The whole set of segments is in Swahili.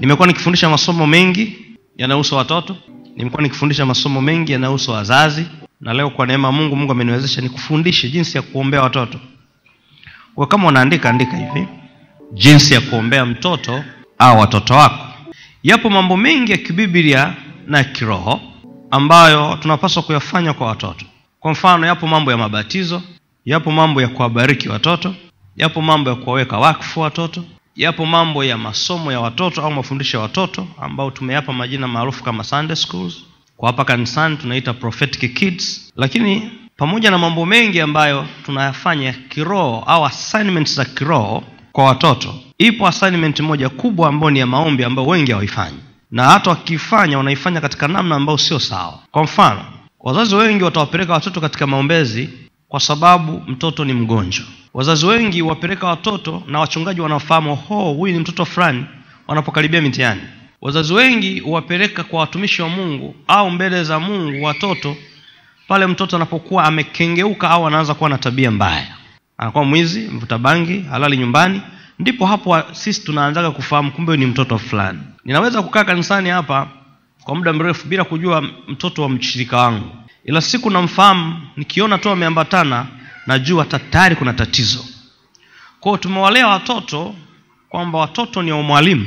nimekuwa nikifundisha masomo mengi yanayohusu watoto. Nimekuwa nikifundisha masomo mengi yanayohusu wazazi. Na leo kwa neema mungu mungu ameniwezesha nikufundishe jinsi ya kuombea watoto. Kwa kama unaandika andika hivi. Jinsi ya kuombea mtoto au watoto wako. Yapo mambo mengi ya kibiblia na ya kiroho ambayo tunapaswa kuyafanya kwa watoto. Kwa mfano yapo mambo ya mabatizo. Yapo mambo ya kuwabariki watoto. Yapo mambo ya kuwaweka wakfu watoto yapo mambo ya masomo ya watoto au mafundisho ya watoto ambao tumeyapa majina maarufu kama sunday schools. Kwa hapa kanisani tunaita prophetic kids. Lakini pamoja na mambo mengi ambayo tunayafanya kiroho au assignments za kiroho kwa watoto ipo assignment moja kubwa ambayo ni ya maombi ambayo wengi hawaifanyi. Na hata wakifanya wanaifanya katika namna ambayo sio sawa. Kwa mfano wazazi wengi watawapeleka watoto katika maombezi kwa sababu mtoto ni mgonjwa. Wazazi wengi wapeleka watoto na wachungaji wanaofahamu ho huyu ni mtoto fulani wanapokaribia mitihani. Wazazi wengi huwapeleka kwa watumishi wa mungu au mbele za mungu watoto pale mtoto anapokuwa amekengeuka au anaanza kuwa na tabia mbaya. Anakuwa mwizi mvuta bangi halali nyumbani. Ndipo hapo sisi tunaanzaga kufahamu kumbe ni mtoto fulani. Ninaweza kukaa kanisani hapa kwa muda mrefu bila kujua mtoto wa mshirika wangu ila siku namfahamu nikiona tu ameambatana najua ta- tayari kuna tatizo. Kwao tumewalea watoto kwamba watoto ni wa mwalimu.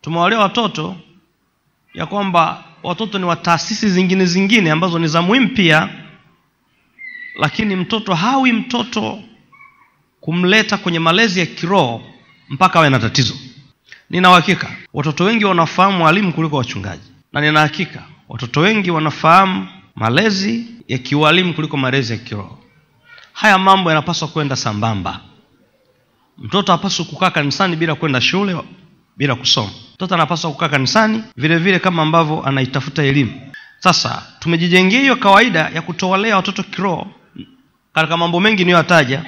Tumewalea watoto ya kwamba watoto ni wa taasisi zingine zingine ambazo ni za muhimu pia lakini mtoto hawi mtoto kumleta kwenye malezi ya kiroho mpaka awe na tatizo. Nina uhakika watoto wengi wanafahamu walimu kuliko wachungaji. Na nina hakika watoto wengi wanafahamu malezi ya kiwalimu kuliko malezi ya kiroho. Haya mambo yanapaswa kwenda sambamba. Mtoto hapaswi kukaa kanisani bila kwenda shule bila kusoma. Mtoto anapaswa kukaa kanisani vile vile kama ambavyo anaitafuta elimu. Sasa tumejijengea hiyo kawaida ya kutowalea watoto kiroho katika mambo mengi niyoyataja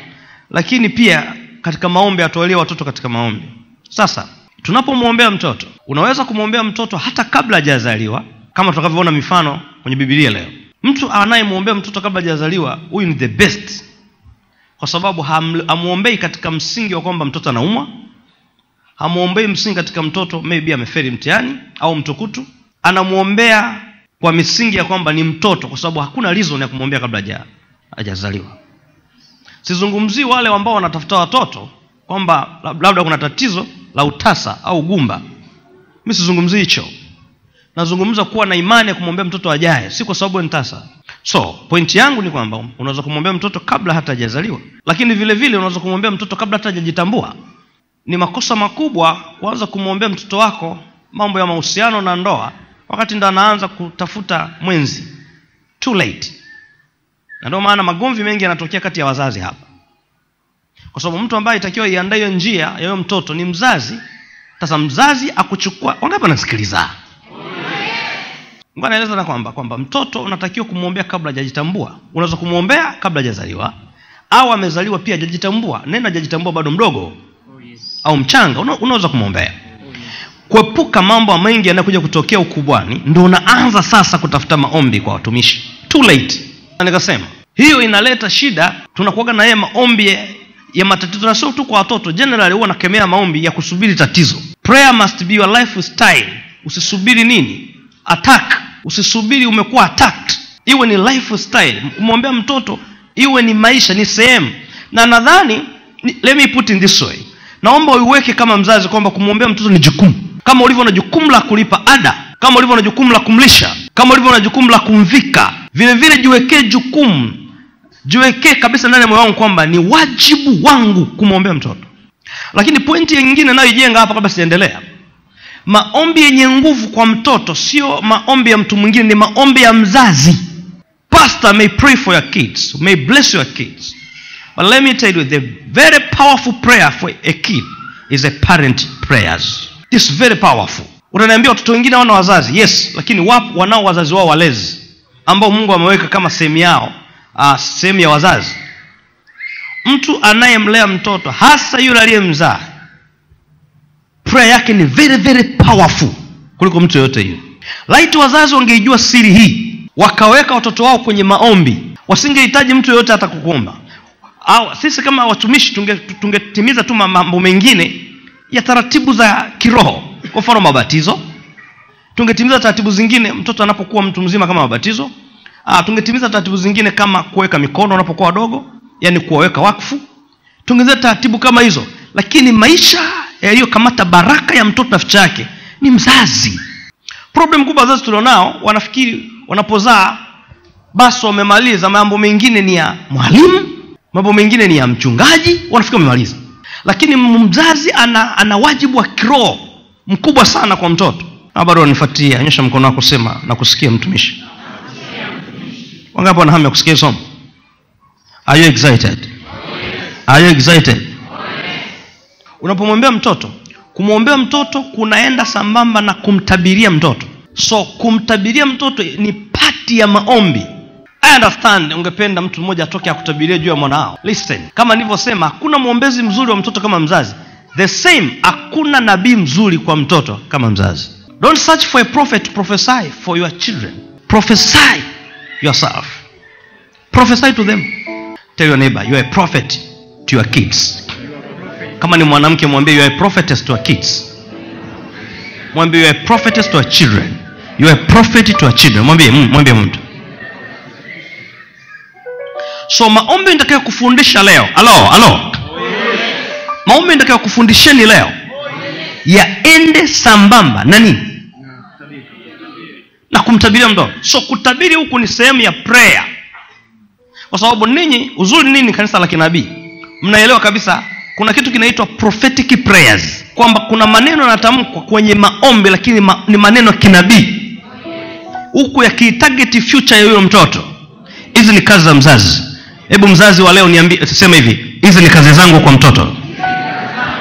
lakini pia katika maombi atowalie watoto katika maombi. Sasa tunapomwombea mtoto unaweza kumwombea mtoto hata kabla hajazaliwa kama tutakavyoona mifano kwenye bibilia leo. Mtu anayemwombea mtoto kabla hajazaliwa huyu ni the best. Kwa sababu ham- hamwombei katika msingi wa kwamba mtoto anaumwa hamwombei msingi katika mtoto maybe ameferi mtiani au mtukutu. Anamwombea kwa misingi ya kwamba ni mtoto kwa sababu hakuna reason ya kumwombea kabla hajazaliwa. Sizungumzii wale ambao wanatafuta watoto kwamba labda kuna tatizo la utasa au gumba. Mi sizungumzii hicho nazungumza kuwa na imani ya kumwombea mtoto ajaye si kwa sababu ni tasa so pointi yangu ni kwamba unaweza kumwombea mtoto kabla hata hajazaliwa. Lakini vile vile unaweza kumwombea mtoto kabla hata hajajitambua. Ni makosa makubwa kuanza kumwombea mtoto wako mambo ya mahusiano na ndoa wakati ndo anaanza kutafuta mwenzi. Too late. Na ndio maana magomvi mengi yanatokea kati ya wazazi hapa. Kwa sababu mtu ambaye itakiwa iandae hiyo njia ya huyo mtoto ni mzazi. Sasa mzazi akuchukua wangapi anasikiliza anaeleza na kwamba kwamba mtoto unatakiwa kumwombea kabla hajajitambua. Unaweza kumwombea kabla hajazaliwa au amezaliwa pia hajajitambua. Neno hajajitambua bado mdogo au mchanga unaweza kumwombea kuepuka mambo mengi yanayokuja kutokea ukubwani ndo unaanza sasa kutafuta maombi kwa watumishi. Too late. Na nikasema hiyo inaleta shida. Tunakuaga na yeye maombi ya, matatizo na sio tu kwa watoto. Generally huwa nakemea maombi ya kusubiri tatizo. Prayer must be your lifestyle usisubiri nini? Attack usisubiri umekuwa iwe ni lifestyle kumwombea mtoto iwe ni maisha ni sehemu. Na nadhani ni- let me put in this way. Naomba uiweke kama mzazi kwamba kumwombea mtoto ni jukumu. Kama ulivyo na jukumu la kulipa ada kama ulivyo na jukumu la kumlisha kama ulivyo na jukumu la kumvika vile vile jiwekee jukumu. Jiwekee kabisa ndani ya moyo wangu kwamba ni wajibu wangu kumwombea mtoto. Lakini pointi nyingine nayoijenga hapa kabla sijaendelea maombi yenye nguvu kwa mtoto sio maombi ya mtu mwingine ni maombi ya mzazi. Pastor may pray for your kids. May bless your kids. But let me tell you the very powerful prayer for a kid is a parent prayers. This very powerful. Unaniambia watoto wengine hawana wazazi? Yes lakini wapo wanao wazazi wao walezi ambao mungu ameweka kama sehemu yao uh, sehemu ya wazazi. Mtu anayemlea mtoto hasa yule aliyemzaa prayer yake ni very very powerful. Kuliko mtu yoyote yule. Laiti wazazi wangeijua siri hii wakaweka watoto wao kwenye maombi wasingehitaji mtu yoyote hata kukuomba. Au sisi kama watumishi tungetimiza tunge- tu mambo mengine ya taratibu za kiroho. Kwa mfano mabatizo. Tungetimiza taratibu zingine mtoto anapokuwa mtu mzima kama mabatizo. Aa, tungetimiza taratibu zingine kama kuweka mikono wanapokuwa wadogo yani kuwaweka wakfu. Tungeza taratibu kama hizo. Lakini maisha yaliyokamata baraka ya mtoto na ficha yake. Ni mzazi. Problem kubwa wazazi tulionao wanafikiri wanapozaa basi wamemaliza. Mambo mengine ni ya mwalimu mambo mengine ni ya mchungaji wanafikiri wamemaliza. Lakini mzazi ana, ana wajibu wa kiroho mkubwa sana kwa mtoto. Na bado wanifuatia nyosha mkono wako sema na kusikia mtumishi. Wangapi wana hamu ya kusikia somo? Are you excited? Are you excited unapomwombea mtoto kumwombea mtoto kunaenda sambamba na kumtabiria mtoto. So kumtabiria mtoto ni pati ya maombi. I understand ungependa mtu mmoja atoke akutabiria juu ya mwanao listen kama nilivyosema hakuna mwombezi mzuri wa mtoto kama mzazi. The same hakuna nabii mzuri kwa mtoto kama mzazi. Don't search for a prophet to prophesy for your children. Prophesy yourself. Prophesy to them. Tell your neighbor you are a prophet to your kids kama ni mwanamke mwambie you are a prophetess to our kids. Mwambie you are a prophetess to our children. You are a prophet to our children. Mwambie mm, mwambie mtu. So maombi nitakayo kufundisha leo alo alo maombi nitakayo kufundisheni leo yaende sambamba na nini? Na kumtabiria mtu so kutabiri huku ni sehemu ya prayer. Kwa sababu ninyi uzuri nini kanisa la kinabii. Mnaelewa kabisa kuna kitu kinaitwa prophetic prayers. Kwamba kuna maneno yanatamkwa kwenye maombi lakini ma, ni maneno kinabii. Huku yakiitageti future ya huyo mtoto. Hizi ni kazi za mzazi. Hebu mzazi wa leo niambie sema hivi hizi ni kazi zangu kwa mtoto.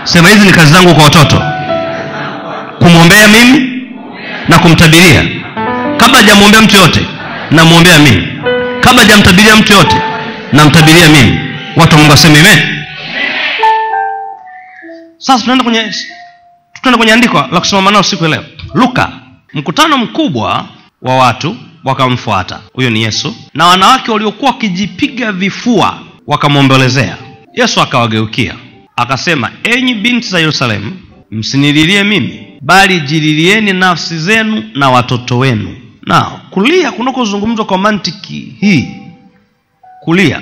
Sema hizi ni kazi zangu kwa watoto. Kumwombea mimi na kumtabiria. Kabla hajamwombea mtu yote namwombea mimi. Kabla hajamtabiria mtu yote namtabiria mimi. Watu wa mungu aseme amen sasa tunaenda kwenye tunaenda kwenye andiko la kusimama nao siku leo. Luka mkutano mkubwa wa watu wakamfuata. Huyo ni yesu. Na wanawake waliokuwa wakijipiga vifua wakamwombolezea. Yesu akawageukia akasema enyi binti za yerusalemu msinililie mimi bali jililieni nafsi zenu na watoto wenu. Na kulia kunakozungumzwa kwa mantiki hii kulia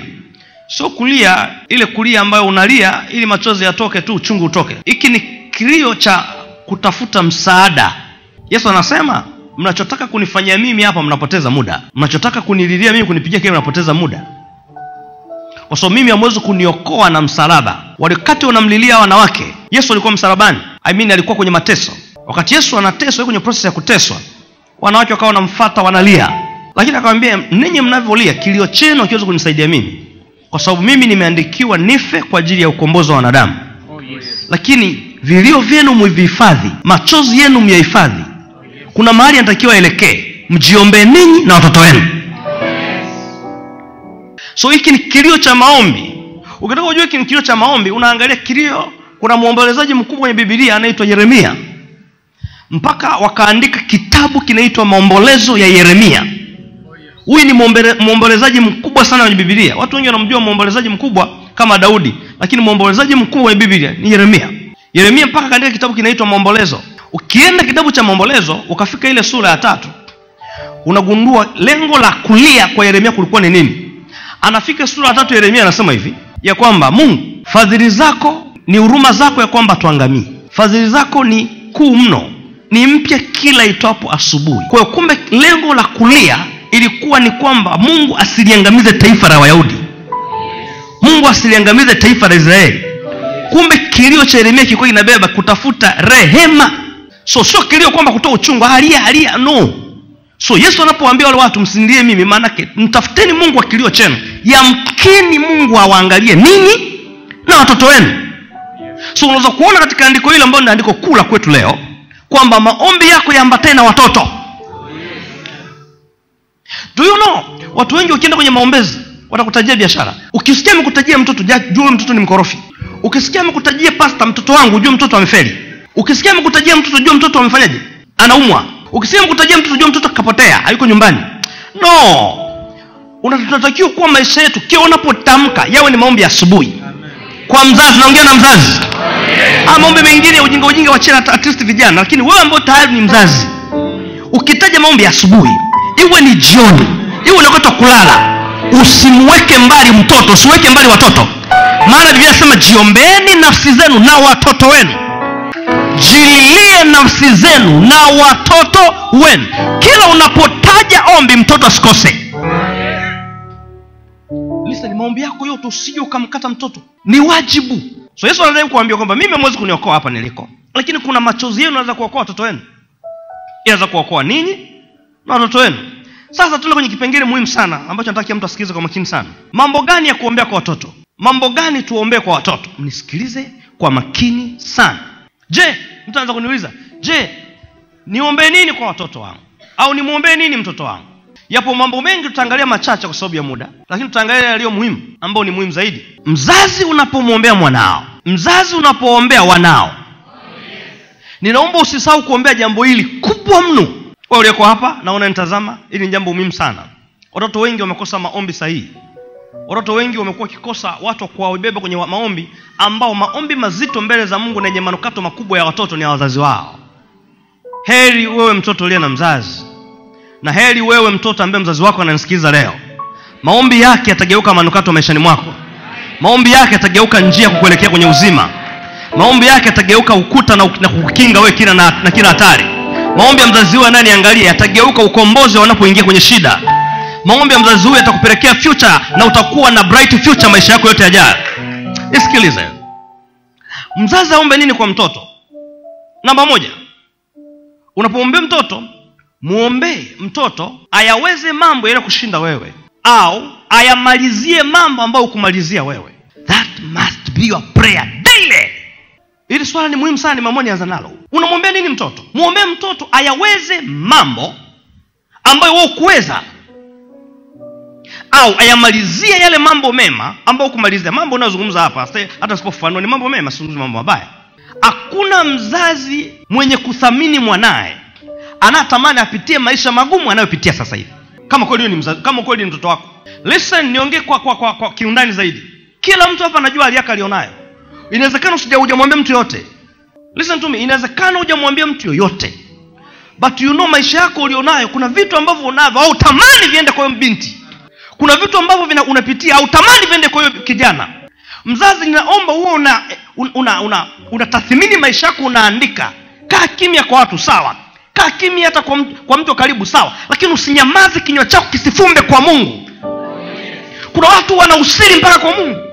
sio kulia ile kulia ambayo unalia ili machozi yatoke tu uchungu utoke. Hiki ni kilio cha kutafuta msaada. Yesu anasema mnachotaka kunifanyia mimi hapa mnapoteza muda. Mnachotaka kunililia mimi kunipigia kile mnapoteza muda. Kwa sababu mimi hamwezi kuniokoa na msalaba. Wakati wanamlilia wanawake yesu alikuwa msalabani. I mean, alikuwa kwenye mateso. Wakati yesu anateswa kwenye proses ya kuteswa wanawake wakawa wanamfata wanalia. Lakini akawambia ninyi mnavyolia kilio chenu akiwezi kunisaidia mimi kwa sababu mimi nimeandikiwa nife kwa ajili ya ukombozi wa wanadamu. Oh, yes. lakini vilio vyenu mvihifadhi machozi yenu myahifadhi. Kuna mahali anatakiwa elekee mjiombee ninyi na watoto wenu. Yes. so hiki ni kilio cha maombi. Ukitaka ujua hiki ni kilio cha maombi unaangalia kilio. Kuna mwombolezaji mkubwa kwenye bibilia anaitwa yeremia. Mpaka wakaandika kitabu kinaitwa maombolezo ya yeremia huyu ni mwombolezaji mkubwa sana kwenye bibilia watu wengi wanamjua mwombolezaji mkubwa kama daudi lakini mwombolezaji mkubwa kwenye bibilia ni yeremia. Yeremia mpaka kaandika kitabu kinaitwa maombolezo. Ukienda kitabu cha maombolezo ukafika ile sura ya tatu unagundua lengo la kulia kwa yeremia kulikuwa ni nini. Anafika sura ya tatu yeremia anasema hivi ya kwamba mungu fadhili zako ni huruma zako ya kwamba tuangamii fadhili zako ni kuu mno ni mpya kila itwapo asubuhi. Kwa hiyo kumbe lengo la kulia ilikuwa ni kwamba mungu asiliangamize taifa la wayahudi. Mungu asiliangamize taifa la israeli. Kumbe kilio cha yeremia kilikuwa kinabeba kutafuta rehema. So sio kilio kwamba kutoa uchungu. Halia halia no. So yesu anapowaambia wale watu msinilie mimi maanake mtafuteni mungu wa kilio chenu. Yamkini mungu awaangalie ninyi na watoto wenu. So unaweza kuona katika andiko hili ambayo ni andiko kuu la kwetu leo kwamba maombi yako yaambatane na watoto do you know? Watu wengi wakienda kwenye maombezi watakutajia biashara. Ukisikia amekutajia mtoto jua mtoto ni mkorofi. Ukisikia amekutajia pasta mtoto wangu jua mtoto amefeli. Ukisikia amekutajia mtoto jua mtoto amefanyaje? Anaumwa. Ukisikia amekutajia mtoto jua mtoto kapotea hayuko nyumbani. No! Una- tunatakiwa kuwa maisha yetu kila unapotamka yawe ni maombi asubuhi. Kwa mzazi naongea na mzazi. Ama maombi mengine ya ujinga ujinga wachia at least vijana lakini wewe ambao tayari ni mzazi ukitaja maombi asubuhi iwe ni jioni iwe ni wakati wa kulala usimweke mbali mtoto usiweke mbali watoto. Maana biblia inasema jiombeni nafsi zenu na watoto wenu. Jililie nafsi zenu na watoto wenu. Kila unapotaja ombi mtoto asikose. Listen maombi yako yote usije ukamkata mtoto. Ni wajibu. So yesu anadai kuambia kwamba mimi mwezi kuniokoa hapa niliko lakini kuna machozi yenu naweza kuokoa watoto wenu. Inaweza kuokoa ninyi na watoto wenu. Sasa tule kwenye kipengele muhimu sana ambacho nataka mtu asikilize kwa makini sana. Mambo gani ya kuombea kwa watoto? Mambo gani tuombee kwa watoto? Mnisikilize kwa makini sana. Je mtu anaweza kuniuliza je niombee nini kwa watoto wangu? Au nimwombee nini mtoto wangu? Yapo mambo mengi tutaangalia machache kwa sababu ya muda lakini tutaangalia yaliyo muhimu ambayo ni muhimu zaidi. Mzazi unapomwombea mwanao mzazi unapoombea wanao. Ninaomba usisahau kuombea jambo hili kubwa mno wewe ulioko hapa naona nitazama hili ni jambo muhimu sana. Watoto wengi wamekosa maombi sahihi. Watoto wengi wamekuwa wakikosa watu wa kuwabeba kwenye maombi ambao maombi mazito mbele za mungu na yenye manukato makubwa ya watoto ni ya wazazi wao. Heri wewe mtoto uliye na mzazi na heri wewe mtoto ambaye mzazi wako ananisikiliza leo. Maombi yake yatageuka manukato maishani mwako. Maombi yake yatageuka njia kukuelekea kwenye uzima. Maombi yake yatageuka ukuta na, kukinga wewe kila na, na kila hatari maombi ya mzazi huyo anayeniangalia yatageuka ukombozi wanapoingia kwenye shida. Maombi ya mzazi huyo yatakupelekea future na utakuwa na bright future maisha yako yote yajayo. Nisikilize. Mzazi aombe nini kwa mtoto? Namba moja. Unapomwombea mtoto mwombee mtoto ayaweze mambo yale kushinda wewe. Au ayamalizie mambo ambayo hukumalizia wewe. That must be your prayer daily hili swala ni muhimu sana ni mamoni anza nalo. Unamwombea nini mtoto? Mwombee mtoto ayaweze mambo ambayo wewe ukuweza au ayamalizie yale mambo mema ambayo kumalizia mambo unayozungumza hapa hata- sipofanua ni mambo mema sizungumzi mambo mabaya. Hakuna mzazi mwenye kuthamini mwanaye anatamani apitie maisha magumu anayopitia sasa hivi. Kama kweli ni mzazi, kama kweli ni mtoto wako. Listen niongee kwa, kwa, kwa, kwa kiundani zaidi. Kila mtu hapa anajua hali yake alionayo inawezekana hujamwambia mtu yoyote listen to me. Inawezekana hujamwambia mtu yoyote. But you know maisha yako ulionayo kuna vitu ambavyo unavyo au tamani viende kwa hiyo binti. Kuna vitu ambavyo unapitia au tamani viende kwa hiyo kijana. Mzazi ninaomba huo una una, una, una tathmini maisha yako unaandika. Kaa kimya kwa watu sawa. Kaa kimya hata kwa mtu, kwa mtu wa karibu sawa. Lakini usinyamaze kinywa chako kisifumbe kwa mungu. Kuna watu wana usiri mpaka kwa mungu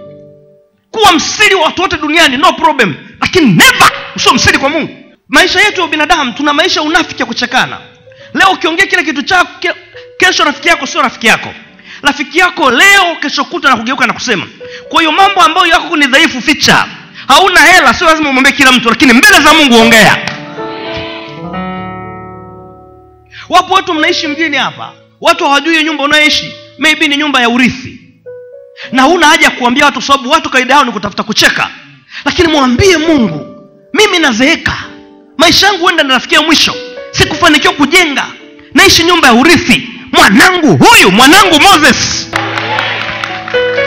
kuwa msiri wa watu wote duniani no problem. Lakini never usio msiri kwa mungu. Maisha yetu ya binadamu tuna maisha unafiki ya kuchekana. Leo ukiongea kile kitu chako ke- kesho rafiki yako sio rafiki yako. Rafiki yako leo kesho kuta na kugeuka na kusema. Kwa hiyo mambo ambayo yako ni dhaifu ficha. Hauna hela sio lazima umwambie kila mtu lakini mbele za mungu ongea. Wapo watu mnaishi mjini hapa. Watu hawajui nyumba unayoishi. Maybe ni nyumba ya urithi na huna haja ya kuambia watu sababu watu kaida yao ni kutafuta kucheka. Lakini mwambie mungu mimi nazeeka. Maisha yangu huenda ninafikia mwisho. Sikufanikiwa kujenga. Naishi nyumba ya urithi. Mwanangu huyu mwanangu moses.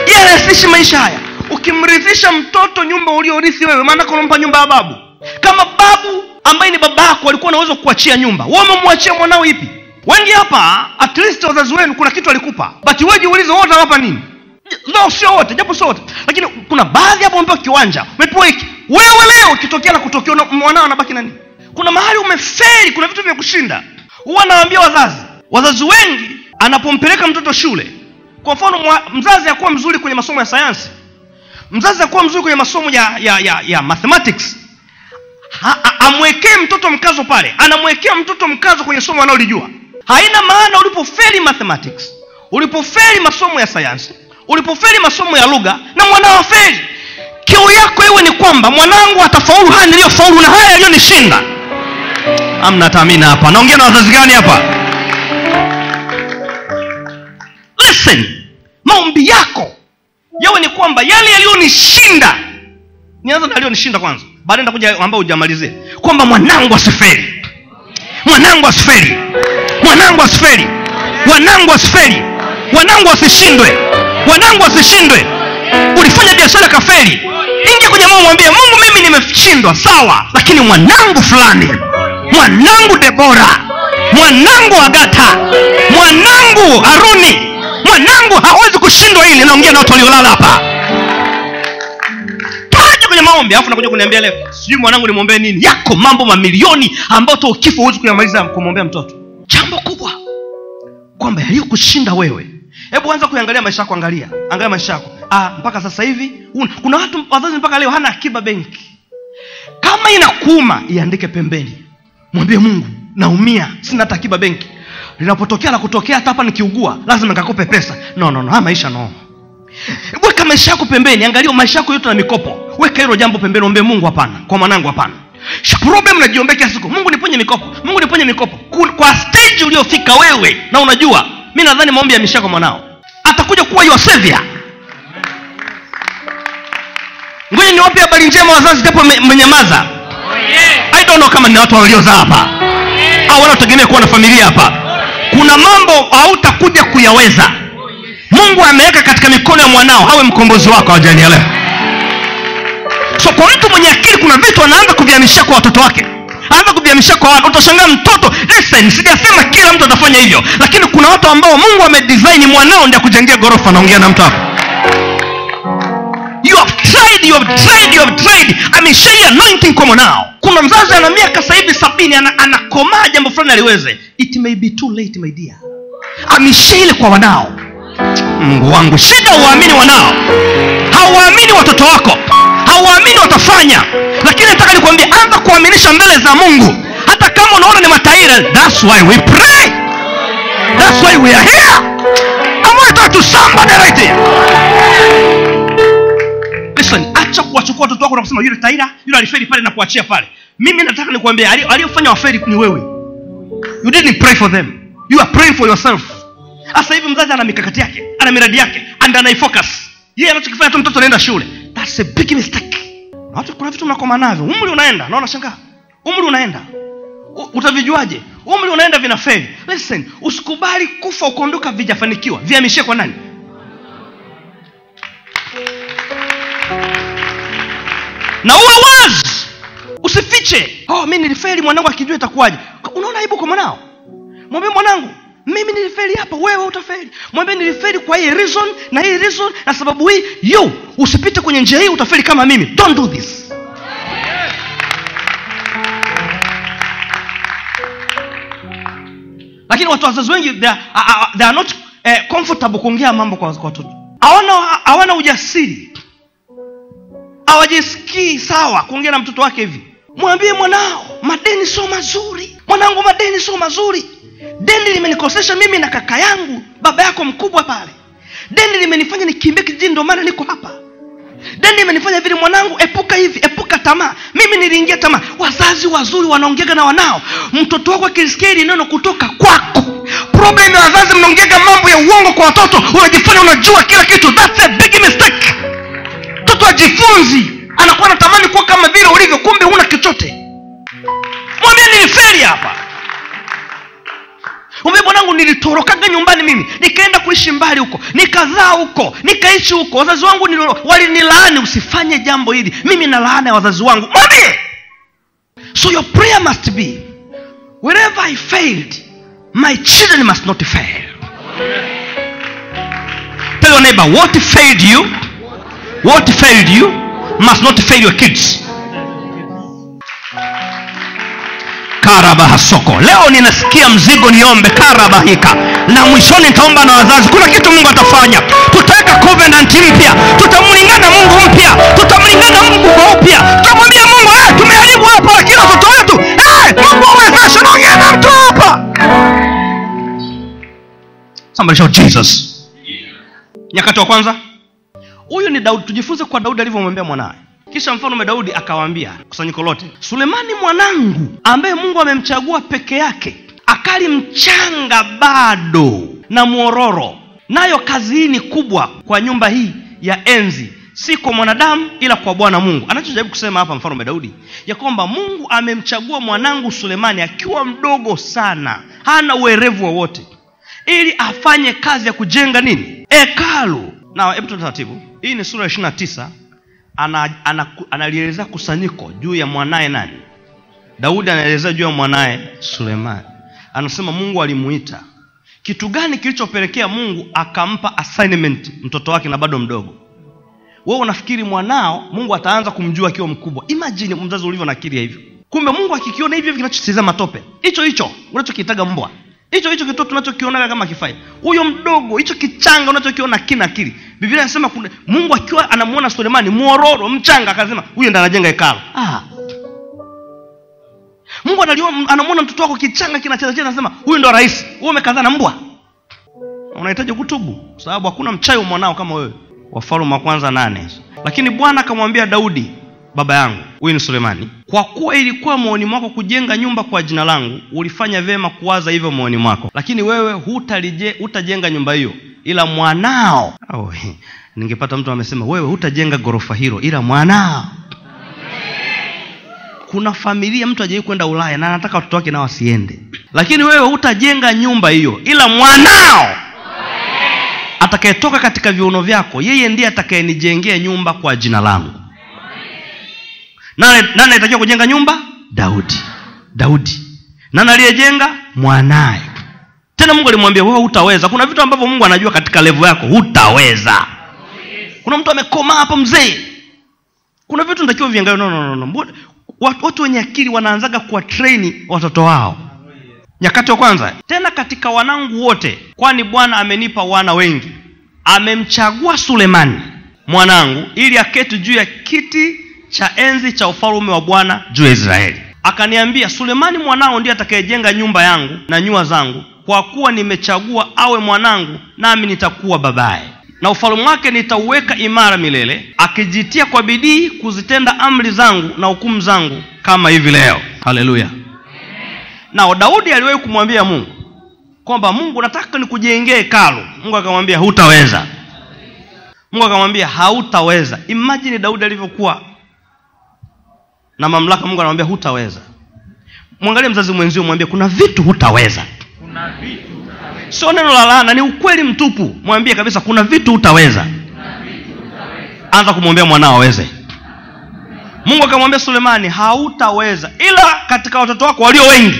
Yeye asiishi maisha haya. Ukimrithisha mtoto nyumba uliorithi wewe maanake unampa nyumba ya babu. Kama babu ambaye ni baba yako alikuwa anaweza kukuachia nyumba wewe umemwachia mwanao ipi? Wengi hapa at least wazazi wenu kuna kitu alikupa. But wewe jiulize wote hapa nini no sio wote japo sio wote. Lakini kuna baadhi hapo ambao kiwanja umepewa hiki. Wewe leo ukitokea na kutokea mwanao anabaki nani? Kuna mahali umeferi kuna vitu vya kushinda. Huwa anawaambia wazazi. Wazazi wengi anapompeleka mtoto shule kwa mfano mzazi akuwa mzuri kwenye masomo ya sayansi. Mzazi akuwa mzuri kwenye masomo ya, ya, ya, ya mathematics. Amwekee mtoto mkazo pale anamwekea mtoto mkazo kwenye somo analolijua haina maana ulipoferi mathematics ulipoferi masomo ya sayansi ulipoferi masomo ya lugha na mwanao feli kiu yako iwe ni kwamba mwanangu atafaulu haya niliyofaulu na haya yaliyonishinda. Amna taamina hapa. Naongea na wazazi gani hapa? Listen maombi yako yawe ni kwamba yale yaliyonishinda. Nianza na yaliyonishinda kwanza. Baadaye nitakuja ambao ujamalizie kwamba mwanangu asiferi mwanangu asiferi mwanangu asiferi mwanangu asiferi mwanangu asishindwe wanangu wasishindwe ulifanya biashara kafeli. Ingia kwenye mungu mwambie mungu mimi nimeshindwa. Sawa. Lakini mwanangu fulani mwanangu debora mwanangu agata mwanangu haruni mwanangu hawezi kushindwa hili. Naongea na watu waliolala hapa. Maombi alafu nakuja kuniambia leo. Sijui mwanangu nimwombee nini? Yako mambo mamilioni ambayo to ukifa huwezi kuyamaliza kumwombea mtoto. Jambo kubwa kwamba yaliyokushinda wewe hebu anza kuangalia maisha yako angalia. Angalia maisha yako. Ah, mpaka sasa hivi una. kuna watu wazazi mpaka leo hana akiba benki. Kama inakuuma iandike pembeni. Mwambie mungu naumia sina hata akiba benki. Linapotokea la kutokea hata hapa nikiugua lazima nikakope pesa. No no no haya maisha no. Weka maisha yako pembeni angalia maisha yako yote na mikopo. Weka hilo jambo pembeni ombe mungu hapana kwa mwanangu hapana. Problem najiombea kila siku. Mungu niponye mikopo mungu niponye mikopo. Kwa stage uliofika wewe na unajua mi nadhani maombi yameisha kwa mwanao. Atakuja kuwa your savior. Ngoja niwape habari njema wazazi japo menyamaza. I don't know kama ni watu waliozaa hapa. Au wanaotegemea kuwa na familia hapa. Kuna mambo hautakuja kuyaweza. Mungu ameweka katika mikono ya mwanao awe mkombozi wako awajanielewa so kwa mtu mwenye akili kuna vitu anaanza kuvihamishia kwa watoto wake anaanza kuvihamishia kwa watu utashangaa mtoto. Listen sijasema kila mtu atafanya hivyo. Lakini kuna watu ambao mungu amedesign mwanao ndi akujengea gorofa naongea na mtu hapo you have tried you have tried you have tried. Ameshaia anointing kwa mwanao. Kuna mzazi ana miaka sasa hivi sabini ana- anakomaa jambo fulani aliweze. It may be too late my dear. Ameshaile kwa wanao. Mungu wangu shida uwaamini wanao. Hauwaamini watoto wako hauwaamini watafanya lakini nataka nikwambia anza kuaminisha mbele za mungu. Hata kama unaona ni matairi thats why we pray. Thats why we are here. Want to somebody right here. Listen acha kuwachukua watoto wako na kusema yule taira yule aliferi pale na kuachia pale. Mimi nataka nikuambia aliyofanya waferi ni wewe. You didn't pray for them. You are praying for yourself. Sasa hivi mzazi ana mikakati yake ana miradi yake and anaifocus yeye anachokifanya tu mtoto anaenda shule thats a big mistake. Watu kuna vitu mnakoma navyo. Umri unaenda. Naona shangaa umri unaenda. Utavijuaje? Umri unaenda vinafeli listen usikubali kufa ukaondoka vijafanikiwa. Vihamishie kwa nani? Na uwe wazi usifiche. Oh, mi nilifeli mwanangu akijua itakuwaje. Unaona aibu kwa mwanao? Mwambie mwanangu mimi nilifeli hapa wewe utafeli mwambie nilifeli kwa hii reason na hii reason na sababu hii. Yo usipite kwenye njia hii utafeli kama mimi. Don't do this. Lakini watu wazazi wengi they are, they are not uh, comfortable kuongea mambo kwa watoto. Hawana hawana ujasiri. Hawajisikii sawa kuongea na mtoto wake hivi. Mwambie mwanao madeni sio mazuri. Mwanangu madeni sio mazuri deni limenikosesha mimi na kaka yangu baba yako mkubwa pale. Deni limenifanya nikimbie kijijini ndio maana niko hapa. Deni limenifanya vile mwanangu epuka hivi epuka tamaa. Mimi niliingia tamaa. Wazazi wazuri wanaongega na wanao. Mtoto wako akilisikia neno kutoka kwako problem ya wazazi mnaongega mambo ya uongo kwa watoto. Unajifanya unajua kila kitu. That's a big mistake. Mtoto ajifunzi anakuwa anatamani kuwa kama vile ulivyo kumbe huna chochote. Mwambie feri hapa umbe mwanangu nilitorokaga nyumbani mimi nikaenda kuishi mbali huko nikazaa huko nikaishi huko. Wazazi wangu walinilaani usifanye jambo hili mimi na laana ya wazazi wangu. Mwambie! So your prayer must be wherever i failed my children must not fail. Tell your neighbor what failed you what failed you must not fail your kids karabahasoko leo ninasikia mzigo niombe. Karabahika na mwishoni nitaomba na wazazi kuna kitu mungu atafanya. Tutaweka covenant mpya. Tutamlingana mungu mpya. Tutamlingana mungu kwa upya. Tutamwambia mungu hey, tumeharibu hapa lakini watoto wetu hey, mungu awezesha naongea na mtu hapa. Somebody shout jesus. Nyakati wa kwanza. Huyu ni daudi. Tujifunze kwa daudi alivyomwambia mwanawe kisha mfalme daudi akawaambia kusanyiko lote sulemani mwanangu ambaye mungu amemchagua peke yake akali mchanga bado na mwororo nayo kazi hii ni kubwa kwa nyumba hii ya enzi si kwa mwanadamu ila kwa bwana mungu. Anachojaribu kusema hapa mfalme daudi ya kwamba mungu amemchagua mwanangu sulemani akiwa mdogo sana hana uerevu wowote ili afanye kazi ya kujenga nini? Hekalu. Na hebu taratibu. Hii ni sura ya ishiri na tisa ana, ana, analielezea kusanyiko juu ya mwanaye nani? Daudi anaelezea juu ya mwanaye sulemani. Anasema mungu alimuita. Kitu gani kilichopelekea mungu akampa assignment mtoto wake na bado mdogo? Wewe unafikiri mwanao mungu ataanza kumjua akiwa mkubwa? Imajini mzazi ulivyo na akili ya hivyo. Kumbe mungu akikiona hivyo kinachochezea matope. Hicho hicho unachokiitaga mbwa hicho hicho kitoto unachokionaga kama kifai. Huyo mdogo hicho kichanga unachokiona kina akili. Biblia inasema mungu akiwa anamwona sulemani mwororo mchanga akasema huyo ndo anajenga hekalo ah. mungu anamwona mtoto wako kichanga kinachezacheza anasema huyu ndo rais. Huo umekadhaa na mbwa. Unahitaji kutubu sababu hakuna mchayo wa mwanao kama wewe. Wafalme wa kwanza nane. Lakini bwana akamwambia daudi baba yangu huyu ni sulemani. Kwa kuwa ilikuwa moyoni mwako kujenga nyumba kwa jina langu ulifanya vema kuwaza hivyo moyoni mwako. Lakini wewe hutalije hutajenga nyumba hiyo ila mwanao. Oh, ningepata mtu amesema wewe hutajenga ghorofa hilo ila mwanao. Kuna familia mtu ajai kwenda ulaya na anataka watoto wake nao wasiende. Lakini wewe hutajenga nyumba hiyo ila mwanao. Atakayetoka katika viuno vyako yeye ndiye atakayenijengea nyumba kwa jina langu nani anatakiwa kujenga nyumba? Daudi. Daudi. Nani aliyejenga? Mwanaye tena mungu alimwambia wewe hutaweza. Kuna vitu ambavyo mungu anajua katika levo yako hutaweza. Kuna mtu amekomaa hapo mzee. Kuna vitu natakiwa viangalia no, no, no, no. Watu, watu wenye akili wanaanzaga kuwa treni watoto wao. Nyakati wa kwanza. Tena katika wanangu wote kwani bwana amenipa wana wengi. Amemchagua sulemani mwanangu ili aketi juu ya kiti cha enzi cha ufalume wa bwana juu ya israeli. Akaniambia sulemani mwanao ndiye atakayejenga nyumba yangu na nyua zangu kwa kuwa nimechagua awe mwanangu nami nitakuwa babaye. Na ufalume wake nitauweka imara milele akijitia kwa bidii kuzitenda amri zangu na hukumu zangu kama hivi leo. Haleluya. Na daudi aliwahi kumwambia mungu kwamba mungu nataka nikujengee hekalu. Mungu akamwambia hutaweza. Mungu akamwambia hautaweza. Imajini daudi alivyokuwa na mamlaka mungu anamwambia hutaweza. Mwangalie mzazi mwenzio mwambie kuna vitu hutaweza. Sio neno la laana ni ukweli mtupu. Mwambie kabisa kuna vitu hutaweza. Anza kumwambia mwanao aweze. Mungu akamwambia sulemani hautaweza. Ila katika watoto wako walio wengi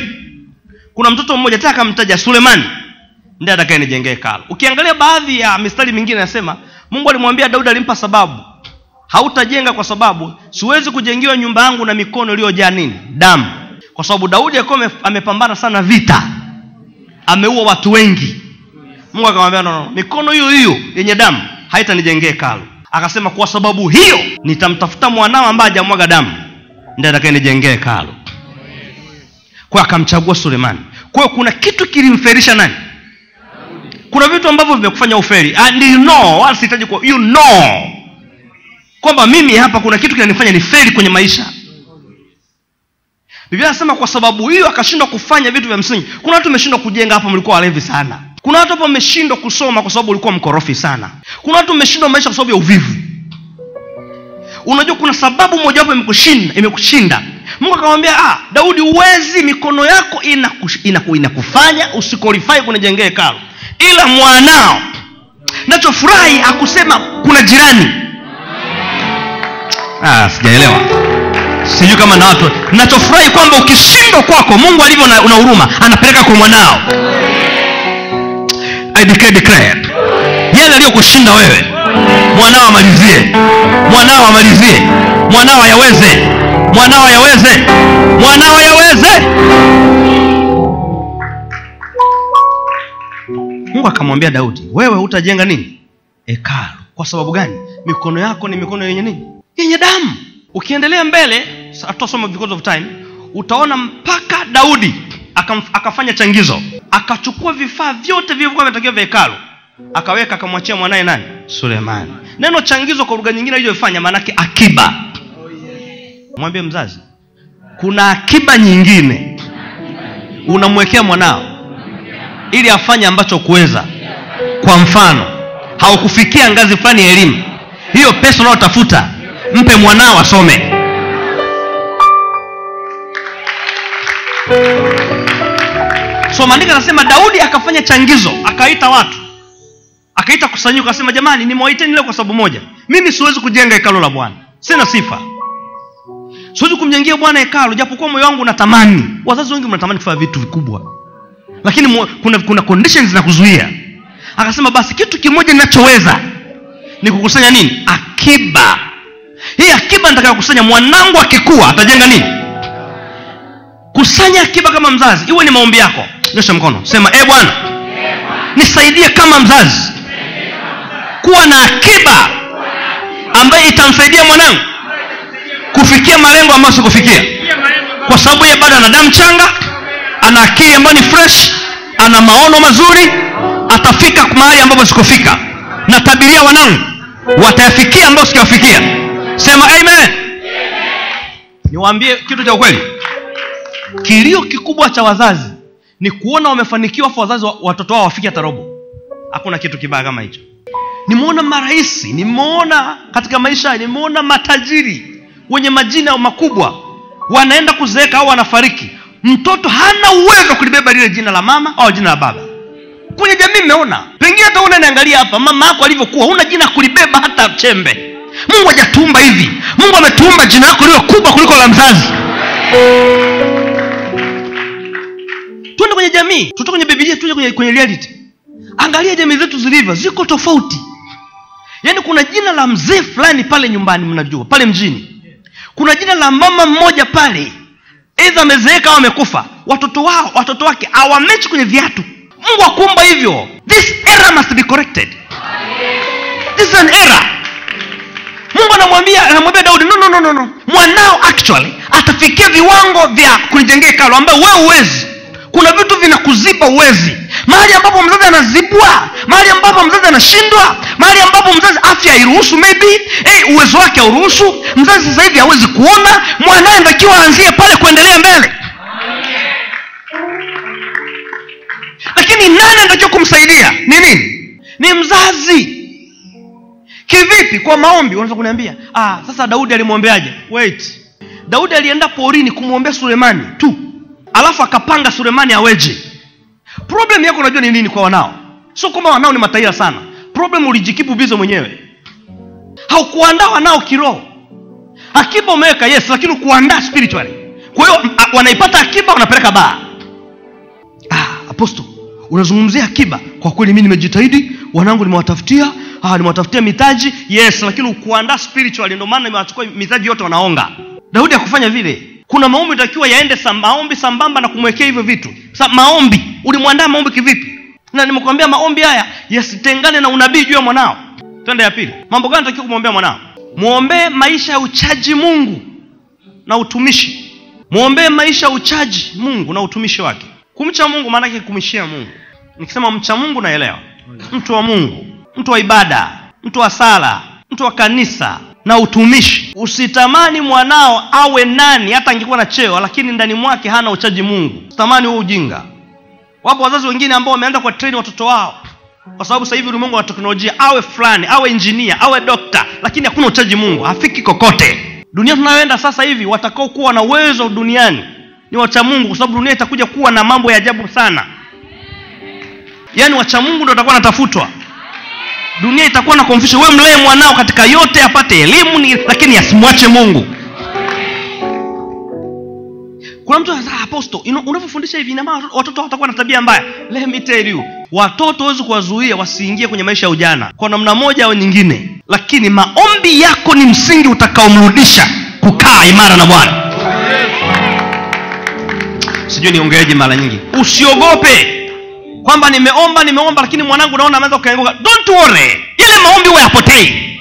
kuna mtoto mmoja tena akamtaja sulemani. Ndiye atakayenijengea hekalu. Ukiangalia baadhi ya mistari mingine anasema mungu alimwambia daudi alimpa sababu hautajenga kwa sababu siwezi kujengiwa nyumba yangu na mikono iliyojaa nini? Damu. Kwa sababu daudi alikuwa amepambana sana vita. Ameua watu wengi. Mungu akamwambia no, no, mikono hiyo hiyo yenye damu haitanijengea kalo akasema kwa sababu hiyo nitamtafuta mwanao ambaye hajamwaga damu. Ndiye atakayenijengea kalo kwa akamchagua sulemani. Kwa hiyo kuna kitu kilimferisha nani? Kuna vitu ambavyo vimekufanya uferi and you know you know kwamba mimi hapa kuna kitu kinanifanya ni feli kwenye maisha. Biblia anasema kwa sababu hiyo akashindwa kufanya vitu vya msingi. Kuna watu wameshindwa kujenga hapo mlikuwa walevi sana. Kuna watu hapo wameshindwa kusoma kwa sababu ulikuwa mkorofi sana. Kuna watu wameshindwa maisha kwa sababu ya uvivu. Unajua kuna sababu mojawapo imekushinda imekushinda. Mungu akamwambia ah, daudi uwezi mikono yako inakufanya ina, ina usikorifai kunijengea hekalu ila mwanao. Nachofurahi akusema kuna jirani ah, sijaelewa. Sijui kama nawatu nachofurahi kwamba ukishindwa kwako mungu alivyo na huruma anapeleka kwa mwanao. I declare, declare. yale aliyokushinda wewe mwanao amalizie. Mwanao amalizie. Mwanao ayaweze. Mwanao yaweze mwanao ayaweze. Mungu akamwambia daudi wewe utajenga nini? Hekalu. Kwa sababu gani? Mikono yako ni mikono yenye nini yenye damu. Ukiendelea mbele hatusoma because of time utaona mpaka daudi akafanya changizo. Akachukua vifaa vyote vilivyokuwa vinatakiwa vya hekalu akaweka akamwachia mwanaye nani? Sulemani. Neno changizo kwa lugha nyingine alivyofanya maanake akiba. Mwambie mzazi kuna akiba nyingine. Unamwekea mwanao ili afanye ambacho kuweza kwa mfano haukufikia ngazi fulani ya elimu. Hiyo pesa unayotafuta mpe mwanao asome. So maandiko anasema daudi akafanya changizo akaita watu akaita kusanyiko akasema jamani nimewaiteni leo kwa sababu moja. Mimi siwezi kujenga hekalo la bwana. Sina sifa. Siwezi kumjengia bwana hekalo japokuwa moyo wangu unatamani. Wazazi wengi mnatamani kufanya vitu vikubwa. Lakini kuna kuna conditions zinakuzuia akasema basi kitu kimoja ninachoweza ni kukusanya nini? Akiba hii akiba nitakayokusanya mwanangu akikua atajenga nini? Kusanya akiba kama mzazi iwe ni maombi yako. Nyosha mkono sema e bwana nisaidie kama mzazi kuwa na akiba ambaye itamsaidia mwanangu kufikia malengo ambayo sikufikia. Kwa sababu yeye bado ana damu changa ana akili ambayo ni fresh ana maono mazuri atafika mahali ambapo sikufika. Natabiria wanangu watayafikia ambayo sikiwafikia sema amen. Niwaambie kitu cha ukweli. Kilio kikubwa cha wazazi ni kuona wamefanikiwa afu wazazi wa- watoto wao wafike hata robo. Hakuna kitu kibaya kama hicho. Nimeona marahisi nimeona katika maisha nimeona matajiri wenye majina makubwa wanaenda kuzeeka au wanafariki. Mtoto hana uwezo kulibeba lile jina la mama au jina la baba. Kwenye jamii mmeona pengine hata una niangalia hapa mama yako alivyokuwa huna jina kulibeba hata chembe mungu hajatuumba hivi. Mungu ametuumba jina lako liwe kubwa kuliko la mzazi. Tuende kwenye jamii. Tutoke kwenye bibilia tuje kwenye, kwenye reality. Angalia jamii zetu zilivyo ziko tofauti. Yaani kuna jina la mzee fulani pale nyumbani mnajua pale mjini. Kuna jina la mama mmoja pale. Eidha amezeeka au amekufa. Watoto wao watoto wake awamechi kwenye viatu. Mungu akumba hivyo. This error must be corrected. This is an error mungu anamwambia anamwambia daudi no, no, no, no, no. mwanao actually atafikia viwango vya kunijengea hekalu ambayo wewe uwezi kuna vitu vinakuzipa uwezi mahali ambapo mzazi anazibwa mahali ambapo mzazi anashindwa mahali ambapo mzazi afya hairuhusu maybe hey, uwezo wake auruhusu mzazi sasa hivi hawezi kuona mwanaye ndakiwa aanzie pale kuendelea mbele. Lakini nani anatakiwa kumsaidia? Ni nini? Ni mzazi kivipi? Kwa maombi unaweza kuniambia? Ah, sasa daudi alimwombeaje? Wait. Daudi alienda porini kumwombea sulemani tu. Alafu akapanga sulemani aweje. Problem yako unajua ni nini kwa wanao? Sio kwamba wanao ni mataira sana. Problem ulijikipu bizo mwenyewe. Haukuandaa wanao kiroho. Akiba umeweka yes lakini ukuandaa spiritually. Kwa hiyo wanaipata akiba wanapeleka baa. Ah, aposto unazungumzia akiba. Kwa kweli mi nimejitahidi wanangu nimewatafutia ah, nimewatafutia mitaji yes lakini ukuandaa spiritually ndio maana nimewachukua mitaji yote wanaonga. Daudi akufanya vile. Kuna maombi takiwa yaende sa, maombi sambamba na kumwekea hivyo vitu. Sa, maombi. Ulimwandaa maombi kivipi? Na nimekwambia maombi haya yasitengane na unabii juu ya mwanao. Twende ya pili. Mambo gani takiwa kumwombea mwanao? Mwombee maisha ya uchaji mungu na utumishi. Mwombee maisha ya uchaji mungu na utumishi wake. Kumcha mungu maanake kumishia mungu. Nikisema mcha mungu naelewa. Mtu wa mungu mtu wa ibada mtu wa sala mtu wa kanisa na utumishi. Usitamani mwanao awe nani hata angekuwa na cheo lakini ndani mwake hana uchaji mungu. Usitamani huo ujinga. Wapo wazazi wengine ambao wameanza kwa treni watoto wao kwa sababu sasa hivi ulimwengu wa teknolojia awe fulani awe injinia awe dokta lakini hakuna uchaji mungu hafiki kokote. Dunia tunayoenda sasa hivi watakao kuwa na uwezo duniani ni wacha mungu kwa sababu dunia itakuja kuwa na mambo ya ajabu sana. Yaani wacha mungu ndo watakuwa natafutwa dunia itakuwa na confusion. Wewe mlee mwanao katika yote apate elimu ni, lakini asimwache mungu. Kuna mtu anasema aposto you know, unavyofundisha hivi ina maana watoto watakuwa na tabia mbaya. Let me tell you watoto wawezi kuwazuia wasiingie kwenye maisha ya ujana kwa namna moja au nyingine lakini maombi yako ni msingi utakaomrudisha kukaa imara na bwana. Sijui niongeeje mara nyingi. Usiogope kwamba nimeomba nimeomba lakini mwanangu naona ameanza kuanguka don't worry. Ile maombi huwa yapotei.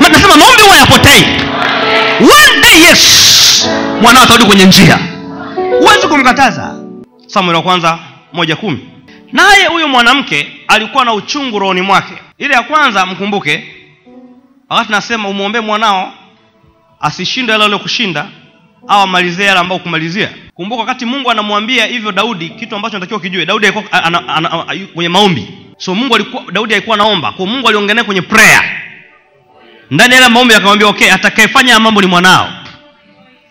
Ma- nasema maombi huwa yapotei. One day yes. Mwanao atarudi kwenye njia. Huwezi kumkataza. Samuel wa kwanza moja kumi. Naye huyo mwanamke alikuwa na uchungu rohoni mwake. Ile ya kwanza mkumbuke wakati nasema umwombee mwanao asishinde yale kushinda au amalizie yale ambayo kumalizia kumbuka wakati mungu anamwambia hivyo daudi kitu ambacho natakiwa kijue daudi alikuwa kwenye maombi. So mungu alikuwa daudi alikuwa anaomba. Kwa mungu aliongelea kwenye prayer. Ndani ya maombi akamwambia okay atakayefanya mambo ni mwanao.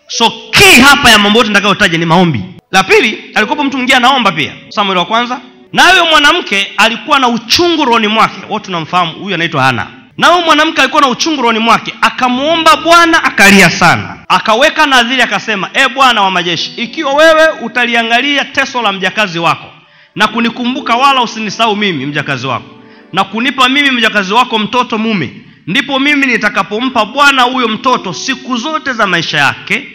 So key hapa ya mambo yote nitakayotaja ni maombi. La pili alikuwepo mtu mwingine anaomba pia. Samuel wa kwanza. Na huyo mwanamke alikuwa na uchungu rohoni mwake. Wote tunamfahamu huyu anaitwa hana na huyu mwanamke alikuwa na uchungu rohoni mwake akamwomba bwana akalia sana. Akaweka nadhiri akasema e bwana wa majeshi ikiwa wewe utaliangalia teso la mjakazi wako na kunikumbuka wala usinisahau mimi mjakazi wako na kunipa mimi mjakazi wako mtoto mume ndipo mimi nitakapompa bwana huyo mtoto siku zote za maisha yake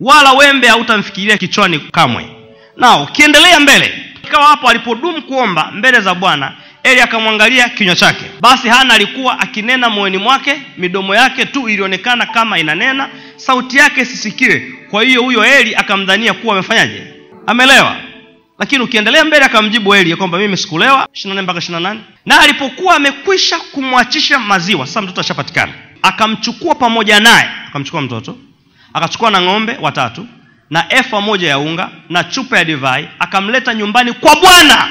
wala wembe hautamfikiria kichwani kamwe. Na ukiendelea mbele. Ikawa hapo alipodumu kuomba mbele za bwana eli akamwangalia kinywa chake. Basi hana alikuwa akinena moyoni mwake midomo yake tu ilionekana kama inanena sauti yake isisikiwe kwa hiyo huyo eli akamdhania kuwa amefanyaje? Amelewa. Lakini ukiendelea mbele akamjibu eli ya kwamba mimi sikulewa. 24 mpaka 28 na alipokuwa amekwisha kumwachisha maziwa sasa mtoto ashapatikana. Akamchukua pamoja naye akamchukua mtoto akachukua na ng'ombe watatu na efa moja ya unga na chupa ya divai akamleta nyumbani kwa bwana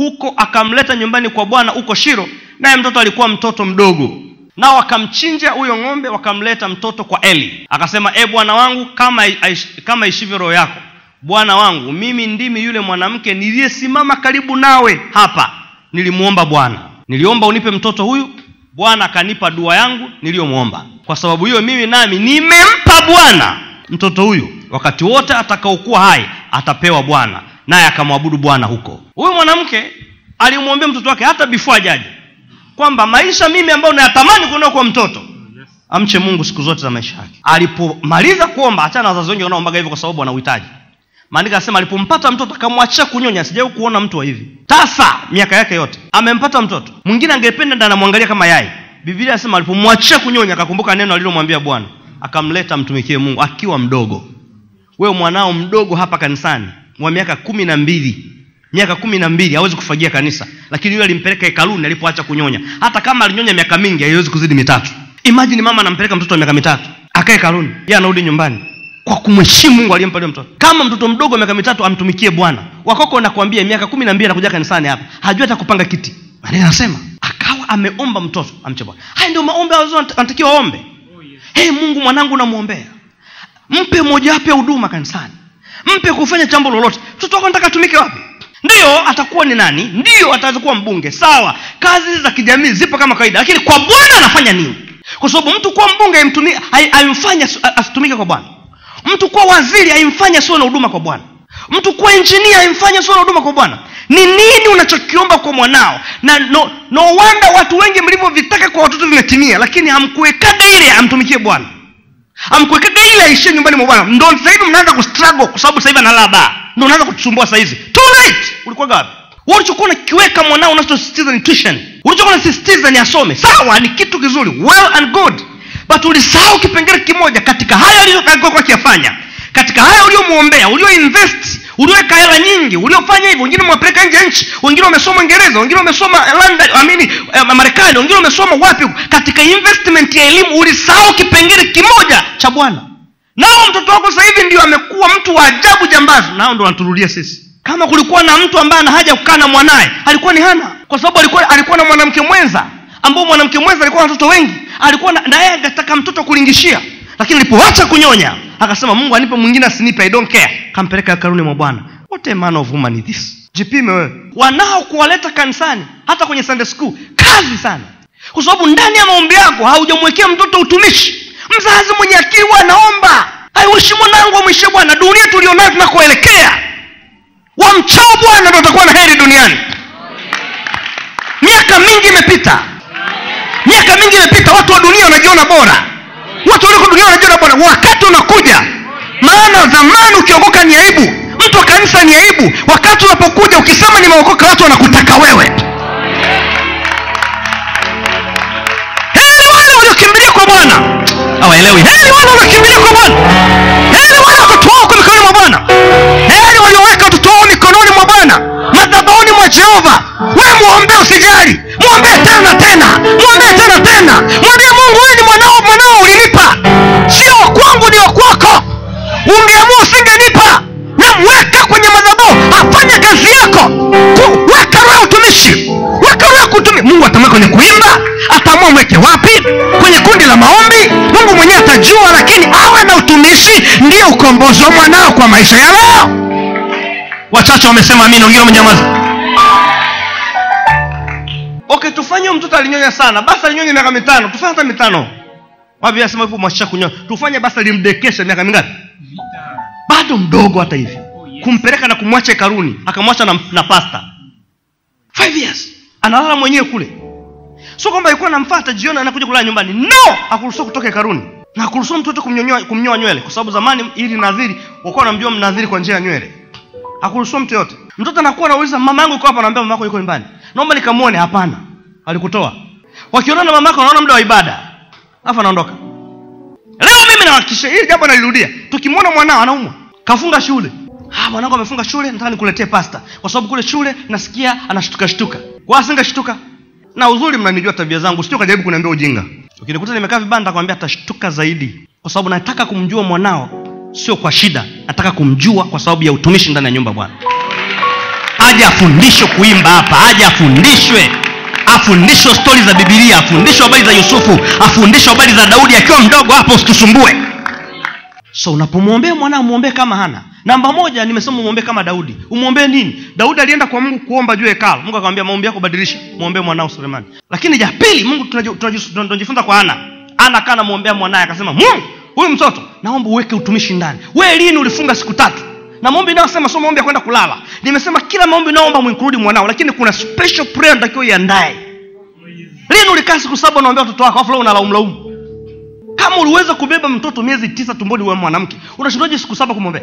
huko akamleta nyumbani kwa bwana huko shiro naye mtoto alikuwa mtoto mdogo. Nao wakamchinja huyo ng'ombe wakamleta mtoto kwa eli. Akasema e bwana wangu kama, aish- kama ishivyo roho yako bwana wangu mimi ndimi yule mwanamke niliyesimama karibu nawe hapa. Nilimwomba bwana. Niliomba unipe mtoto huyu. Bwana akanipa dua yangu niliyomwomba. Kwa sababu hiyo mimi nami nimempa bwana mtoto huyu. Wakati wote atakaokuwa hai atapewa bwana naye akamwabudu bwana huko. Huyu mwanamke alimwambia mtoto wake hata before ajaje kwamba maisha mimi ambayo nayatamani kuona kwa mtoto amche mungu siku zote za maisha yake. Alipomaliza kuomba achana na wazazi wengi wanaombaga hivyo kwa sababu wana uhitaji maandiko anasema alipompata mtoto akamwachia kunyonya sijawai kuona mtu wa hivi. Tasa miaka yake yote amempata mtoto. Mwingine angependa ndo anamwangalia kama yai. Biblia anasema alipomwachia kunyonya akakumbuka neno alilomwambia bwana akamleta mtumikie mungu akiwa mdogo. Wewe mwanao mdogo hapa kanisani wa miaka kumi na mbili. Miaka kumi na mbili hawezi kufagia kanisa. Lakini yule alimpeleka hekaluni alipoacha kunyonya. Hata kama alinyonya miaka mingi haiwezi kuzidi mitatu. Imajini mama anampeleka mtoto wa miaka mitatu akae hekaluni ye anarudi nyumbani. Kwa kumheshimu mungu aliyempa mtoto. Kama mtoto mdogo wa miaka mitatu amtumikie bwana. Wakoko nakwambia miaka kumi na mbili anakuja kanisani hapa. Hajui hata kupanga kiti. Maneno anasema akawa ameomba mtoto amche bwana. Haya ndio maombi awazo anatakiwa aombe hey, mungu mwanangu namwombea. Mpe mojawapo ya huduma kanisani mpe kufanya jambo lolote. Mtoto wako nataka atumike wapi? Ndio atakuwa ni nani? Ndio ataweza kuwa mbunge. Sawa. Kazi za kijamii zipo kama kawaida lakini kwa bwana anafanya nini? Kwa sababu mtu kuwa mbunge asi- asitumike kwa bwana. Mtu kuwa waziri aimfanye sio na huduma kwa bwana. Mtu kuwa injinia aimfanye asiwe na huduma kwa bwana. Ni nini unachokiomba kwa mwanao? Na no, no wanda watu wengi mlivyovitaka kwa watoto vimetimia lakini hamkuwekaga ile amtumikie bwana amkuwekaga ile aishie nyumbani mwa bwana. Ndo hivi mnaanza kustruggle kwa sababu hivi analala baa ndo unaanza kutusumbua sasa hizi. Too late! Ulikuwaga wapi wewe ulichokuwa unakiweka mwanao unachosisitiza ni tuition. Ulichokuwa unasisitiza ni asome. Sawa ni kitu kizuri. Well and good. But ulisahau kipengele kimoja katika haya aliyokuwa akiyafanya katika haya uliomwombea ulioinvest ulioweka hela nyingi uliofanya hivyo wengine umewapeleka nje nchi wengine wamesoma uingereza wengine wamesoma amini eh, marekani wengine wamesoma wapi katika investment ya elimu ulisahau kipengele kimoja cha bwana. Nao mtoto wako sasa hivi ndio amekuwa mtu wa ajabu jambazi. Nao ndo wanaturudia sisi. Kama kulikuwa na mtu ambaye ana haja kukaa na mwanaye alikuwa ni hana. Kwa sababu alikuwa alikuwa na mwanamke mwenza ambao mwanamke mwenza alikuwa na watoto wengi. Alikuwa na yeye angetaka mtoto kulingishia. Lakini alipoacha kunyonya akasema mungu anipe mwingine asinipe i don't care. Kampeleka karuni mwa bwana. What a man of woman is this? Jipime wewe. Wanao kuwaleta kanisani hata kwenye sunday school kazi sana. Kwa sababu ndani ya maombi yako haujamwekea mtoto utumishi. Mzazi mwenye akili anaomba. Aiwishi mwanangu amwishie bwana. Dunia tulionayo tunakoelekea. Wamchao bwana ndo atakuwa na heri duniani. Miaka mingi imepita. Miaka mingi imepita watu wa dunia wanajiona bora watu walioko wanajiona Bwana, wakati unakuja maana zamani ukiokoka ni aibu. Mtu wa kanisa ni aibu. Wakati unapokuja ukisema nimeokoka watu wanakutaka wewe. Heri wale waliokimbilia kwa bwana. Hawaelewi. Heri wale waliokimbilia kwa bwana. Heri wale kwa mikononi mwa bwana. Heri walioweka watoto wao mikononi mwa bwana. Madhabahuni mwa jehova we muombe usijali. Mwombee tena na tena. Muombe tena tena. Mwambie mungu wewe ni mwanao mwanao ulinipa. Sio wa kwangu ni wa kwako ungeamua usingenipa. Namweka kwenye madhabahu. Afanye kazi yako. Weka roho utumishi. Weka roho kutumi mungu atamweka kwenye kuimba. Ataamua mweke wapi? Kwenye kundi la maombi. Mungu mwenyewe atajua lakini awe na utumishi. Ndio ukombozi wa mwanao kwa maisha ya leo. Wachache wamesema amini wengine wamenyamaza okay tufanye mtoto alinyonya sana. Basi alinyonya miaka mitano. Tufanye hata mitano. Wapi asema hivyo mwasha kunyonya? Tufanye basi alimdekesha miaka mingapi? Bado mdogo hata hivi. Kumpeleka na kumwacha hekaruni akamwacha na, na pasta. Five years. Analala mwenyewe kule. Sio kwamba alikuwa namfata jioni anakuja kulala nyumbani. No! Akuruhusiwa kutoka hekaruni na akuruhusiwa mtoto kumnyonya kumnyoa nywele. Kwa sababu zamani ili nadhiri wakuwa wanamjua mnadhiri kwa njia ya nywele. Akuruhusu mtu yote mtoto anakuwa anauliza mama yangu yuko hapa naambia mama yako yuko nyumbani naomba nikamwone hapana. Alikutoa. Wakionana mama yako wanaona muda wa ibada alafu anaondoka. Leo mimi nawahakikisha hili jambo nalirudia. Tukimwona mwanao anaumwa. Kafunga shule. Ah, mwanangu amefunga shule nataka nikuletee pasta. Kwa sababu kule shule nasikia anashtuka shtuka. Kwa asingeshtuka na uzuri mnanijua tabia zangu. Sio kajaribu kuniambia ujinga. Ukinikuta nimekaa vibanda nitakwambia atashtuka zaidi. Kwa sababu nataka kumjua mwanao sio kwa shida. Nataka kumjua kwa sababu ya utumishi ndani ya nyumba bwana aje afundishwe kuimba hapa aje afundishwe afundishwe stori za bibilia afundishwe habari za yusufu afundishwe habari za daudi. Akiwa mdogo hapo usitusumbue. So unapomwombea mwanao mwombee kama hana. Namba moja nimesema umwombee kama daudi. Umwombee nini? Daudi alienda kwa mungu kuomba juu hekalu. Mungu akamwambia maombi yako badilisha mwombee mwanao sulemani. Lakini ja pili mungu tunajifunza kwa ana ana kaa namwombea mwanaye akasema mungu huyu mtoto naomba uweke utumishi ndani. Wee lini ulifunga siku tatu na maombi inayosema sio maombi ya kwenda kulala. Nimesema kila maombi unaomba mwinkurudi mwanao lakini kuna special prayer natakiwa iandae. Lini ulikaa siku saba unaombea watoto wako afu leo unalaumlaumu kama uliweza kubeba mtoto miezi tisa tumboni wa mwanamke unashindaje siku saba kumwombea?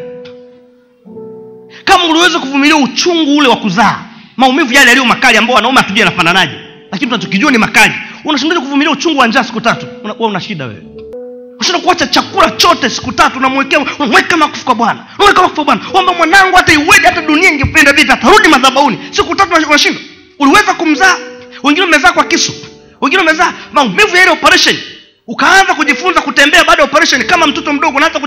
Kama uliweza kuvumilia uchungu ule wa kuzaa maumivu yale yaliyo makali ambao wanaume hatujui yanafananaje lakini tunachokijua ni makali unashindaje kuvumilia uchungu wa njaa siku tatu? Wewe una shida wewe unashinda kuacha chakula chote siku tatu unamwekea weka makufu kwa bwana. Weka makufu kwa bwana. Omba mwanangu hata iweje hata dunia ingependa vipi atarudi madhabauni siku tatu unash- unashindwa uliweza kumzaa? Wengine umezaa kwa kisu. Wengine umezaa maumivu ya ile operation. Ukaanza kujifunza kutembea baada ya operation kama mtoto mdogo unaanza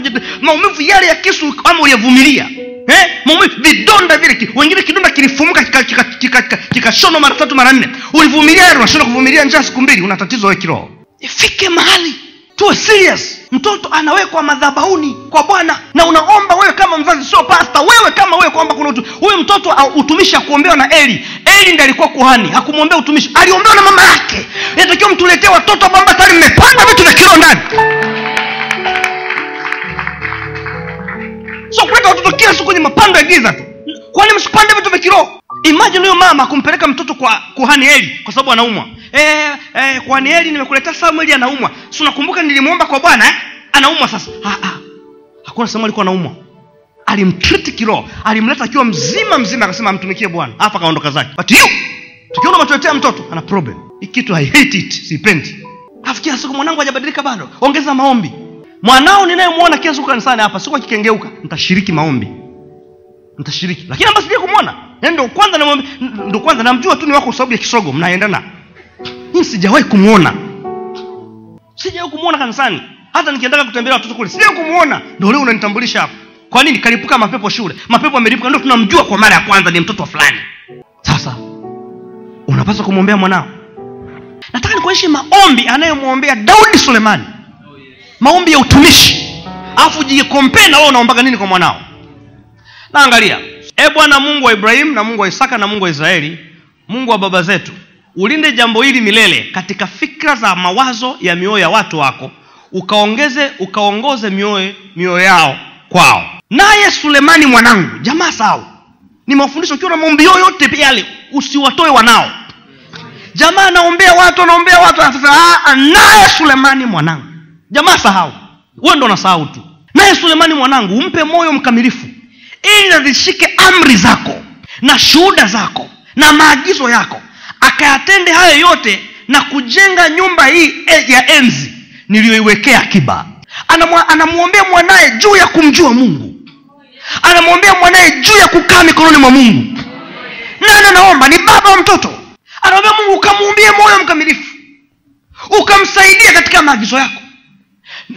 maumivu yale ya kisu ama uyavumilia. Eh? maumivu vidonda vile wengine kidonda kilifumuka kikashonwa kika, kika, kika, mara tatu mara nne. Ulivumilia unashindwa kuvumilia njaa siku mbili una tatizo wewe kiroho. Ifike mahali tuwe serious. Mtoto anawekwa madhabauni kwa bwana na unaomba wewe kama mzazi sio pasta wewe kama wewe kwamba kuna utu- huyu mtoto utumishi akuombewa na eli. Eli ndi alikuwa kuhani hakumwombea utumishi aliombewa na mama yake. Inatakiwa mtuletee watoto ambao tayari mmepanda vitu vya kiroho ndani. So kuleta watoto kila siku kwenye mapando ya giza tu. Kwani msipande vitu vya kiroho imagine huyo mama kumpeleka mtoto kwa kuhani eli kwa sababu anaumwa. E, e, kuhani eli nimekuletea samueli anaumwa. Si unakumbuka nilimwomba kwa bwana eh? anaumwa sasa. Ha, ha. hakuna sehemu alikuwa anaumwa. Alimtriti kiroho. Alimleta akiwa mzima mzima akasema amtumikie bwana. Alafu akaondoka zake. But you tukiona umetuletea mtoto ana problem. Hii kitu i hate it. Sipendi. Alafu kila siku mwanangu hajabadilika bado. Ongeza maombi. Mwanao ninayemwona kila siku kanisani hapa siku akikengeuka nitashiriki maombi. Nitashiriki. Lakini ambayo sijai kumwona Yaani ndo kwanza namwambia- ndo kwanza namjua tu ni wako sababu ya kisogo mnaendana. Mimi sijawahi kumwona sijawahi kumwona kanisani. Hata nikiendaga kutembelea watoto kule sijawahi kumwona ndo leo unanitambulisha hapa kwa nini? Kalipuka mapepo shule. Mapepo amelipuka ndio tunamjua kwa mara ya kwanza ni mtoto fulani. Sasa unapaswa kumwombea mwanao. Nataka nikuonyeshe maombi anayomwombea daudi sulemani. Maombi ya utumishi. Alafu jikompee na wewe unaombaga nini kwa mwanao. Naangalia e bwana mungu wa ibrahimu na mungu wa isaka na mungu wa israeli mungu wa baba zetu ulinde jambo hili milele katika fikra za mawazo ya mioyo ya watu wako ukaongeze ukaongoze mioyo mioyo yao kwao. Naye sulemani mwanangu jamaa sawa nimewafundisha ukiwa na maombi yoyote yale usiwatoe wanao. Jamaa anaombea watu anaombea watu anasema "Ah, ah, naye sulemani mwanangu. Jamaa sahau wewe ndo unasahau tu. Naye sulemani mwanangu umpe moyo mkamilifu ili azishike amri zako na shuhuda zako na maagizo yako akayatende hayo yote na kujenga nyumba hii e- ya enzi niliyoiwekea akiba. Anamwombea mwanaye juu ya kumjua mungu. Anamwombea mwanaye juu ya kukaa mikononi mwa mungu. Nani anaomba? Ni baba wa mtoto. Anaombea mungu ukamwumbie moyo mkamilifu. Ukamsaidia katika maagizo yako.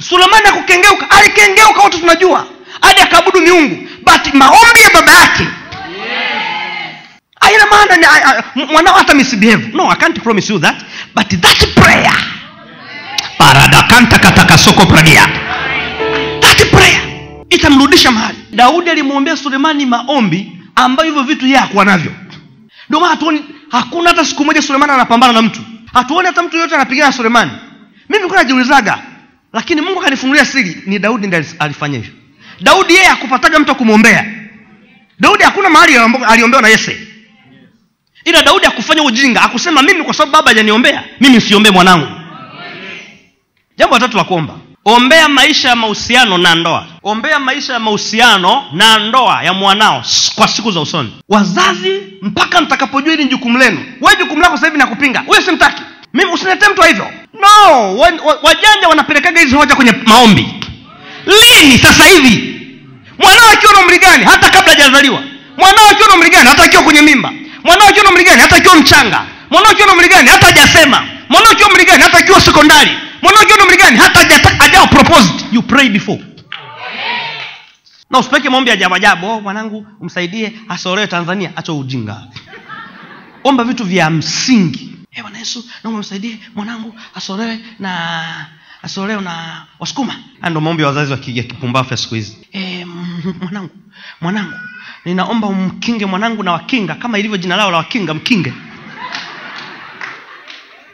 Sulemani akukengeuka alikengeuka wote tunajua. Hadi akaabudu miungu maombi ya baba yake. Aina maana mwanao hata misbehave no i can't promise you that. But that prayer. Paradakanta katakasoko pradia that prayer. Itamrudisha mahali. Daudi alimwombea sulemani maombi ambayo hivyo vitu yeye hakuwa navyo. Ndio maana hatuoni hakuna hata siku moja sulemani anapambana na mtu. Hatuoni hata mtu yoyote anapigana na sulemani. Mimi nilikuwa najiulizaga lakini mungu akanifungulia siri ni daudi ndi alifanya hivyo daudi yeye hakupataga mtu akumwombea daudi hakuna mahali aliombewa na yese. Ila daudi akufanya ujinga akusema mimi kwa sababu baba hajaniombea mimi siombee mwanangu. Jambo la tatu la kuomba. Ombea maisha ya mahusiano na ndoa. Ombea maisha ya mahusiano na ndoa ya mwanao kwa siku za usoni. Wazazi mpaka mtakapojua ni jukumu lenu. We jukumu lako sasa hivi nakupinga wewe simtaki mimi usinetee mtu hivyo. No! Wajanja wanapelekaga hizi hoja kwenye maombi lini sasa hivi? Mwanao akiwa na umri gani? Hata kabla hajazaliwa. Mwanao akiwa na umri gani? Hata akiwa kwenye mimba. Mwanao akiwa na umri gani? Hata akiwa mchanga. Mwanao akiwa na umri gani? Hata hajasema. Mwanao akiwa umri gani? Hata akiwa sekondari. Mwanao akiwa na umri gani? Hata hajao proposed. You pray before. Na usipeke maombi ya ajabu ajabu. Oh, mwanangu umsaidie asiolewe tanzania acha ujinga. Omba vitu vya msingi. Hey, bwana yesu naomba msaidie mwanangu asiolewe na asiolewe na wasukuma. Haya ndo maombi ya wazazi wa kipumbafu ya siku hizi. E, mwanangu mwanangu ninaomba umkinge mwanangu na wakinga kama ilivyo jina lao la wakinga mkinge.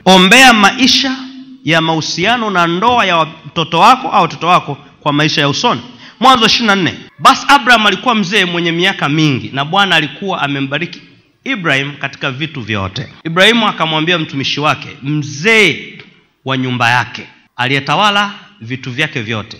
Ombea maisha ya mahusiano na ndoa ya mtoto wako au watoto wako kwa maisha ya usoni. Mwanzo ishiri na nne. Basi abraham alikuwa mzee mwenye miaka mingi na bwana alikuwa amembariki ibrahim katika vitu vyote. Ibrahimu akamwambia mtumishi wake mzee wa nyumba yake aliyetawala vitu vyake vyote.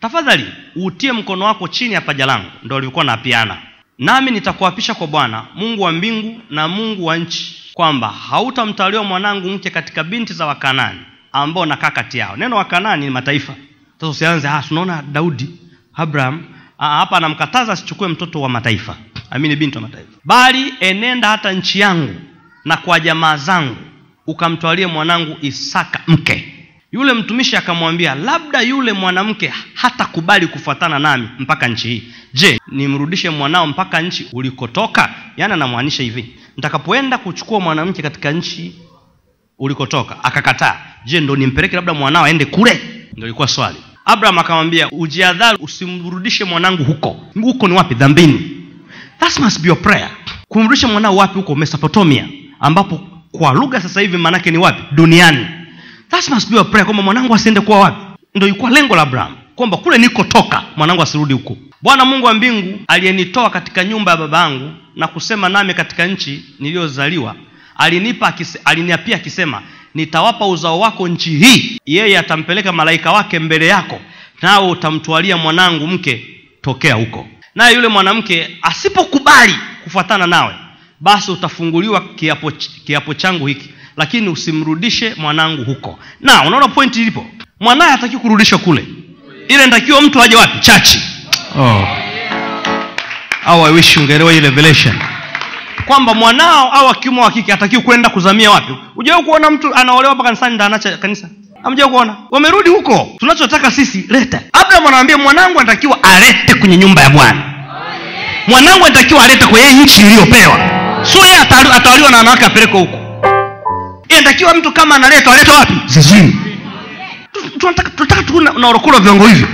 Tafadhali utie mkono wako chini ya paja langu ndo alivyokuwa naapiana nami nitakuapisha kwa bwana mungu wa mbingu na mungu wa nchi kwamba hautamtaliwa mwanangu mke katika binti za wakanani ambao nakaa kati yao. Neno wakanani ni mataifa. Sasa usianze ah, tunaona daudi abraham hapa anamkataza asichukue mtoto wa mataifa. Amini binti wa mataifa. Bali enenda hata nchi yangu na kwa jamaa zangu ukamtwalie mwanangu isaka mke yule mtumishi akamwambia labda yule mwanamke hatakubali kufuatana nami mpaka nchi hii. Je nimrudishe mwanao mpaka nchi ulikotoka? Yaani anamwanisha hivi nitakapoenda kuchukua mwanamke katika nchi ulikotoka akakataa. Je ndo nimpeleke labda mwanao aende kule? Ndo ilikuwa swali. Abraham akamwambia ujiadhari usimrudishe mwanangu huko. Huko ni wapi? Dhambini. That must be your prayer. Kumrudisha mwanao wapi huko? Mesopotamia ambapo kwa lugha sasa hivi maanake ni wapi? Duniani that must be prayer kwamba mwanangu asiende kuwa wapi. Ndo ilikuwa lengo la abraham kwamba kule nikotoka mwanangu asirudi huko. Bwana mungu wa mbingu aliyenitoa katika nyumba ya baba yangu na kusema nami katika nchi niliyozaliwa alinipa aliniapia akisema nitawapa uzao wako nchi hii. Yeye atampeleka malaika wake mbele yako nawe utamtwalia mwanangu mke tokea huko. Naye yule mwanamke asipokubali kufuatana nawe basi utafunguliwa kiapo, kiapo changu hiki lakini usimrudishe mwanangu huko. Na unaona pointi ilipo? Mwanaye hataki kurudishwa kule. Ile ntakiwa mtu aje wapi? Chachi. Oh. au i wish ungeelewa hii revelation. Kwamba mwanao au akiume wa kike hatakiwi kwenda kuzamia wapi? Ujawai kuona mtu anaolewa hapa kanisani ndo anacha kanisa? Amjaa kuona? Wamerudi huko. Tunachotaka sisi leta abraham anawambia mwanangu anatakiwa alete kwenye nyumba ya bwana. Mwanangu anatakiwa alete kwenye nchi iliyopewa sio yeye atawaliwa na wanawake apelekwe huko inatakiwa mtu kama analetwa alete wapi? Zizini. Tunataka tu na orokoro viwango hivyo.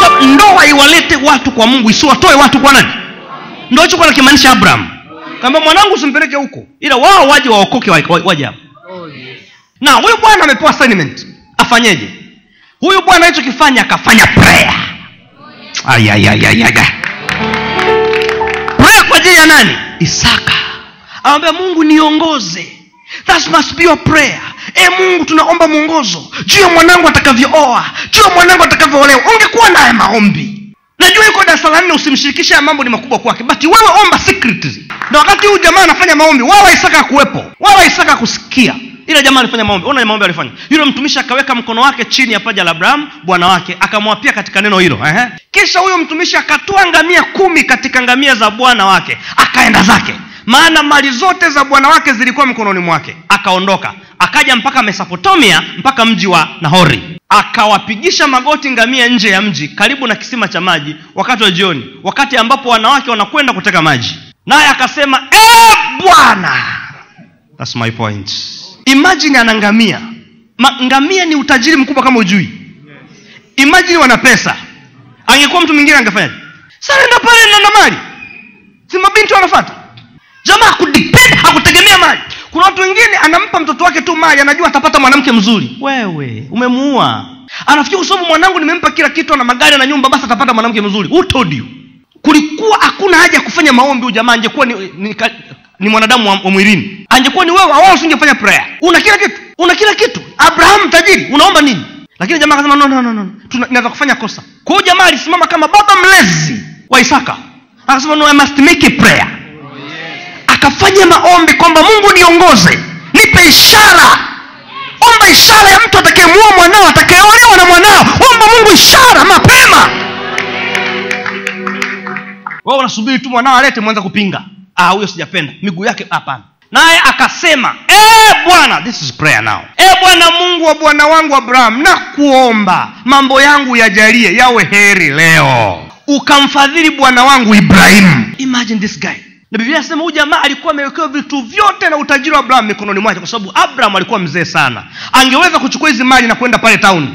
So, ndoa iwalete watu kwa mungu isiwatoe watu kwa nani? Ndo hicho kwa nakimaanisha abraham. Kamba mwanangu usimpeleke huko. Ila wao waje waokoke waje hapo. Na huyu bwana amepewa assignment. Afanyeje? Huyu bwana alichokifanya akafanya prayer. Prayer kwa ajili ya nani? Isaka. Anamwambia mungu niongoze that must be your prayer. E mungu tunaomba mwongozo. Juu ya mwanangu atakavyooa juu ya mwanangu atakavyoolewa ungekuwa naye maombi. Najua yuko darasa la nne usimshirikishe mambo ni makubwa kwake. But wewe omba secretly. Na wakati huyu jamaa anafanya maombi wala isaka akuwepo. Wala isaka akusikia. Ila jamaa alifanya maombi. Ona maombi alifanya. Yule mtumishi akaweka mkono wake chini ya paja la abraham bwana wake akamwapia katika neno hilo Ehe. kisha huyo mtumishi akatoa ngamia kumi katika ngamia za bwana wake akaenda zake maana mali zote za bwana wake zilikuwa mkononi mwake. Akaondoka. Akaja mpaka mesopotamia mpaka mji wa nahori. Akawapigisha magoti ngamia nje ya mji karibu na kisima cha maji wakati wa jioni wakati ambapo wanawake wanakwenda kuteka maji. Naye akasema e bwana! That's my point. Imagine ana ngamia. Ma, ngamia ni utajiri mkubwa kama ujui imagine wana pesa. Angekuwa mtu mwingine angefanyaje sanaenda pale na mali si mabinti wanafata jamaa hakudepend hakutegemea mali kuna watu wengine anampa mtoto wake tu mali anajua atapata mwanamke mzuri. Wewe. Umemuua. Anafikiri kwa sababu mwanangu nimempa kila kitu na magari na nyumba basi atapata mwanamke mzuri. Who told you? Kulikuwa hakuna haja ya kufanya maombi huyu jamaa angekuwa ni, ni, ni mwanadamu wa, mwilini. Angekuwa ni wewe awao usingefanya prayer? Una kila kitu. Una kila kitu. Abraham tajiri unaomba nini? Lakini jamaa akasema no, no, no, no. Naweza kufanya kosa. Kwa hiyo jamaa alisimama kama baba mlezi wa isaka. Akasema no, I must make a prayer akafanya maombi kwamba mungu niongoze nipe ishara. Omba ishara ya mtu atakayemuoa mwanao atakayeolewa na mwanao. Omba mungu ishara mapema. Wao unasubiri tu mwanao alete mwanza kupinga. Ah huyo sijapenda. Miguu yake hapana. Naye akasema e bwana this is prayer now. E bwana mungu wa bwana wangu abraham nakuomba mambo yangu yajalie yawe heri leo. Ukamfadhili bwana wangu ibrahimu. Imagine this guy na biblia inasema huyu jamaa alikuwa amewekewa vitu vyote na utajiri wa abraham mikononi mwake kwa sababu abraham alikuwa mzee sana. Angeweza kuchukua hizi mali na kwenda pale tauni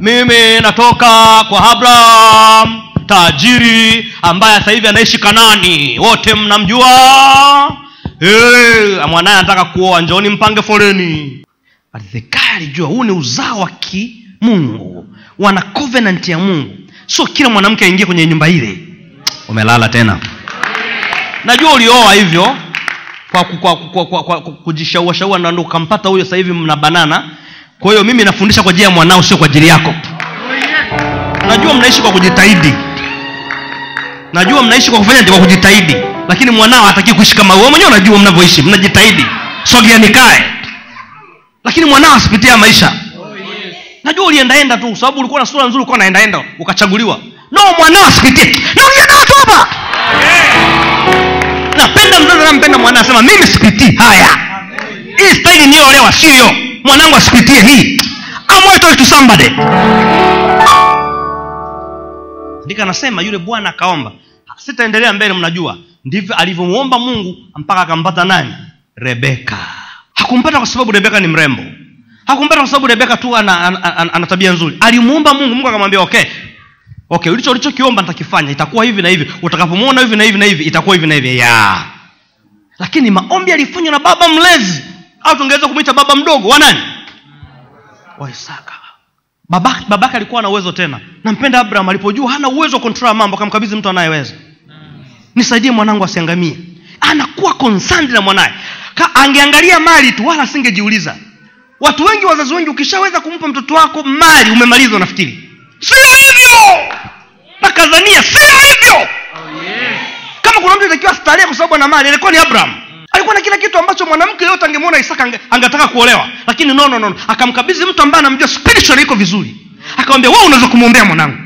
mimi natoka kwa abraham tajiri ambaye sasa hivi anaishi kanani. Wote mnamjua? Eh, mwanaye anataka kuoa njoni mpange foreni But jua huu ni uzao wa kimungu. Wana covenant ya mungu sio kila mwanamke aingie kwenye nyumba ile umelala tena. Najua ulioa hivyo kwa, kwa, kwa, kwa, kwa, kwa, kujishauashaua na ndo ukampata huyo sasa hivi mna banana. Kwa hiyo mimi nafundisha kwa ajili ya mwanao sio kwa ajili yako. Najua mnaishi kwa kujitahidi. Najua mnaishi kwa kufanya kwa kujitahidi. Lakini mwanao hataki kuishi kama wewe mwenyewe unajua mnavyoishi mnajitahidi. Sogea nikae. Lakini mwanao asipitia maisha najua uliendaenda tu sababu ulikuwa na sura nzuri ulikuwa naendaenda ukachaguliwa. No mwanao na ulienda tu hapa. Napenda mzazi anampenda mwanao asema mimi sipitii haya. Hii staili niyoolewa siyo. Mwanangu asipitie hii. To somebody. Ndika anasema yule bwana akaomba. Sitaendelea mbele mnajua. Ndivyo alivyomwomba mungu mpaka akampata nani? Rebeka. Hakumpata kwa sababu rebeka ni mrembo hakumpata kwa sababu rebeka tu ana, ana, ana, ana tabia nzuri. Alimuomba mungu mungu akamwambia okay. Okay ulicho ulichokiomba nitakifanya. Itakuwa hivi na hivi. Utakapomwona hivi na hivi na hivi itakuwa hivi na hivi. Ya. Lakini maombi alifanywa na baba mlezi. Au tungeweza kumwita baba mdogo wa nani? Wa isaka. Babake babake alikuwa na uwezo tena. Nampenda abraham. Alipojua hana uwezo wa kontrola mambo akamkabidhi mtu anayeweza. Nisaidie mwanangu asiangamie. Anakuwa concerned na mwanaye. Angeangalia mali tu wala asingejiuliza watu wengi wazazi wengi ukishaweza kumpa mtoto wako mali umemaliza unafikiri. Sio hivyo! Nakazania sio hivyo! Kama kuna mtu itakiwa starehe kwa sababu ana mali alikuwa ni abraham. Alikuwa na kila kitu ambacho mwanamke yote angemwona isaka ange- angetaka kuolewa. Lakini no, no, no. akamkabidhi mtu ambaye anamjua spiritually iko vizuri. Akamwambia wewe unaweza kumwombea mwanangu.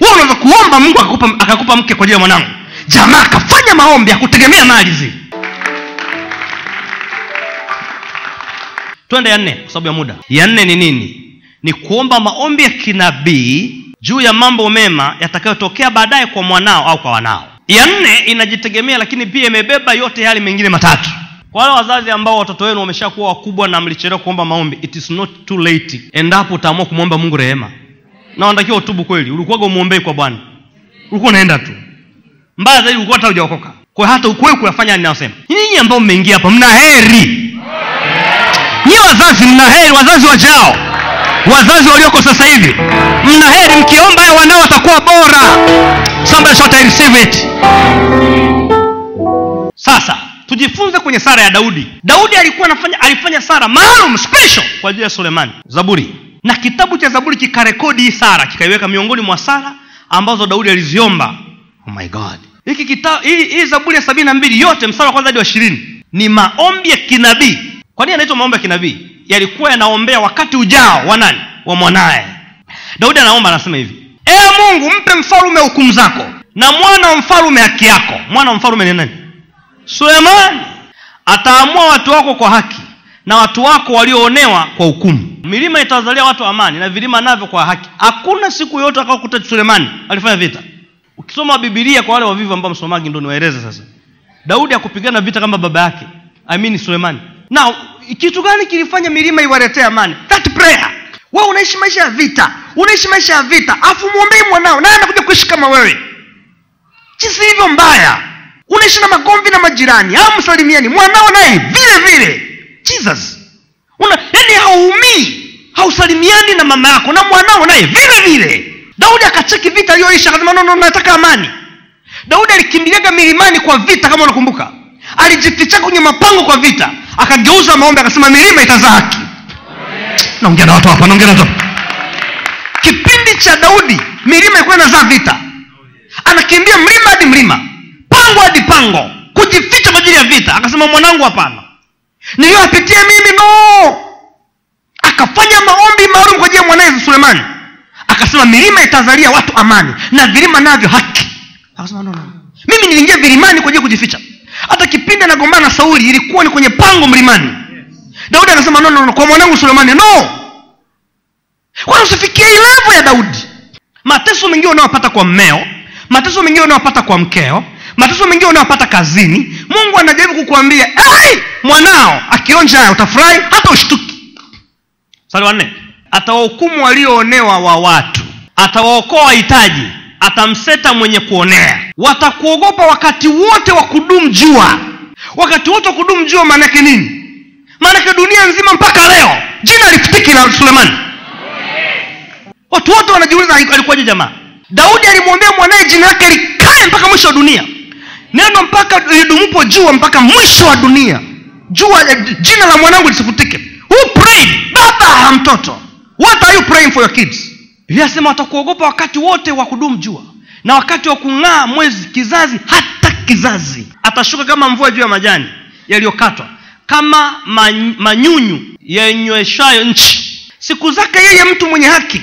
Wewe unaweza kuomba mungu akakupa, akakupa mke kwa ajili ya mwanangu. Jamaa akafanya maombi akutegemea mali zile twende ya nne kwa sababu ya muda. Ya nne ni nini? Ni kuomba maombi ya kinabii juu ya mambo mema yatakayotokea baadaye kwa mwanao au kwa wanao. Ya nne inajitegemea lakini pia imebeba yote yale mengine matatu. Kwa wale wazazi ambao watoto wenu wameshakuwa wakubwa na mlichelewa kuomba maombi it is not too late. Endapo utaamua kumwomba mungu rehema. Na wanatakiwa utubu kweli. Ulikuwaga umwombei kwa bwana. Ulikuwa unaenda tu. Mbaya zaidi ulikuwa hata hujaokoka. Kwa hata ukuwe kuyafanya ninayosema. Nyinyi ambao mmeingia hapa mna heri nyie wazazi mna heri wazazi wajao. Wazazi walioko sasa hivi mna heri mkiomba ya wanao watakuwa bora. Somebody shout I it. Sasa tujifunze kwenye sara ya daudi. Daudi alikuwa anafanya alifanya sara maalum special kwa ajili ya sulemani. Zaburi. Na kitabu cha zaburi kikarekodi hii sara kikaiweka miongoni mwa sara ambazo daudi aliziomba. Oh my god. Hiki hii, hii zaburi ya sabini na mbili yote msara wa kwanza hadi wa ishirini ni maombi ya kinabii kwa nini anaitwa maombi ya kinabii? Yalikuwa yanaombea wakati ujao wa nani? Wa mwanaye. Daudi anaomba anasema hivi. Ee mungu mpe mfalume hukumu zako. Na mwana wa mfalume haki yako. Mwana wa mfalume ni nani? Sulemani. Ataamua watu wako kwa haki na watu wako walioonewa kwa hukumu. Milima itawazalia watu amani na vilima navyo kwa haki. Hakuna siku yoyote akakuta sulemani alifanya vita. Ukisoma bibilia kwa wale wavivu ambao msomaji ndo niwaeleze sasa. Daudi akupigana vita kama baba yake. Amini sulemani na kitu gani kilifanya milima iwaletee amani? That prayer. Wewe unaishi maisha ya vita. Unaishi maisha ya vita. Afu mwombei mwanao. Naye anakuja kuishi kama wewe. Jinsi hivyo mbaya. Unaishi na magomvi na majirani. Au msalimiani. Mwanao naye. Vile vile. Jesus. Una yani hauumii hausalimiani na mama yako na mwanao naye. Vile vile. Daudi akacheki vita aliyoisha akasema no, no, nataka amani. Daudi alikimbiliaga milimani kwa vita kama unakumbuka. Alijificha kwenye mapango kwa vita akageuza maombi akasema milima itazaa haki naongea na watu hapa naongea na watu kipindi cha daudi milima ilikuwa inazaa vita. Anakimbia mlima hadi mlima pango hadi pango kujificha kwa ajili ya vita. Akasema mwanangu hapana. Niliyoyapitia mimi no. Akafanya maombi maalum kwa ajili ya mwanaye sulemani. Akasema milima itazalia watu amani na vilima navyo haki. Akasema no, no. mimi niliingia vilimani kwa ajili ya kujificha hata kipindi anagombana na sauli ilikuwa ni kwenye pango mlimani. Daudi anasema no, no, no. kwa mwanangu sulemani no. Kwani usifikie levo ya daudi? Mateso mengine unayopata kwa mmeo mateso mengine unayopata kwa mkeo mateso mengine unayopata kazini mungu anajaribu kukuambia hey, mwanao akionja utafurahi hata ushtuki. Sali atawahukumu walioonewa wa watu atawaokoa wahitaji atamseta mwenye kuonea watakuogopa wakati wote wa kudumu jua. Wakati wote wa kudumu jua maanake nini? Maanake dunia nzima mpaka leo. Jina lifutiki la sulemani watu wote wanajiuliza alikuwaje jamaa? Daudi alimwambia mwanaye jina lake likae mpaka mwisho wa dunia. Neno mpaka lidumupo jua mpaka mwisho wa dunia. Jua jina la mwanangu lisifutike who prayed? Baba mtoto. What are you praying for your kids? Iliyasema watakuogopa wakati wote wa kudumu jua na wakati wa kung'aa mwezi kizazi hata kizazi atashuka kama mvua juu ya majani yaliyokatwa kama manyunyu yenyweshayo nchi. Siku zake yeye mtu mwenye haki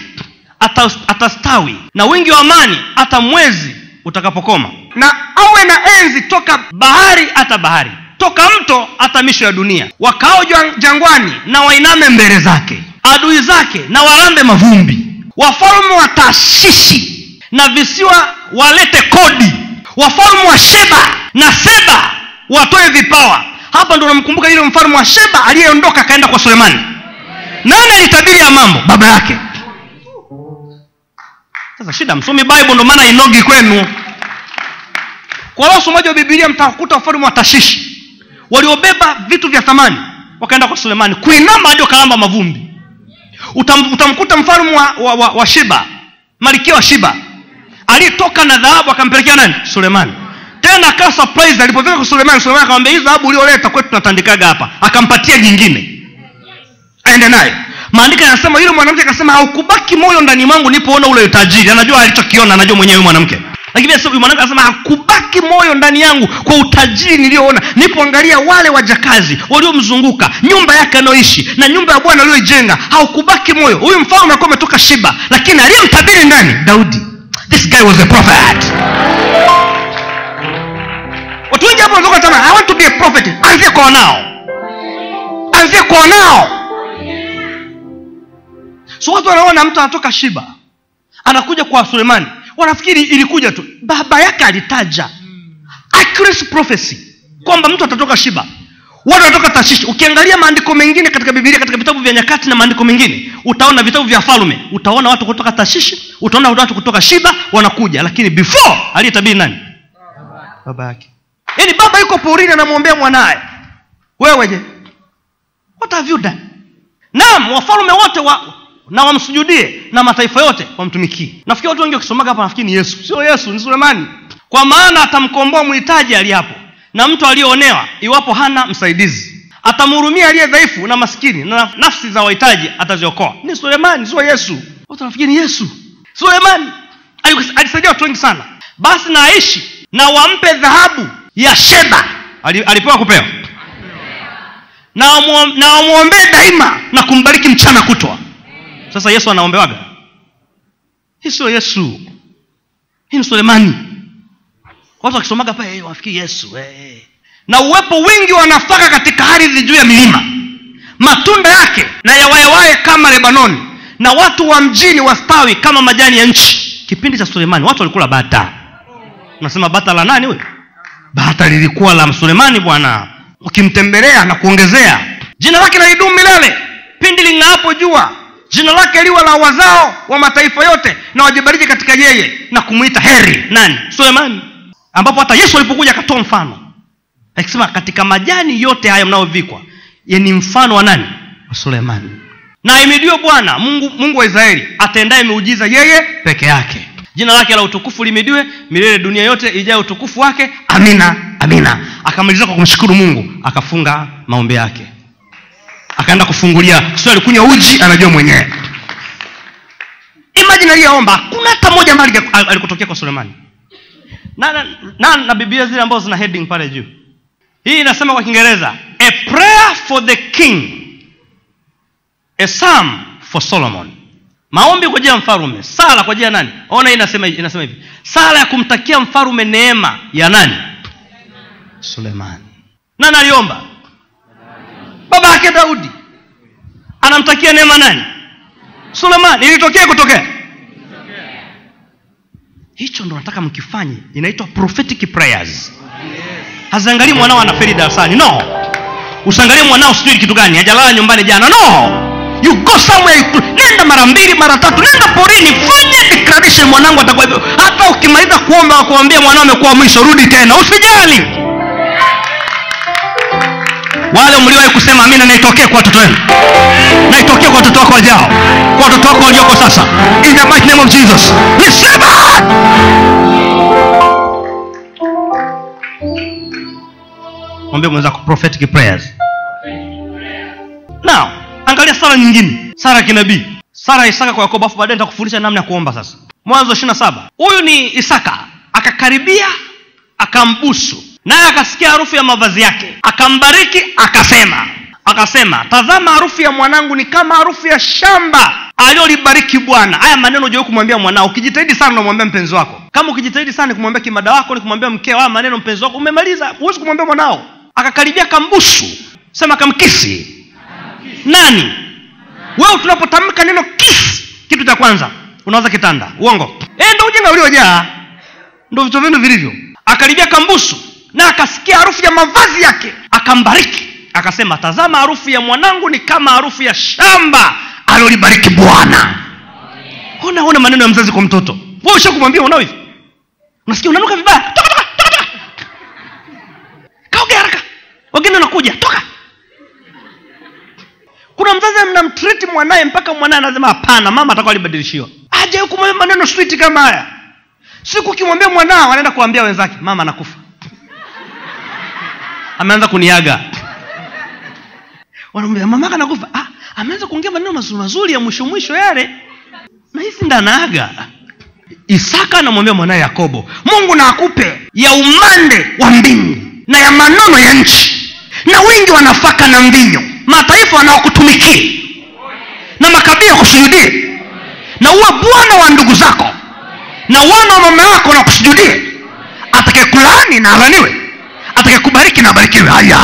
atastawi na wingi wa amani hata mwezi utakapokoma. Na awe na enzi toka bahari hata bahari toka mto hata misho ya dunia. Wakao jang- jangwani na wainame mbele zake adui zake na walambe mavumbi. Wafalme wa taashishi na visiwa walete kodi. Wafalme wa sheba na seba watoe vipawa. Hapa ndo namkumbuka yule mfalme wa sheba aliyeondoka akaenda kwa sulemani. Nani alitabiri ya mambo? Baba yake. Sasa shida msomi bible ndo maana inogi kwenu. Kwa wasomaji wa bibilia mtakuta wafalme wa tashishi. Waliobeba vitu vya thamani wakaenda kwa sulemani. Kuinama hadi wakalamba mavumbi. Utam, utamkuta mfalme wa, wa, wa, wa shiba malikia wa shiba aliyetoka na dhahabu akampelekea nani? Sulemani. Tena akawa surprise alipofika kwa sulemani sulemani akamwambia hii dhahabu ulioleta kwetu tunatandikaga hapa. Akampatia nyingine. Aende naye. Maandiko yanasema yule mwanamke akasema haukubaki moyo ndani mwangu nipoona ule utajiri anajua alichokiona anajua mwenyewe mwanamke. Lakini mwanamke akasema hakubaki moyo ndani yangu kwa utajiri niliyoona. Nipoangalia wale wajakazi waliomzunguka nyumba yake anayoishi na nyumba ya bwana aliyoijenga haukubaki moyo. Huyu mfalme alikuwa ametoka shiba lakini aliyemtabiri nani daudi this guy was a prophet. Watu wengi hapo wanatoka tama i want to be a prophet. Anzia kwa wanao anzia kwa wanao so watu wanaona mtu anatoka shiba anakuja kwa sulemani. Wanafikiri ilikuja tu. Baba yake alitaja. Accuracy prophecy. Kwamba mtu atatoka shiba watu wanatoka tashishi ukiangalia maandiko mengine katika bibilia katika vitabu vya nyakati na maandiko mengine utaona vitabu vya falme. Utaona watu kutoka tashishi utaona watu kutoka shiba wanakuja lakini before aliyetabiri nani? Baba yake. Yaani baba yuko porini anamwombea mwanaye. Wewe je? What have you done? Naam wafalume wote wa na wamsujudie na mataifa yote wamtumikie. Nafikiri watu wengi wakisomaga hapa nafikiri ni yesu. Sio yesu ni sulemani. Kwa maana atamkomboa mhitaji aliyapo na mtu aliyeonewa iwapo hana msaidizi. Atamhurumia aliye dhaifu na maskini na nafsi za wahitaji ataziokoa. Ni sulemani sio yesu. Watu yesu. Sulemani! Alisaidia watu wengi sana. Basi na aishi na wampe dhahabu ya sheba. Alipewa kupewa? Na wamwombee daima na kumbariki mchana kutwa. Sasa yesu anaombewaga? Hii sio yesu. Hii ni sulemani watu wakisomaga pale hey, wanafikiri yesu hey. na uwepo wingi wa nafaka katika ardhi juu ya milima. Matunda yake na yawayawaye kama lebanoni. Na watu wa mjini wastawi kama majani ya nchi. Kipindi cha sulemani watu walikula bata. Unasema bata la nani huyo? Bata lilikuwa la sulemani bwana. Ukimtembelea na kuongezea jina lake nalidumu milele. Pindi ling'aapo jua jina lake liwa la wazao wa mataifa yote na wajibariki katika yeye na kumwita heri. Nani? Sulemani ambapo hata yesu alipokuja akatoa mfano akisema katika majani yote haya mnayovikwa ni mfano wa nani? Wa sulemani. Na imidio bwana mungu mungu wa israeli atendaye miujiza yeye peke yake. Jina lake la utukufu limidiwe milele dunia yote ijaye utukufu wake. Amina amina. Akamaliza kwa kumshukuru mungu akafunga maombi yake. Akaenda kufungulia. Sio alikunywa uji anajua mwenyewe. Imajini aliyeomba hakuna hata moja mali alikotokea kwa sulemani na, na, na, biblia zile ambazo zina heading pale juu. Hii inasema kwa kiingereza a prayer for the king a psalm for solomon. Maombi kwa ajili ya mfalume. Sala kwa ajili ya nani? Ona inasema, inasema hivi. Sala ya kumtakia mfalume neema ya nani? Sulemani nani aliomba baba yake daudi. Anamtakia neema nani? Sulemani ilitokea kutokea hicho ndo nataka mkifanye. Inaitwa prophetic prayers. Haziangalii mwanao anaferi darasani. No. Usiangalie mwanao sijui kitu gani. Hajalala nyumbani jana. No. You go somewhere. You, nenda mara mbili mara tatu. Nenda porini. Fanye declaration. Mwanangu atakuwa hivyo. Hata ukimaliza kuomba kuambia mwanao amekuwa mwisho rudi tena. Usijali wale mliwahi kusema amina naitokee kwa watoto wenu. Naitokee kwa watoto wako wajao. Kwa watoto wako walioko sasa. In the mighty name of jesus. It mwambie mwenzako prophetic prayers. Now angalia sara nyingine. Sara kinabii. Sara isaka kwa yakobo afu baadaye nitakufundisha namna ya kuomba sasa. Mwanzo ishiri na saba. Huyu ni isaka. Akakaribia akambusu naye akasikia harufu ya mavazi yake. Akambariki akasema akasema tazama harufu ya mwanangu ni kama harufu ya shamba aliyolibariki bwana. Haya maneno ujawai kumwambia mwanao. Ukijitahidi sana unamwambia mpenzi wako. Kama ukijitahidi sana ni kumwambia kimada wako ni kumwambia mkeo haya maneno mpenzi wako umemaliza. Huwezi kumwambia mwanao. Akakaribia kambusu. Sema kamkisi. Nani? Wewe tunapotamka neno kisi kitu cha kwanza unawaza kitanda. Uongo. E, ndo ujinga uliojaa. Ndo vitu vyenu vilivyo. Akaribia kambusu na akasikia harufu ya mavazi yake akambariki. Akasema tazama harufu ya mwanangu ni kama harufu ya shamba alilolibariki bwana. Ona ona maneno ya mzazi kwa mtoto. We usha kumwambia unao hivi? Unasikia unanuka vibaya? Toka toka toka toka. Kaoge haraka. Wageni wanakuja toka. Kuna mzazi mnamtriti mwanaye mpaka mwanaye anasema hapana mama atakuwa alibadilishiwa. Aje kumwambia maneno switi kama haya. Siku ukimwambia mwanao anaenda kuambia wenzake mama anakufa ameanza kuniaga. Wanamwambia mamaka anakufa ah, ameanza kuongea maneno mazuri mazuri ya mwisho mwisho yale. Na hisi ndanaaga isaka anamwambia mwanaye yakobo mungu na akupe ya umande wa mbingu na ya manono ya nchi na wingi wa nafaka na mvinyo. Mataifa wanaokutumikia na makabila kusujudie na uwe bwana wa ndugu zako na wana wa mama yako na kusujudie atakayekulaani na alaniwe atakayekubariki na abarikiwe haya.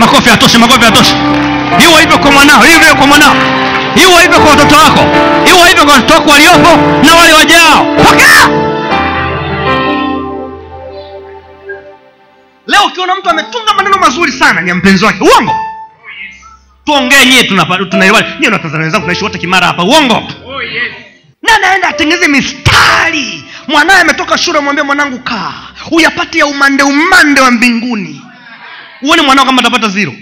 Makofi yatoshe makofi yatoshe iwe hivyo kwa mwanao hivyo kwa mwanao. Iwe hivyo kwa watoto wako. Iwe hivyo kwa watoto wako waliopo na wale wajao. Pokea! Leo ukiona mtu ametunga maneno mazuri sana ni ya mpenzi wake. Uongo. Tuongee nyie tunaiwali nyie natazana wenzangu tunaishi wote kimara hapa. Uongo. Na naenda atengeze mistari. Mwanaye ametoka shule mwambie mwanangu kaa uyapate ya umande umande wa mbinguni. Uone mwanao kama atapata zero.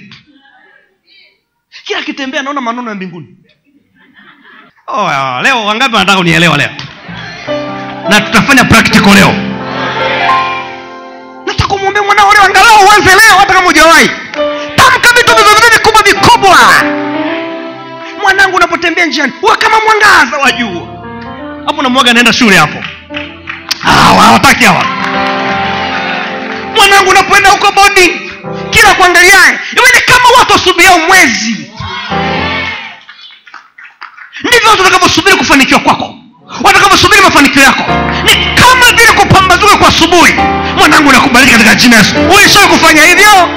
Kila akitembea naona manono ya mbinguni. Oh, leo wangapi wanataka unielewa leo? Na tutafanya practical leo. Nataka umwombee mwanao leo angalau uanze leo hata kama ujawai tamka vitu vizovile vikubwa vikubwa. Mwanangu unapotembea njiani huwa kama mwangaza wa juu hapo namwaga naenda shule hapo. Hawataki hawa mwanangu unapoenda huko bodi kila kuangaliaye iwe ni kama watu wasubiria mwezi. Ndivyo watu watakavyosubiri kufanikiwa kwako watakavyosubiri mafanikio yako. Ni kama vile kupambazuka kwa asubuhi. Mwanangu nakubariki katika jina yesu. Ulishawi kufanya hivyo?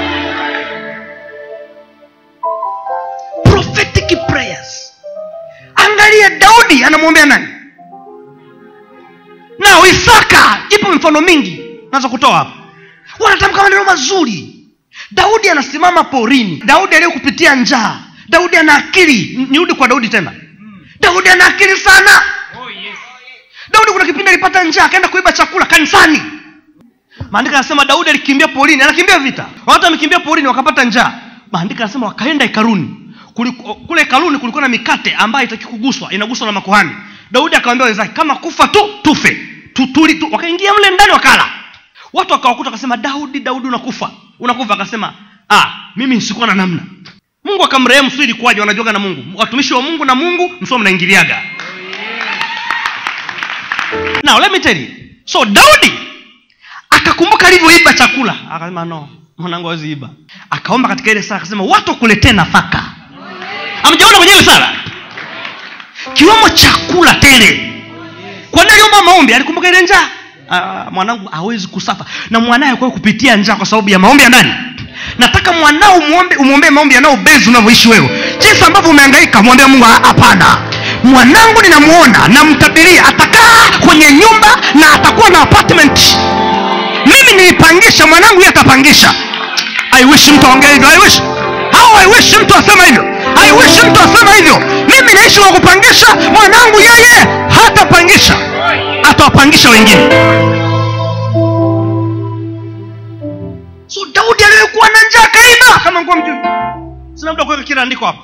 Prophetic prayers. Angalia daudi anamwombea nani? Na isaka ipo mifano mingi. Naweza kutoa hapa wanatamka maneno mazuri. Daudi anasimama porini. Daudi aliyokupitia njaa. Daudi ana akili. Nirudi kwa daudi tena. Daudi ana akili sana. Daudi kuna kipindi alipata njaa akaenda kuiba chakula kanisani. Maandiko anasema daudi alikimbia porini. Anakimbia vita. Watu wamekimbia porini wakapata njaa. Maandiko anasema wakaenda hekaruni kule hekaruni kulikuwa na mikate ambayo itaki kuguswa inaguswa na makuhani. Daudi akawambia wenzake kama kufa tu tufe. Tutuli tu. Wakaingia mle ndani wakala watu wakawakuta wakasema daudi daudi unakufa. Unakufa akasema ah, mimi nsikuwa na namna. Mungu akamrehemu si ilikuwaje wanajuaga na mungu. Watumishi wa mungu na mungu msio mnaingiliaga. Now let so daudi akakumbuka alivyoiba chakula. Akasema no mwanangu aweziiba akaomba katika ile sala akasema watu wakuletee nafaka. Amjaona kwenye ile sala? Kiwemo chakula tele. Kwa nini aliomba maombi? Alikumbuka ile njaa Ah, mwanangu hawezi kusafa na mwanaye kwa kupitia njaa kwa sababu ya maombi ya nani? Nataka mwanao umwombee maombi yanayobezi unavyoishi wewe. Jinsi ambavyo umehangaika mwambia mungu "Ah, hapana. Mwanangu ninamuona namtabiria atakaa kwenye nyumba na atakuwa na apartment. Mimi nilipangisha mwanangu yeye atapangisha. I wish mtu aongee hivyo i wish. Au i wish mtu asema hivyo. I wish mtu asema hivyo. Mimi naishi kwa kupangisha mwanangu yeye hatapangisha atawapangisha wengine. So daudi aliyekuwa na njaa kaiba kama nguo mjui. Sina muda wa kuweka kila andiko hapa.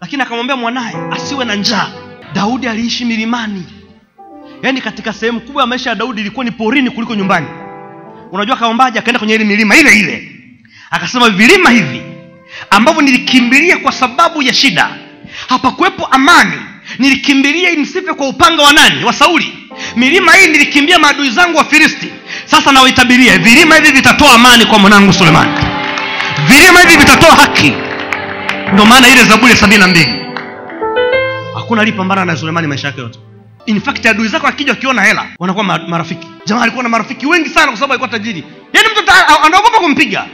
Lakini akamwambia mwanaye asiwe na njaa. Daudi aliishi milimani. Yaani katika sehemu kubwa ya maisha ya daudi ilikuwa ni porini kuliko nyumbani. Unajua kaombaji akaenda kwenye ile milima ile ile. Akasema vilima hivi ambavyo nilikimbilia kwa sababu ya shida. Hapakuwepo amani. Nilikimbilia nisife kwa upanga wa nani? Wa sauli milima hii nilikimbia maadui zangu wa filisti. Sasa nawaitabiria vilima hivi vitatoa amani kwa mwanangu sulemani. Vilima hivi vitatoa haki. Ndio maana ile zaburi ya sabini na mbili. Hakuna alipambana na sulemani maisha yake yote. In fact adui zako akija akiona hela wanakuwa ma- marafiki. Jamaa alikuwa na marafiki wengi sana kwa sababu alikuwa tajiri. Yaani mtu anaogopa kumpiga.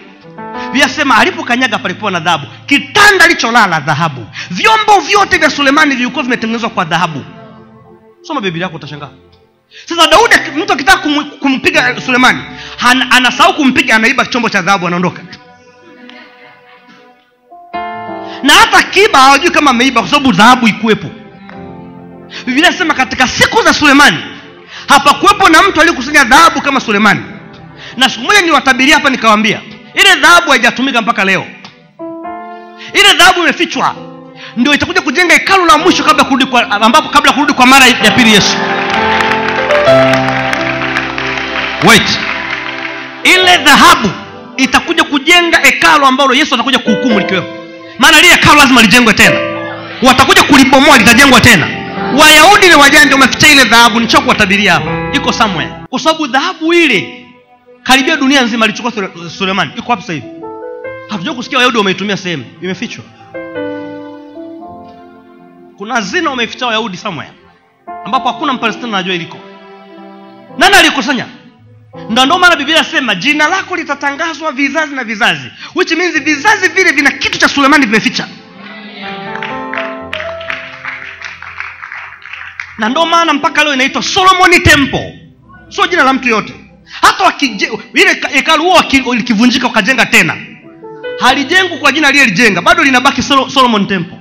Vyasema alipokanyaga palikuwa na dhahabu. Kitanda alicholala dhahabu. Vyombo vyote vya sulemani vilikuwa vimetengenezwa kwa dhahabu. Soma biblia yako utashangaa sasa daudi mtu akitaka kum, kumpiga sulemani han- anasahau kumpiga anaiba chombo cha dhahabu anaondoka. Na hata kiba hawajui kama ameiba kwa sababu dhahabu ikuwepo. Biblia sema katika siku za sulemani hapakuwepo na mtu aliyekusanya dhahabu kama sulemani. Na siku moja niwatabiria hapa nikawambia ile dhahabu haijatumika mpaka leo. Ile dhahabu imefichwa. Ndio itakuja kujenga hekalu la mwisho kabla kurudi kwa, ambapo kabla kurudi kwa mara ya pili yesu wait. Ile dhahabu itakuja kujenga hekalu ambalo yesu atakuja kuhukumu likiwepo. Maana lile hekalu lazima lijengwe tena. Watakuja kulibomoa litajengwa tena. Wayahudi ni wajanja wameficha ile dhahabu. Nicho kuwatabiria hapa. Iko somewhere. Kwa sababu dhahabu ile karibia dunia nzima alichukua Sule- sulemani. Iko wapi hivi? Hatujua kusikia wayahudi wameitumia sehemu. Imefichwa. Kuna zina wameficha wayahudi somewhere ambapo hakuna mpalestina anajua iliko nani alikusanya? Ndo ndo maana biblia inasema jina lako litatangazwa vizazi na vizazi which means vizazi vile vina kitu cha sulemani vimeficha. Na ndo maana mpaka leo inaitwa solomoni temple. Sio jina la mtu yote. Hata ile ka- hekalu huo likivunjika wakajenga tena. Halijengwi kwa jina aliyelijenga bado linabaki Solo, solomon temple.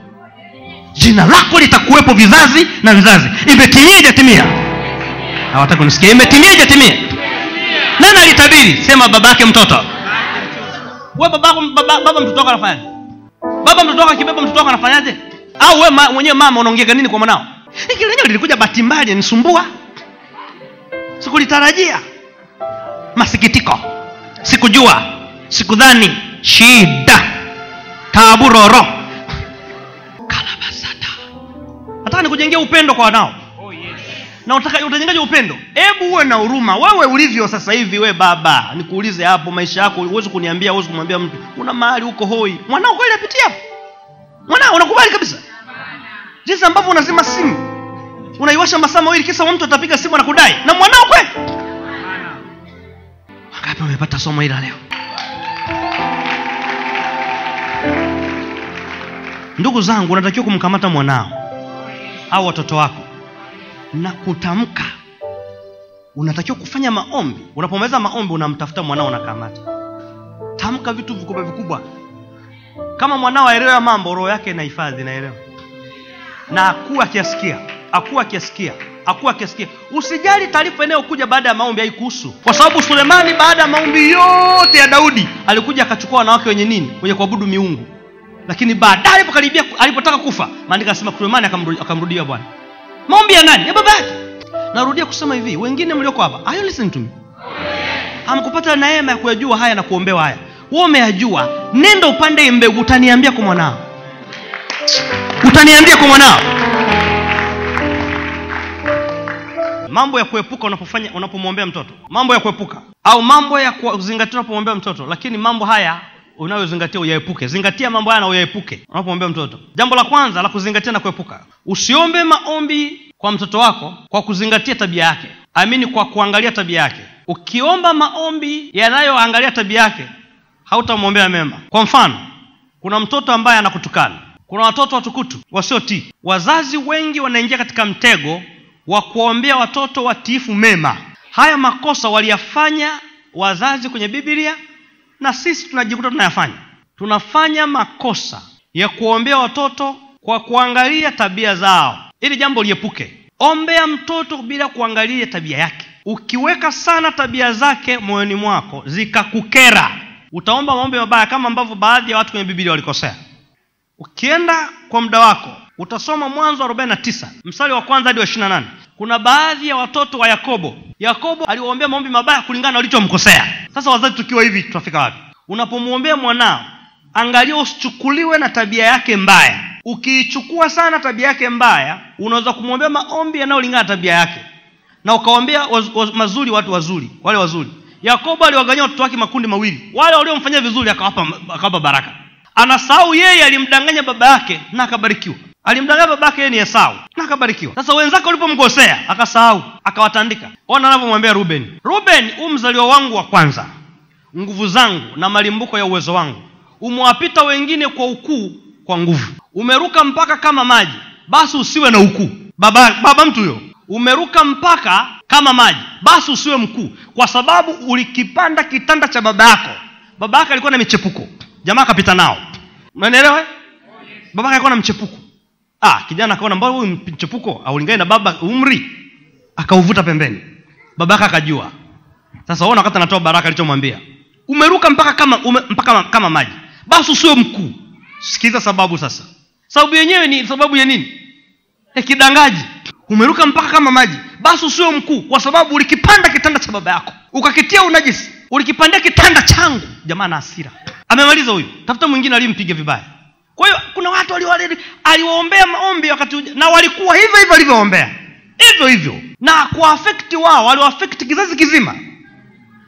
Jina lako litakuwepo vizazi na vizazi. Imetimia ijatimia hawataki kunisikia. Imetimia ijatimia nani alitabiri? Sema baba yake mtoto we baba, baba mtoto wako anafanyaje baba mtoto wako akibeba mtoto wako anafanyaje? Au we mwenyewe mama unaongeka nini kwa mwanao? Hiki lenyewe lilikuja bahati mbaya linisumbua. Sikulitarajia. Masikitiko. Sikujua. Sikudhani. Shida. Taabu roro. Kalabasata. Nataka nikujengea upendo kwa wanao na utajengaje upendo. Hebu uwe na huruma. Wewe ulivyo sasa hivi we baba. Nikuulize hapo maisha yako huwezi kuniambia huwezi kumwambia mtu. Una mahali huko hoi. Mwanao kweli apitia hapo? Mwanao unakubali kabisa? Jinsi ambavyo unazima simu. Unaiwasha masaa mawili kisa mtu atapiga simu na kudai. Na mwanao kweli? Wangapi wamepata somo hili leo? Ndugu zangu unatakiwa kumkamata mwanao au watoto wako na kutamka. Unatakiwa kufanya maombi. Unapomaliza maombi unamtafuta mwanao unakamata tamka vitu vikubwa vikubwa. Kama mwanao aelewa mambo roho yake inahifadhi naelewa? Na akuwa akiasikia akuwa akiasikia akuwa akiasikia. Usijali taarifa inayokuja baada ya maombi haikuhusu. Kwa sababu sulemani baada ya maombi yote ya daudi alikuja akachukua wanawake wenye nini? Wenye kuabudu miungu. Lakini baadaye alipokaribia alipotaka kufa maandiko anasema sulemani akamrudia bwana maombi ya nani? Ya baba yake. Narudia kusema hivi wengine mlioko hapa are you listening to me? Hamkupata neema ya kuyajua haya na kuombewa haya. Wewe umeyajua. Nenda upande mbegu utaniambia kwa mwanao. Utaniambia kwa mwanao. Mambo ya kuepuka unapofanya unapomwombea mtoto. Mambo ya kuepuka. Au mambo ya kuzingatia unapomwombea mtoto. Lakini mambo haya unayozingatia uyaepuke. Zingatia mambo haya na uyaepuke. Unapomwambia mtoto. Jambo la kwanza la kuzingatia na kuepuka. Usiombe maombi kwa mtoto wako kwa kuzingatia tabia yake. Amini kwa kuangalia tabia yake. Ukiomba maombi yanayoangalia tabia yake hautamwombea mema. Kwa mfano kuna mtoto ambaye anakutukana. Kuna watoto watukutu wasiotii. Wazazi wengi wanaingia katika mtego wa kuwaombea watoto watiifu mema. Haya makosa waliyafanya wazazi kwenye biblia na sisi tunajikuta tunayafanya. Tunafanya makosa ya kuombea watoto kwa kuangalia tabia zao. Ili jambo liepuke. Ombea mtoto bila kuangalia tabia yake. Ukiweka sana tabia zake moyoni mwako zikakukera. Utaomba maombi mabaya kama ambavyo baadhi ya watu kwenye biblia walikosea. Ukienda kwa muda wako utasoma mwanzo 49 mstari wa kwanza hadi wa 28 kuna baadhi ya watoto wa yakobo. Yakobo aliwaombea maombi mabaya kulingana na walichomkosea sasa wazazi tukiwa hivi tutafika wapi? Unapomwombea mwanao angalia usichukuliwe na tabia yake mbaya. Ukiichukua sana tabia yake mbaya unaweza kumwombea maombi yanayolingana na tabia yake. Na waz, mazuri watu wazuri wale wazuri. Yakobo aliwaganyia watoto wake makundi mawili. Wale waliomfanyia vizuri akawapa akawapa baraka. Anasahau yeye alimdanganya baba yake na akabarikiwa alimdanganya babake yeye ni esau. Na akabarikiwa. Sasa wenzake walipomkosea akasahau akawatandika. Ona anavyomwambia ruben ruben huu mzaliwa wangu wa kwanza nguvu zangu na malimbuko ya uwezo wangu umewapita wengine kwa ukuu kwa nguvu. Umeruka mpaka kama maji basi usiwe na ukuu. Baba, baba mtu huyo umeruka mpaka kama maji basi usiwe mkuu kwa sababu ulikipanda kitanda cha baba yako. Baba yake alikuwa na michepuko. Jamaa akapita nao. Unanielewa eh? baba yake alikuwa na mchepuko ah kijana akaona mbona huyu mchepuko aulingani na baba umri? Akauvuta pembeni. Baba akajua. Sasa ona wakati anatoa baraka alichomwambia. Umeruka mpaka kama ume, mpaka kama maji. Basi usiwe mkuu. Sikiliza sababu sasa. Sababu yenyewe ni sababu ya nini? Ya kidangaji. Umeruka mpaka kama maji. Basi usiwe mkuu kwa sababu ulikipanda kitanda cha baba yako. Ukakitia unajisi. Ulikipandia kitanda changu. Jamaa na hasira. Amemaliza huyu. Tafuta mwingine aliyempiga vibaya kwa hiyo kuna watu aliwaombea maombi wakati na walikuwa hivyo hivyo alivyoombea hivyo hivyo. Na kuafekti wao waliwaafekti kizazi kizima.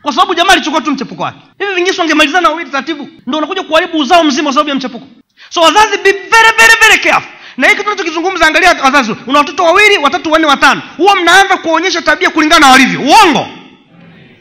Kwa sababu jamaa alichukua tu mchepuko wake. Hivi vingisu wangemalizana wawili taratibu? Ndo unakuja kuharibu uzao mzima kwa sababu ya mchepuko. So wazazi be very very very careful. Na hiki tunachokizungumza angalia wazazi una watoto wawili watatu wanne watano. Huwa mnaanza kuonyesha tabia kulingana na walivyo. Uongo.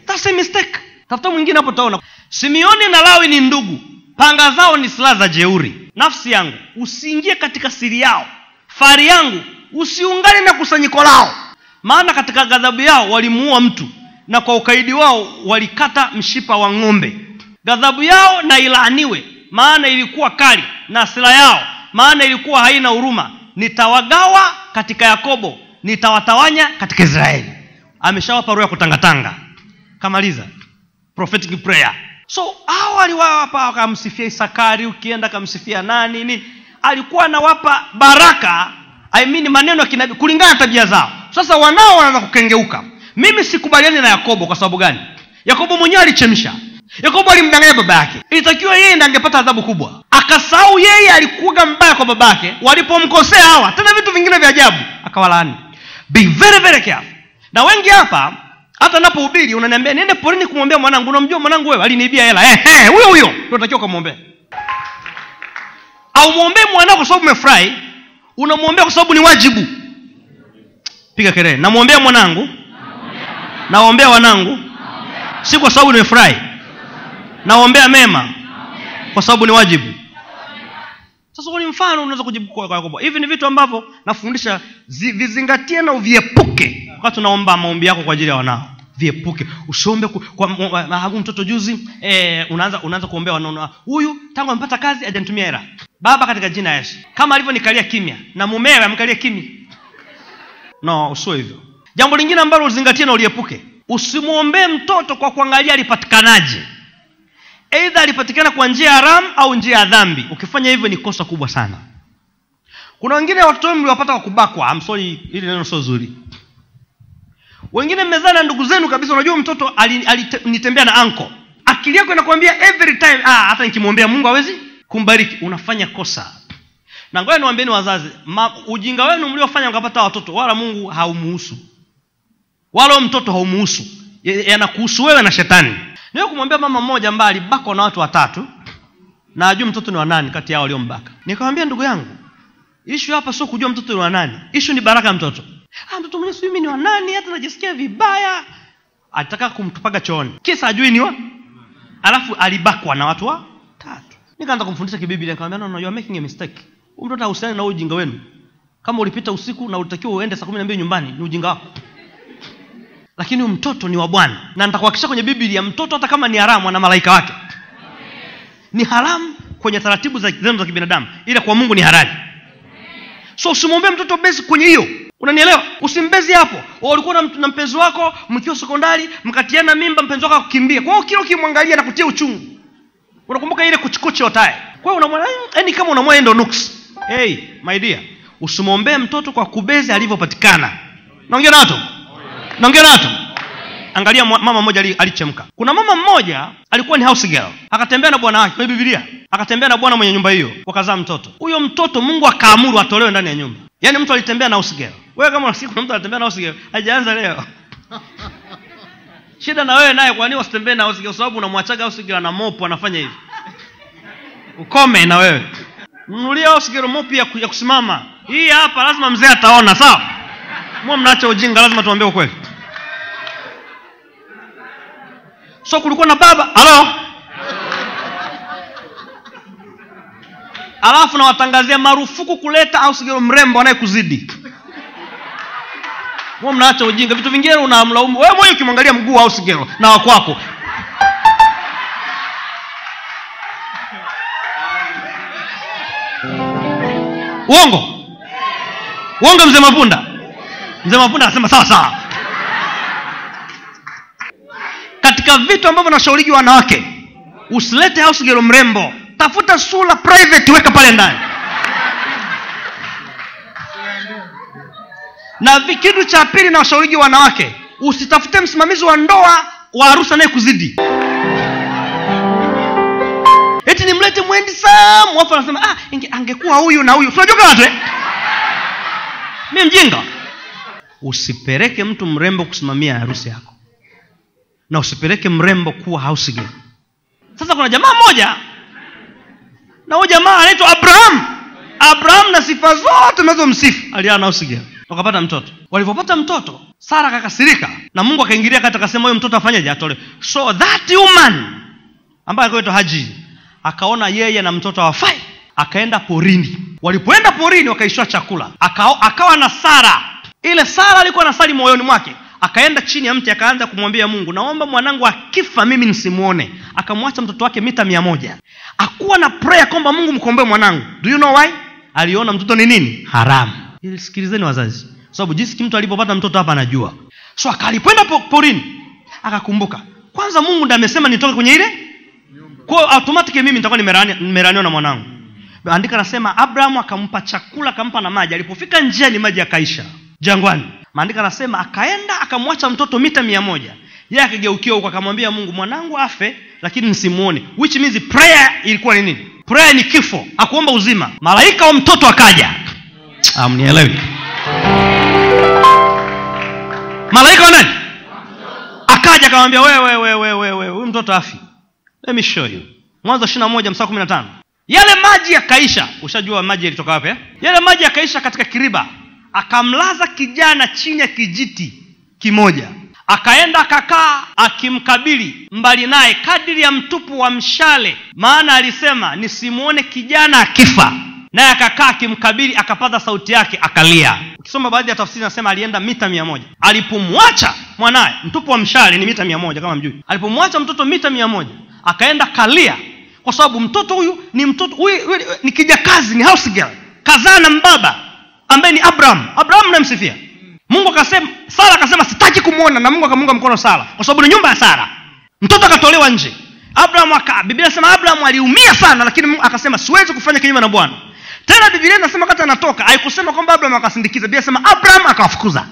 That's a mistake. Tafuta mwingine hapo utaona. Simeoni na lawi ni ndugu panga zao ni silaha za jeuri. Nafsi yangu usiingie katika siri yao. Fari yangu usiungane na kusanyiko lao. Maana katika ghadhabu yao walimuua mtu na kwa ukaidi wao walikata mshipa wa ng'ombe. Ghadhabu yao na ilaaniwe maana ilikuwa kali na sila yao maana ilikuwa haina huruma. Nitawagawa katika yakobo nitawatawanya katika israeli. Ameshawapa roho ya kutangatanga. Kamaliza. Prophetic prayer so hao aliwapa wakamsifia isakari ukienda akamsifia nani nini alikuwa anawapa baraka I mean maneno ya kinabii kulingana na tabia zao. Sasa wanao wanaanza kukengeuka. Mimi sikubaliani na yakobo kwa sababu gani? Yakobo mwenyewe alichemsha. Yakobo alimdanganya baba yake. Ilitakiwa yeye ndiye angepata adhabu kubwa. Akasahau yeye alikuga mbaya kwa baba yake. Walipomkosea hawa tena vitu vingine vya ajabu. Akawalaani. Be very very careful. Na wengi hapa hata napohubiri unaniambia niende porini kumwombea mwanangu. Unamjua mwanangu wewe aliniibia hela. Ehe eh, huyo huyo. Tunatakiwa kumwombea. Au mwombee mwanao kwa sababu umefurahi unamwombea kwa sababu ni wajibu. Piga kelele. Namwombea mwanangu. Nawaombea wanangu. Si kwa sababu nimefurahi. Naombea mema. Kwa sababu ni wajibu sasa ni mfano unaweza kujibu kwa yakobo hivi ni vitu ambavyo nafundisha zi, vizingatie na uviepuke. Wakati unaomba maombi yako kwa ajili ya wanao viepuke. Usiombe hagu mtoto juzi eh, unaanza unaanza kuombea wanaona huyu tangu amepata kazi ajanitumia hela. Baba katika jina la yesu. Kama alivyonikalia kimya na mumewe amekalia kimya no usio hivyo. Jambo lingine ambalo uzingatie na uliepuke usimwombee mtoto kwa kuangalia alipatikanaje eidha alipatikana kwa njia ya haramu au njia ya dhambi. Ukifanya hivyo ni kosa kubwa sana. Kuna wengine watoto wenu mliwapata kwa kubakwa. I'm sorry hili neno sio zuri. Wengine mmezaa na ndugu zenu kabisa. Unajua mtoto alinitembea ali, na anko akili yako inakwambia every time ah, hata nikimwombea mungu hawezi kumbariki. Unafanya kosa. Na ngoja niwaambieni wazazi ma, ujinga wenu mliofanya mkapata watoto wala mungu haumuhusu. Wala mtoto haumuhusu. Yanakuhusu wewe na shetani niwe kumwambia mama mmoja ambaye alibakwa na watu watatu na ajui mtoto ni wa nani kati yao waliombaka nikamwambia ndugu yangu ishu hapa sio kujua mtoto ni wa nani. Ishu ni baraka ya mtoto. Ah, mtoto mwenyewe sijui ni wa nani hata najisikia vibaya. Alitaka kumtupaga chooni. Kisa ajui ni wa alafu alibakwa na watu wa tatu nikaanza kumfundisha kibiblia. Nikamwambia no, no, you are making a mistake. Huyu mtoto hahusiani na ujinga wenu. Kama ulipita usiku na ulitakiwa uende saa kumi na mbili nyumbani ni ujinga wako lakini huyu mtoto ni wa bwana. Na nitakuhakikisha kwenye biblia mtoto hata kama ni haramu ana malaika wake. Ni haramu kwenye taratibu za zenu za kibinadamu ila kwa mungu ni halali. So usimwombee mtoto besi kwenye hiyo. Unanielewa? Usimbezi hapo. Ulikuwa na mpenzi wako mkiwa sekondari mkatiana mimba mpenzi wako akukimbia kwa hiyo kila ukimwangalia na kutia uchungu. Unakumbuka ile kuchikuchi otae kwa hiyo unamwona yani kama unamwona ndo nuks hey my dear. Usimwombee mtoto kwa kubezi alivyopatikana. Naongea na watu naongea na watu. Angalia mama mmoja alichemka. Kuna mama mmoja alikuwa ni house girl. Akatembea na bwana wake kwenye bibilia akatembea na bwana mwenye nyumba hiyo wakazaa mtoto. Huyo mtoto mungu akaamuru atolewe ndani ya nyumba. Yaani mtu alitembea na house girl. Wewe kama unasikia kuna mtu anatembea na house girl hajaanza leo. Shida na wewe naye kwa nini usitembee na house girl? Sababu unamwachaga house girl na mopo anafanya hivi. Ukome na wewe. Mnulia house girl mopo ya, kusimama. Hii hapa lazima mzee ataona sawa? Mwa mnaacha ujinga lazima tuambie ukweli so kulikuwa na baba. Halo alafu nawatangazia marufuku kuleta au sigero mrembo anayekuzidi. Mwa mnaacha ujinga. Vitu vingine unamlaumu. Wewe mwenye ukimwangalia mguu au sigero na wakwako uongo? Uongo mzee mapunda? Mzee mapunda anasema sawa sawa katika vitu ambavyo nashauriji wanawake. Usilete girl mrembo. Tafuta sura private weka pale ndani. Na kitu cha pili na washauriji wanawake usitafute msimamizi wa ndoa wa harusi anayekuzidi. Eti nimlete mwendi samu wafu anasema ah, angekuwa huyu na huyu. Unajua watu eh? mi mjinga. Usipeleke mtu mrembo kusimamia harusi yako na usipeleke mrembo kuwa house girl. Sasa kuna jamaa mmoja na huyo jamaa anaitwa abraham. Abraham na sifa zote mnazomsifu aliana na house girl. Wakapata mtoto. Walivyopata mtoto sara akakasirika na mungu akaingilia kati akasema huyo mtoto afanyeje atolewe? So that woman ambaye akaitwa haji akaona yeye na mtoto hawafai akaenda porini. Walipoenda porini wakaishiwa chakula. Aka, akawa na sara. Ile sara alikuwa na sali moyoni mwake akaenda chini ya mti akaanza kumwambia mungu naomba mwanangu akifa mimi nisimwone akamwacha mtoto wake mita mia moja. Akuwa na prayer kwamba mungu mkombee mwanangu. Do you know why? Aliona mtoto ni nini? Haramu. Sikilizeni wazazi sababu jinsi mtu alipopata mtoto hapa anajua. So akalipoenda porini akakumbuka. Kwanza mungu ndi amesema nitoke kwenye ile kwao automatic mimi nitakuwa nimeraniwa na mwanangu. Andika anasema abrahamu akampa chakula akampa na maji. Alipofika njiani maji akaisha jangwani maandiko anasema akaenda akamwacha mtoto mita mia moja. Yeye akigeukia huko akamwambia mungu mwanangu afe lakini nsimuone which means prayer ilikuwa ni nini? Prayer ni kifo akuomba uzima. Malaika wa mtoto akaja. Amnielewi malaika wa nani? Akaja akamwambia wewe wewe wewe huyu mtoto afi. Let me show you. Mwanzo ishiri na moja msaa kumi na tano. Yale maji yakaisha. Ushajua maji yalitoka wapi eh? yale maji yakaisha katika kiriba akamlaza kijana chini ya kijiti kimoja. Akaenda akakaa akimkabili mbali naye kadiri ya mtupu wa mshale. Maana alisema nisimwone kijana akifa. Naye akakaa akimkabili akapata sauti yake akalia. Ukisoma baadhi ya tafsiri nasema alienda mita mia moja. Alipomwacha mwanaye mtupu wa mshale ni mita mia moja kama mjui. Alipomwacha mtoto mita mia moja akaenda kalia. Kwa sababu mtoto huyu ni mtoto huyu, ni kijakazi ni house girl. Kazaa na mbaba ambaye ni abraham. Abraham namsifia. Mungu akasema sara akasema sitaki kumwona na mungu akamunga mkono sara kwa sababu ni nyumba ya sara. Mtoto akatolewa nje. Abraham biblia nasema abraham aliumia sana lakini mungu akasema siwezi kufanya kinyume na bwana. Tena biblia inasema wakati anatoka haikusema kwamba abraham akasindikiza. Biblia inasema abraham akawafukuza.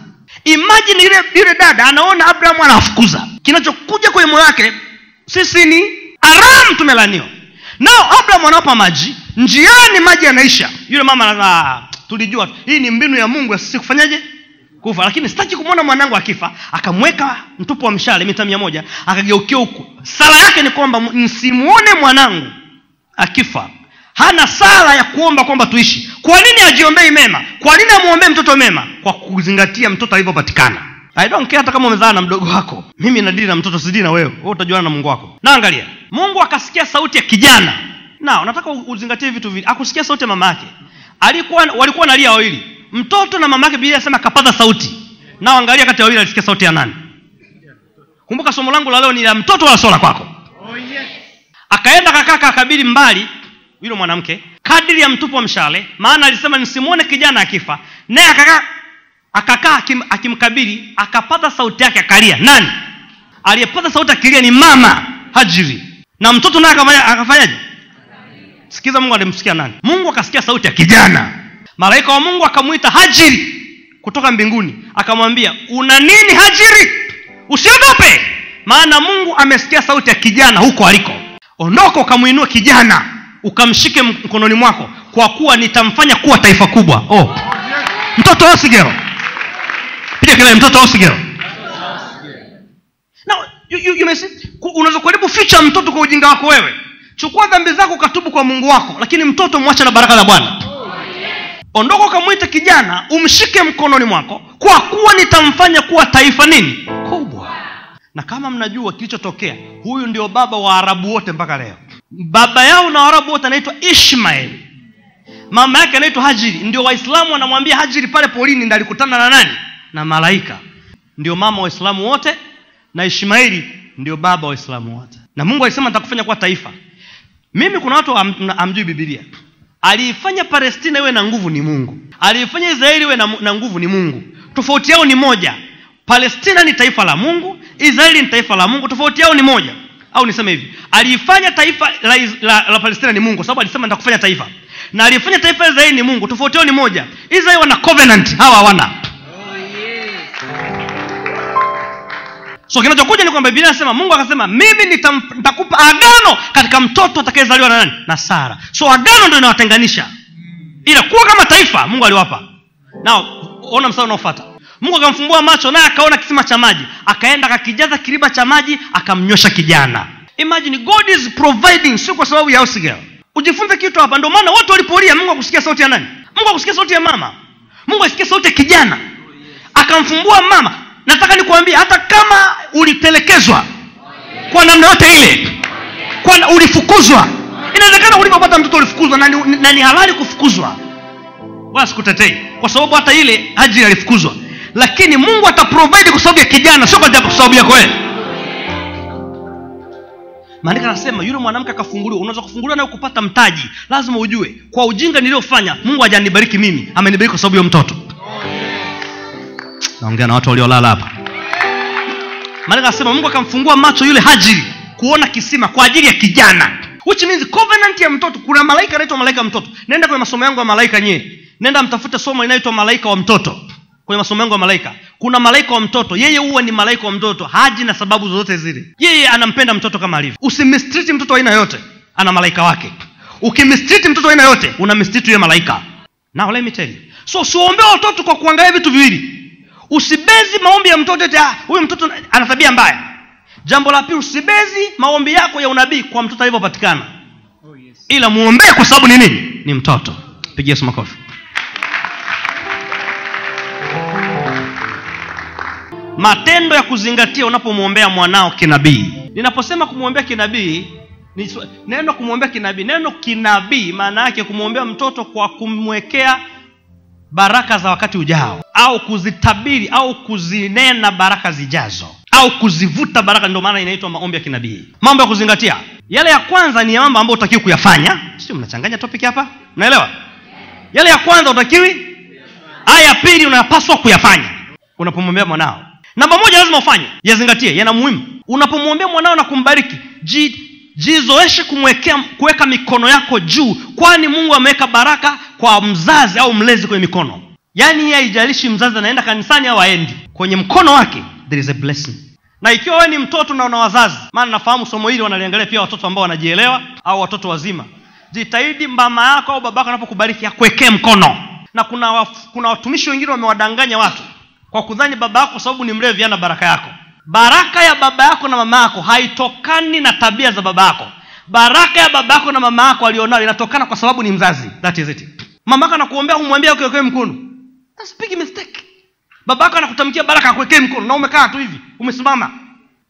Imajini yule yule dada anaona abraham anawafukuza. Kinachokuja kwenye moyo wake sisi ni aram tumelaniwa. Nao abraham anawapa maji. Njiani maji yanaisha. Yule mama ana tulijua. Hii ni mbinu ya mungu ya sisi kufanyaje kufa. Lakini sitaki kumwona mwanangu akifa. Akamweka mtupu wa mshale mita mia moja akageukia huku. Sala yake ni kwamba msimuone mwanangu akifa. Hana sala ya kuomba kwamba tuishi. Kwa nini ajiombei mema? Kwa nini amwombee mtoto mema? Kwa kuzingatia mtoto alivyopatikana. I don't care hata kama umezaa na mdogo wako. Mimi nadili na mtoto sidili na wewe. Wewe utajuana na mungu wako. Na angalia. Mungu akasikia sauti ya kijana. Na nataka uzingatie vitu vili akusikia sauti ya mama yake alikuwa walikuwa nalia wawili. Mtoto na mama yake biblia inasema kapaza sauti. Na angalia kati ya wawili alisikia sauti ya nani. Kumbuka somo langu la leo ni la mtoto wala sola kwako. Oh, yes. akaenda kakaka akabili mbali yule mwanamke kadiri ya mtupo mshale maana alisema nisimwone kijana akifa. Naye akakaa akakaa akim, akimkabili akapata sauti yake akalia. Nani? Aliyepata sauti akilia ni mama hajiri na mtoto naye akafanya- akafanyaje sikiza mungu alimsikia nani? Mungu akasikia sauti ya kijana. Malaika wa mungu akamwita hajiri kutoka mbinguni akamwambia una nini hajiri? Usiogope maana mungu amesikia sauti ya kijana huko aliko. Ondoka ukamwinua kijana ukamshike mkononi mwako kwa kuwa nitamfanya kuwa taifa kubwa. Oh. mtoto osigero. Piga kelele mtoto osigero. Now, you, you, you may see unaweza kuharibu ficha mtoto kwa ujinga wako wewe chukua dhambi zako ukatubu kwa mungu wako lakini mtoto mwache na baraka za bwana. Ondoka ukamwite kijana umshike mkononi mwako kwa kuwa nitamfanya kuwa taifa nini? Kubwa. Na kama mnajua kilichotokea huyu ndio baba wa arabu wote mpaka leo. Baba yao na waarabu wote anaitwa ishmaeli mama yake anaitwa hajiri. Ndio waislamu wanamwambia hajiri pale polini ndi alikutana na nani? Na malaika. Ndio mama wa waislamu wote na ishmaeli ndio baba wa waislamu wote. Na mungu alisema nitakufanya kuwa taifa mimi kuna watu hamjui amjui bibilia aliifanya palestina iwe na nguvu ni mungu. Aliifanya israeli iwe na, na nguvu ni mungu. Tofauti yao ni moja. Palestina ni taifa la mungu israeli ni taifa la mungu. Tofauti yao ni moja. Au niseme hivi. Aliifanya taifa la, la, la palestina ni mungu sababu alisema nitakufanya taifa. Na alifanya taifa la israeli ni mungu. Tofauti yao ni moja. Israeli wana covenant. Hawa hawana so kinachokuja ni kwamba biblia inasema mungu akasema mimi nitakupa agano katika mtoto atakayezaliwa na nani? Na sara. So agano ndo inawatenganisha. Ila kuwa kama taifa mungu aliwapa. Nao ona msaa unaofata mungu akamfumbua macho naye akaona kisima cha maji. Akaenda akakijaza kiriba cha maji akamnywesha kijana. Imagine god is providing sio kwa sababu ya Osigel. ujifunze kitu hapa. Ndio maana wote walipolia mungu akusikia sauti ya nani? Mungu akusikia sauti ya mama. Mungu asikia sauti ya kijana. Akamfumbua mama nataka nikuambie hata kama ulitelekezwa kwa namna yote ile kwa ulifukuzwa. Inawezekana ulivyopata mtoto ulifukuzwa na ni, na ni halali kufukuzwa. Wala sikutetei kwa sababu hata ile hajiri alifukuzwa. Lakini mungu ataprovide kwa sababu ya kijana sio kwa sababu yako wewe. Maandiko anasema yule mwanamke akafunguliwa. Unaweza kufunguliwa nayo kupata mtaji. Lazima ujue kwa ujinga niliyofanya mungu hajanibariki mimi amenibariki kwa sababu ya mtoto naongea na watu waliolala hapa. Maandiko anasema mungu akamfungua macho yule hajiri kuona kisima kwa ajili ya kijana. Which means covenant ya mtoto kuna malaika anaitwa malaika mtoto. Nenda kwenye masomo yangu ya malaika nyie. Nenda mtafute somo inaitwa malaika wa mtoto. Kwenye masomo yangu ya malaika. Kuna malaika wa mtoto. Yeye huwa ni malaika wa mtoto haji na sababu zozote zile. Yeye anampenda mtoto kama alivyo. Usimistriti mtoto aina yote ana malaika wake. Ukimistriti mtoto aina yote una mistriti huye malaika. Now let me tell you. So siwaombea watoto kwa kuangalia vitu viwili usibezi maombi ya mtoto "Ah, huyu mtoto ana tabia mbaya. Jambo la pili usibezi maombi yako ya unabii kwa mtoto alivyopatikana. Oh, yes. ila muombee kwa sababu ni nini? Ni mtoto. Pigia yesu makofi. Matendo ya kuzingatia unapomwombea mwanao kinabii. Ninaposema kumwombea kinabii ni neno kumwombea kinabii neno kinabii maana yake kumwombea mtoto kwa kumwekea baraka za wakati ujao au kuzitabiri au kuzinena baraka zijazo au kuzivuta baraka ndio maana inaitwa maombi ya kinabii. Mambo ya kuzingatia yale ya kwanza ni mambo ambayo utakiwi kuyafanya. Sio mnachanganya topic hapa? Naelewa yale ya kwanza utakiwi aya ya pili unapaswa kuyafanya. Unapomwombea mwanao. Namba moja lazima ufanye yazingatie yana muhimu. Unapomwombea mwanao na kumbariki ji, jizoeshe kumwekea kuweka mikono yako juu kwani mungu ameweka baraka kwa mzazi au mlezi kwenye mikono yaani yeye haijalishi mzazi anaenda kanisani au aendi kwenye mkono wake there is a blessing. Na ikiwa wewe ni mtoto na una wazazi maana nafahamu somo hili wanaliangalia pia watoto ambao wanajielewa au watoto wazima. Jitahidi mama yako au baba yako anapokubariki akuwekee mkono. Na kuna waf, kuna watumishi wengine wamewadanganya watu kwa kudhani baba yako kwa sababu ni mlevi ana baraka yako. Baraka ya baba yako na mama yako haitokani na tabia za baba yako. Baraka ya baba yako na mama yako alionayo inatokana kwa sababu ni mzazi. That is it. Mama yako anakuombea humwambia ukiwekee mkono That's big mistake. Babako anakutamkia baraka akuwekee mkono na umekaa tu hivi umesimama.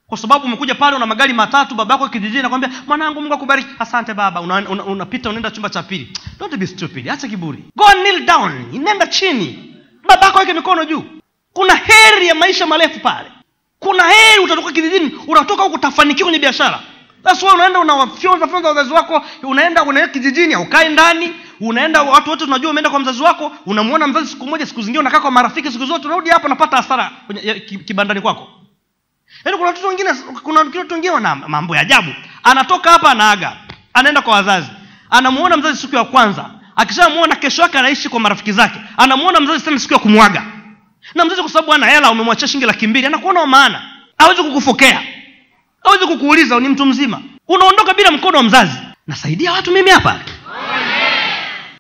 Kwa sababu umekuja pale una magari matatu babako kijijini nakwambia mwanangu mungu akubariki. Asante baba. Unapita una, una, una unaenda chumba cha pili. Don't be stupid acha kiburi. Go kneel down nenda chini. Babako weke mikono juu. Kuna heri ya maisha marefu pale. Kuna heri utatoka kijijini unatoka huku utafanikiwa kwenye biashara That's why unaenda unawafyonza fyonza wazazi wako unaenda unaenda kijijini ukae ndani unaenda watu wote tunajua umeenda kwa mzazi wako unamwona mzazi siku moja siku zingine unakaa kwa marafiki siku zote unarudi hapa unapata hasara ki- kibandani kwako. Yaani kuna watoto wengine kuna watoto wengine wana mambo ya ajabu. Anatoka hapa anaaga anaenda kwa wazazi. Anamuona mzazi siku ya kwanza. Akishamuona kesho yake anaishi kwa marafiki zake. Anamuona mzazi tena siku ya kumwaga. Na mzazi kwa sababu ana hela umemwachia shilingi laki mbili anakuona wa maana. Hawezi kukufokea hawezi kukuuliza ni mtu mzima. Unaondoka bila mkono wa mzazi. Nasaidia watu mimi hapa.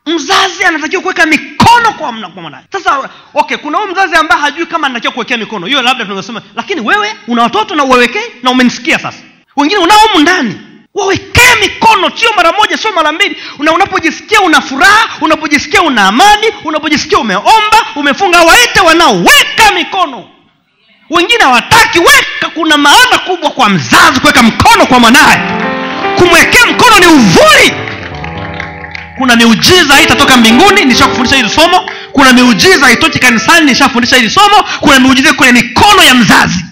Mzazi anatakiwa kuweka mikono kwa mna- kwa mwanae. Sasa okay kuna huyu mzazi ambaye hajui kama anatakiwa kuwekea mikono. Hiyo labda tunasema lakini wewe una watoto na uwawekee na umenisikia sasa. Wengine unao humu ndani. Wawekee mikono sio mara moja sio mara mbili. Na unapojisikia una furaha unapojisikia una amani unapojisikia umeomba umefunga waite wanaoweka mikono wengine hawataki weka kuna maana kubwa kwa mzazi kuweka mkono kwa mwanaye. Kumwekea mkono ni uvuli. Kuna miujiza itatoka mbinguni nishakufundisha hili somo. Kuna miujiza itoki kanisani nishafundisha hili somo. Kuna miujiza kwenye mikono ya mzazi.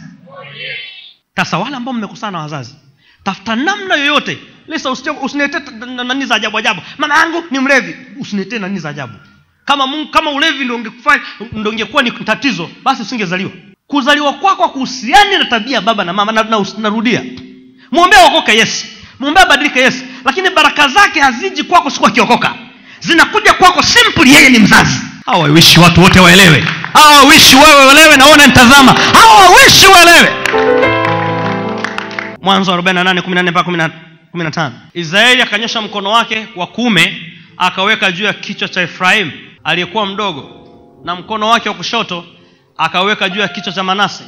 Sasa wale ambao mmekusana na wazazi tafuta namna yoyote. Lisa usiniletee nani za ajabu ajabu. Mama yangu ni mlevi. Usiniletee nani za ajabu. Kama mungu, kama ulevi ndo ungekuwa ni tatizo basi usingezaliwa kuzaliwa kwako kuhusiani na tabia baba na mama na, na, narudia. Mwombea okoke yes mwombea abadilike yes lakini baraka zake haziji kwako siku akiokoka. Zinakuja kwako simply yeye ni mzazi. Hawa wawishi watu wote waelewe. Hawa wawishi wewe uelewe naona nitazama hawa wawishi uelewe mwanzo 48 mpaka 15 israeli akanyosha mkono wake wa kuume akaweka juu ya kichwa cha efraimu aliyekuwa mdogo na mkono wake wa kushoto akaweka juu ya kichwa cha manase.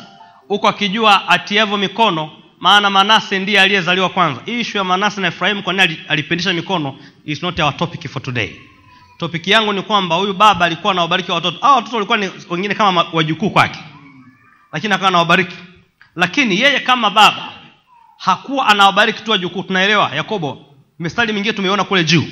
Huku akijua atiavyo mikono maana manase ndiye aliyezaliwa kwanza. Hii ishu ya manase na efrahimu kwa nini alipindisha mikono is not our topic for today. Topiki yangu ni kwamba huyu baba alikuwa anawabariki watoto. Hao watoto walikuwa ni wengine kama wajukuu kwake. Lakini akawa anawabariki. Lakini yeye kama baba hakuwa anawabariki tu wajukuu. Tunaelewa yakobo mistari mingine tumeona kule juu.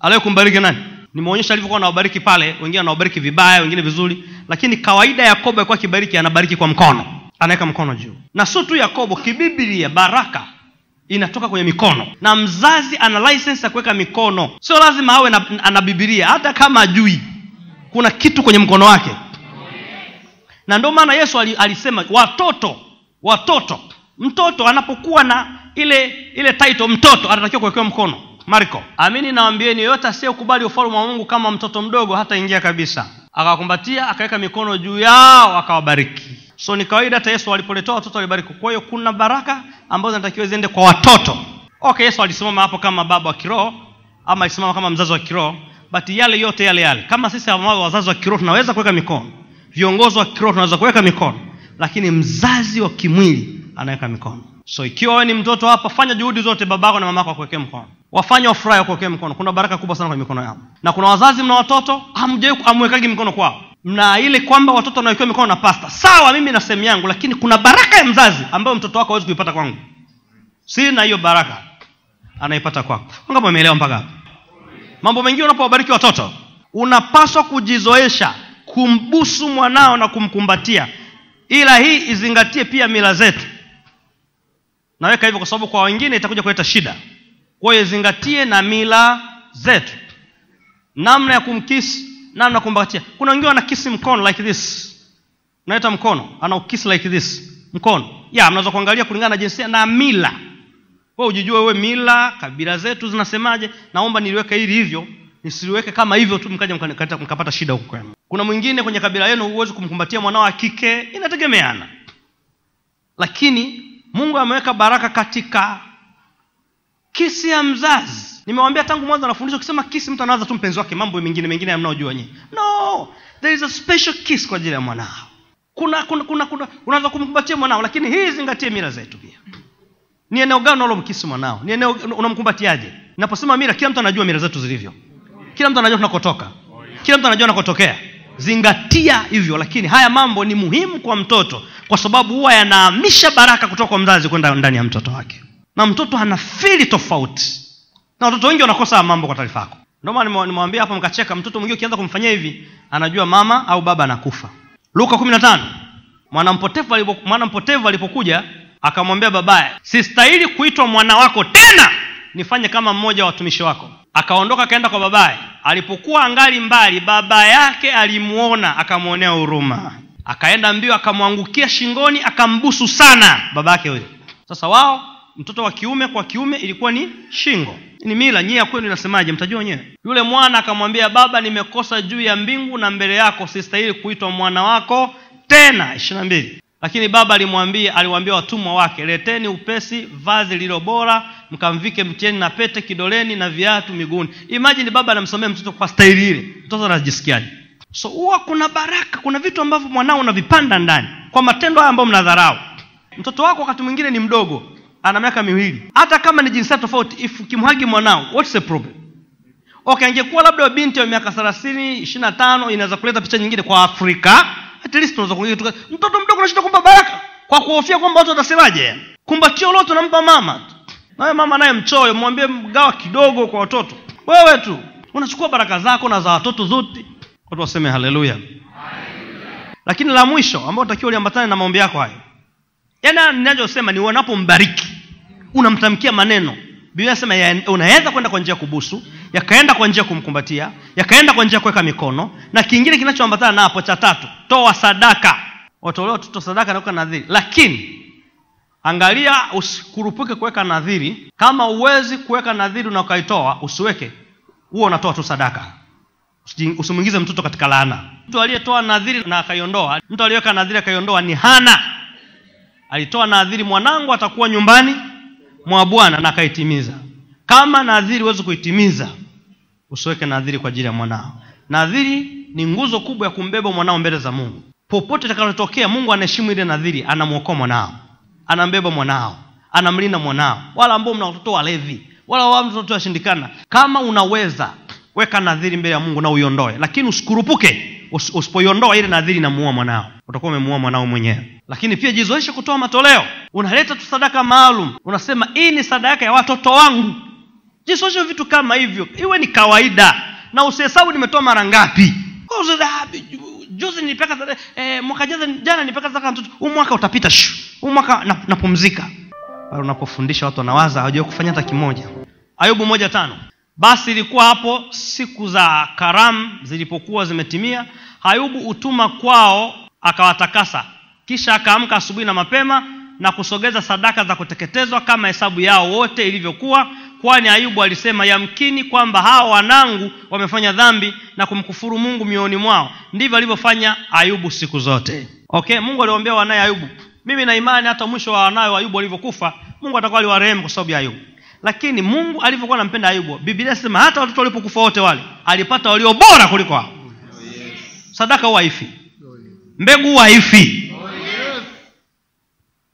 Aliye kumbariki nani nimeonyesha alivyokuwa anawabariki pale wengine anawabariki vibaya wengine vizuri lakini kawaida yakobo alikuwa akibariki anabariki kwa mkono. Anaweka mkono juu. Na sio tu yakobo kibibilia baraka inatoka kwenye mikono. Na mzazi ana license ya kuweka mikono. Sio lazima awe na, ana bibilia hata kama ajui. Kuna kitu kwenye mkono wake. Na ndio maana yesu alisema watoto watoto. Mtoto anapokuwa na ile ile title mtoto anatakiwa kuwekewa mkono marko amini nawambieni yoyote asiyekubali ufalme wa mungu kama mtoto mdogo hata ingia kabisa. Akawakumbatia akaweka mikono juu yao akawabariki. So ni kawaida hata yesu alipoletewa watoto walibariki. Kwa hiyo kuna baraka ambazo zinatakiwa ziende kwa watoto. Okay yesu alisimama hapo kama baba wa kiroho ama alisimama kama mzazi wa kiroho but yale yote yale yale. Kama sisi ambao wazazi wa kiroho tunaweza kuweka mikono. Viongozi wa kiroho tunaweza kuweka mikono. Lakini mzazi wa kimwili anaweka mikono so ikiwa wewe ni mtoto hapa fanya juhudi zote babako na mamako akuwekee mkono. Wafanye wafurahi wakuwekee mkono. Kuna baraka kubwa sana kwenye mikono yao. Na kuna wazazi mna watoto amwekagi mikono kwao. Mna ile kwamba watoto wanawekiwa mikono na pasta. Sawa mimi na sehemu yangu lakini kuna baraka ya mzazi ambayo mtoto wako hawezi kuipata kwangu. Sina hiyo baraka anaipata kwako. Ngapo ameelewa mpaka hapa mambo mengine unapowabariki watoto unapaswa kujizoesha kumbusu mwanao na kumkumbatia. Ila hii izingatie pia mila zetu naweka hivyo kwa sababu kwa wengine itakuja kuleta shida. Kwa hiyo izingatie na mila zetu. Namna ya kumkisi namna ya kumbatia kuna wengine wanakisi mkono like this. Unaita mkono? Ana ukis like this. Mkono. Ya mnaweza kuangalia kulingana na jinsia na mila. We ujijue we mila kabila zetu zinasemaje? Naomba niliweke hili hivyo. Nisiliweke kama hivyo tu mkaja mka- mkapata shida huku kwenu. Kuna mwingine kwenye kabila yenu huwezi kumkumbatia mwanao wa kike. Inategemeana. Lakini mungu ameweka baraka katika kisi ya mzazi. Nimewambia tangu mwanzo anafundisha ukisema kisi mtu anawaza tu mpenzi wake mambo mengine mengine mnaojua nyinyi no! There is a special kiss kwa ajili ya mwanao. Kuna kuna kuna, kuna unaweza kumkumbatia mwanao lakini hii zingatie mila zetu pia. Ni eneo gani unalomkisi mwanao? Ni eneo unamkumbatiaje? Naposema mila kila mtu anajua mila zetu zilivyo. Kila mtu anajua tunakotoka. Kila mtu anajua anakotokea zingatia hivyo lakini haya mambo ni muhimu kwa mtoto kwa sababu huwa yanahamisha baraka kutoka kwa mzazi kwenda ndani ya mtoto wake. Na mtoto ana fili tofauti. Na watoto wengi wanakosa mambo kwa taarifa yako. Ndio maana nime- nimewambia hapo mkacheka mtoto mwingine ukianza kumfanyia hivi anajua mama au baba anakufa. Luka kumi na tano. Mwanampotevu alipo, mwana mpotevu alipokuja akamwambia babaye sistahili kuitwa mwana wako tena nifanye kama mmoja wa watumishi wako. Akaondoka akaenda kwa babaye. Alipokuwa angali mbali baba yake alimuona akamwonea huruma. Akaenda mbio akamwangukia shingoni akambusu sana baba yake huyo sasa wao mtoto wa kiume kwa kiume ilikuwa ni shingo. Ni mila nyie kwenu inasemaje? Mtajua wenyewe. Yule mwana akamwambia baba nimekosa juu ya mbingu na mbele yako sistahili kuitwa mwana wako tena. Ishirina mbili lakini baba alimwambia aliwaambia watumwa wake leteni upesi vazi lililo bora mkamvike mtieni na pete kidoleni na viatu miguuni. Imajini baba anamsomea mtoto kwa staili ile. Mtoto anajisikiaje? So huwa kuna baraka kuna vitu ambavyo mwanao unavipanda ndani kwa matendo haya ambayo mnadharau. Mtoto wako wakati mwingine ni mdogo ana miaka miwili. Hata kama ni jinsia tofauti if ukimhagi mwanao what's the problem? Okay angekuwa labda binti wa miaka thelathini ishiri na tano inaweza kuleta picha nyingine kwa afrika at least unaweza kuingia mtoto mdogo unashinda kumpa baraka. Kwa kuhofia kwamba watu watasemaje? Kumbatio lote unampa mama nawe mama naye mchoyo mwambie mgawa kidogo kwa watoto. Wewe tu unachukua baraka zako na za watoto zote. Watu waseme haleluya. Lakini la mwisho ambao utakiwa uliambatane na maombi yako hayo. Yaani ninachosema ni unapombariki unamtamkia maneno biblia inasema ya- unaweza kwenda kwa njia ya kubusu yakaenda kwa njia ya kumkumbatia yakaenda kwa njia ya kuweka mikono na kingine kinachoambatana na hapo cha tatu toa sadaka. Watolewa watoto sadaka na kuweka nadhiri. Lakini angalia usikurupuke kuweka nadhiri. Kama uwezi kuweka nadhiri na ukaitoa usiweke. Huo unatoa tu sadaka. Usi- usimwingize mtoto katika laana. Mtu aliyetoa nadhiri na akaiondoa mtu aliyeweka nadhiri akaiondoa ni hana. Alitoa nadhiri mwanangu atakuwa nyumbani mwa bwana na akaitimiza. Kama nadhiri huwezi kuitimiza usiweke nadhiri kwa ajili ya mwanao. Nadhiri ni nguzo kubwa ya kumbeba mwanao mbele za mungu. Popote itakalotokea mungu anaheshimu ile nadhiri anamwokoa mwanao anambeba mwanao anamlinda mwanao. Wala ambao mna watoto walevi wala wao mtoto washindikana kama unaweza weka nadhiri mbele ya mungu na uiondoe. Lakini usikurupuke Us- usipoiondoa ile nadhiri inamuua mwanao. Utakuwa umemuua mwanao mwenyewe lakini pia jizoeshe kutoa matoleo. Unaleta tu sadaka maalum. Unasema hii ni sadaka ya watoto wangu. Jizoeshe vitu kama hivyo. Iwe ni kawaida. Na usihesabu nimetoa mara ngapi. "Ah, ju- juzi eh, mwaka jana nilipeka sadaka mtoto. Huu mwaka utapita shu. Huu mwaka na- napumzika. Pale unapofundisha watu wanawaza hawajawai kufanya hata kimoja. Ayubu moja tano. Basi ilikuwa hapo siku za karamu zilipokuwa zimetimia. Ayubu hutuma kwao akawatakasa kisha akaamka asubuhi na mapema na kusogeza sadaka za kuteketezwa kama hesabu yao wote ilivyokuwa kwani ayubu alisema yamkini kwamba hawa wanangu wamefanya dhambi na kumkufuru mungu mioyoni mwao. Ndivyo alivyofanya ayubu siku zote. Okay mungu aliwaambia wanaye ayubu. Mimi na imani hata mwisho wa wanawe ayubu walivyokufa mungu atakuwa aliwarehemu kwa sababu ya ayubu. Lakini mungu alivyokuwa anampenda ayubu biblia sema hata watoto walipokufa wote wale alipata walio bora kuliko hao. Sadaka huwa haifi. Mbegu huwa haifi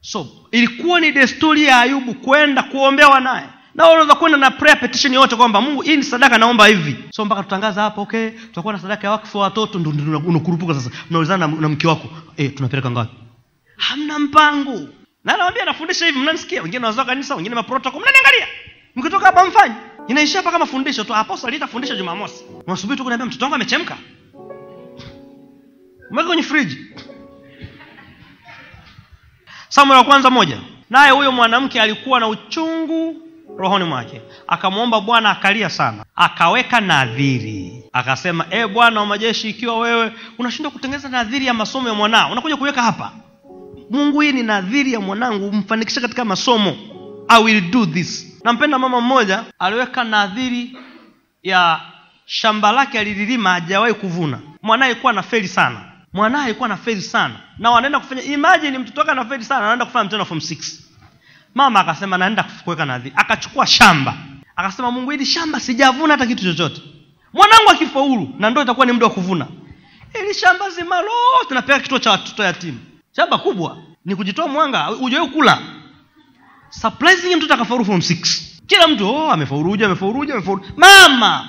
so ilikuwa ni desturi ya ayubu kwenda kuombewa naye. Na unaweza kwenda na prayer petition yote kwamba mungu hii ni sadaka naomba hivi. So mpaka tutangaza hapa okay? Tutakuwa na sadaka ya wakfu wa watoto ndo- unakurupuka sasa. Unaulizana na, na mke wako. Eh tunapeleka ngapi? Hamna mpango. Na nawambia nafundisha hivi. Mnanisikia? Wengine wazoa kanisa wengine maprotoko mnaniangalia. Mkitoka hapa mfanye. Inaishia kama fundisho tu. Aposto alitafundisha jumamosi. Unasubiri tu kuniambia mtoto wangu amechemka? Mweka kwenye friji samuel wa kwanza moja. Naye huyo mwanamke alikuwa na uchungu rohoni mwake. Akamwomba bwana akalia sana. Akaweka nadhiri. Akasema e bwana wa majeshi ikiwa wewe unashindwa kutengeneza nadhiri ya masomo ya mwanao unakuja kuweka hapa. Mungu hii ni nadhiri ya mwanangu umfanikishe katika masomo. I will do this. Nampenda mama mmoja aliweka nadhiri ya shamba lake alililima hajawahi kuvuna. Mwanaye alikuwa na feli sana mwanaye alikuwa na feli sana. Na wanaenda kufanya imagine mtoto wake ana feli sana anaenda kufanya mtihani wa form 6 mama akasema naenda kuweka nadhi akachukua shamba. Akasema mungu hili shamba sijavuna hata kitu chochote. Mwanangu akifaulu na ndo itakuwa ni muda wa kuvuna. Ili shamba zima lote napeleka kituo cha watoto yatima. Shamba kubwa ni kujitoa mwanga ujawahi kula. Surprising mtoto akafaulu form 6 kila mtu oh, amefaulu huja amefaulu huja amefaulu. Mama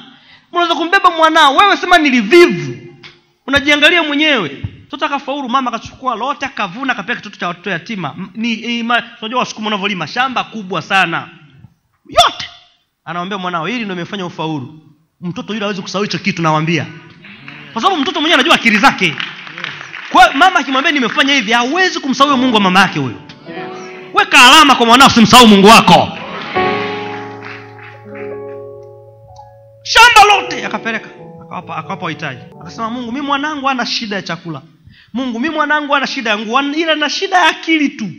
unaweza kumbeba mwanao. Wewe sema nilivivu unajiangalia mwenyewe. Mtoto akafaulu mama akachukua lote akavuna akapea kitoto cha watoto yatima. Ni unajua wasukuma unavyolima shamba kubwa sana. Yote. Anawambia mwanao hili ndo imefanya ufaulu. Mtoto yule hawezi kusahau hicho kitu nawambia kwa sababu mtoto mwenyewe anajua akili zake. Kwa mama akimwambia nimefanya hivi hawezi kumsahau huyo mungu wa mama yake huyo. Weka alama kwa mwanao usimsahau mungu wako. Shamba lote akapeleka akawapa wahitaji akasema mungu mi mwanangu ana shida ya chakula. Mungu mi mwanangu ana shida ya nguo ila na shida ya akili tu.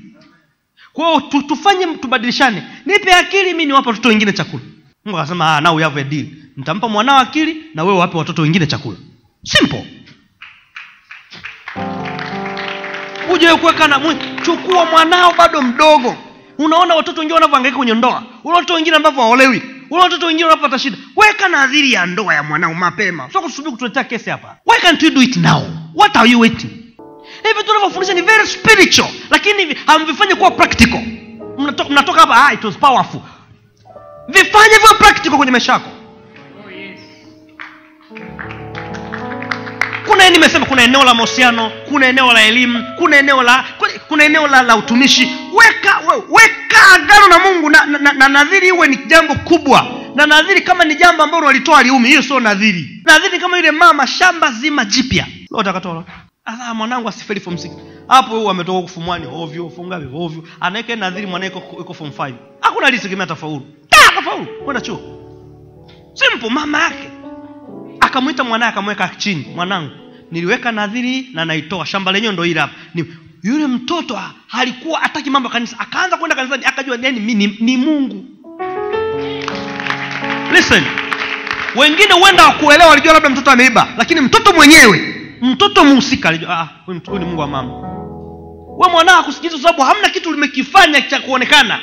Kwa hiyo tu, tufanye tubadilishane. Nipe akili mi niwape watoto wengine chakula. Mungu akasema ah, now we have a deal. Nitampa mwanao akili na wewe wape watoto wengine chakula. Simple. Uje kuweka na mwe- chukua mwanao bado mdogo. Unaona watoto wengine wanavyoangaika kwenye ndoa. Watoto wengine ambavyo waolewi una watoto wengine wanapata shida. Weka nadhiri ya ndoa ya mwanao mapema. Sio kusubiri kutuletea kesi hapa. Why can't you do it now. What are you waiting? Hivi tunavyofundisha ni very spiritual lakini hamvifanyi kuwa practical. Mnatoka hapa ah, it was powerful. Vifanye vyo practical kwenye maisha yako kuna nimesema kuna eneo la mahusiano kuna eneo la elimu kuna eneo la kuna eneo la, la utumishi. Weka we, weka agano na mungu na, na, na, na nadhiri iwe ni jambo kubwa. Na nadhiri kama ni jambo ambalo walitoa liumi hiyo sio nadhiri. Nadhiri kama yule mama shamba zima jipya. Lote akatoa lote mwanangu asifeli form 6 hapo huyu ametoka kufumwani ovyo fungavi ovyo. Anaweka nadhiri mwanae iko form 5 hakuna aliyetegemea tafaulu ta kafaulu kwenda chuo. Simple mama yake akamwita mwanaye akamweka chini mwanangu niliweka nadhiri na naitoa shamba lenyewe ndo hili hapa. Yule mtoto alikuwa hataki mambo ya kanisa. Akaanza kwenda kanisani akajua yani mi ni, ni mungu. Listen wengine huenda wakuelewa walijua labda mtoto ameiba lakini mtoto mwenyewe mtoto muhusika alijua ah, huyu ni mungu wa mama. We mwanao akusikiza kwa sababu hamna kitu limekifanya cha kuonekana.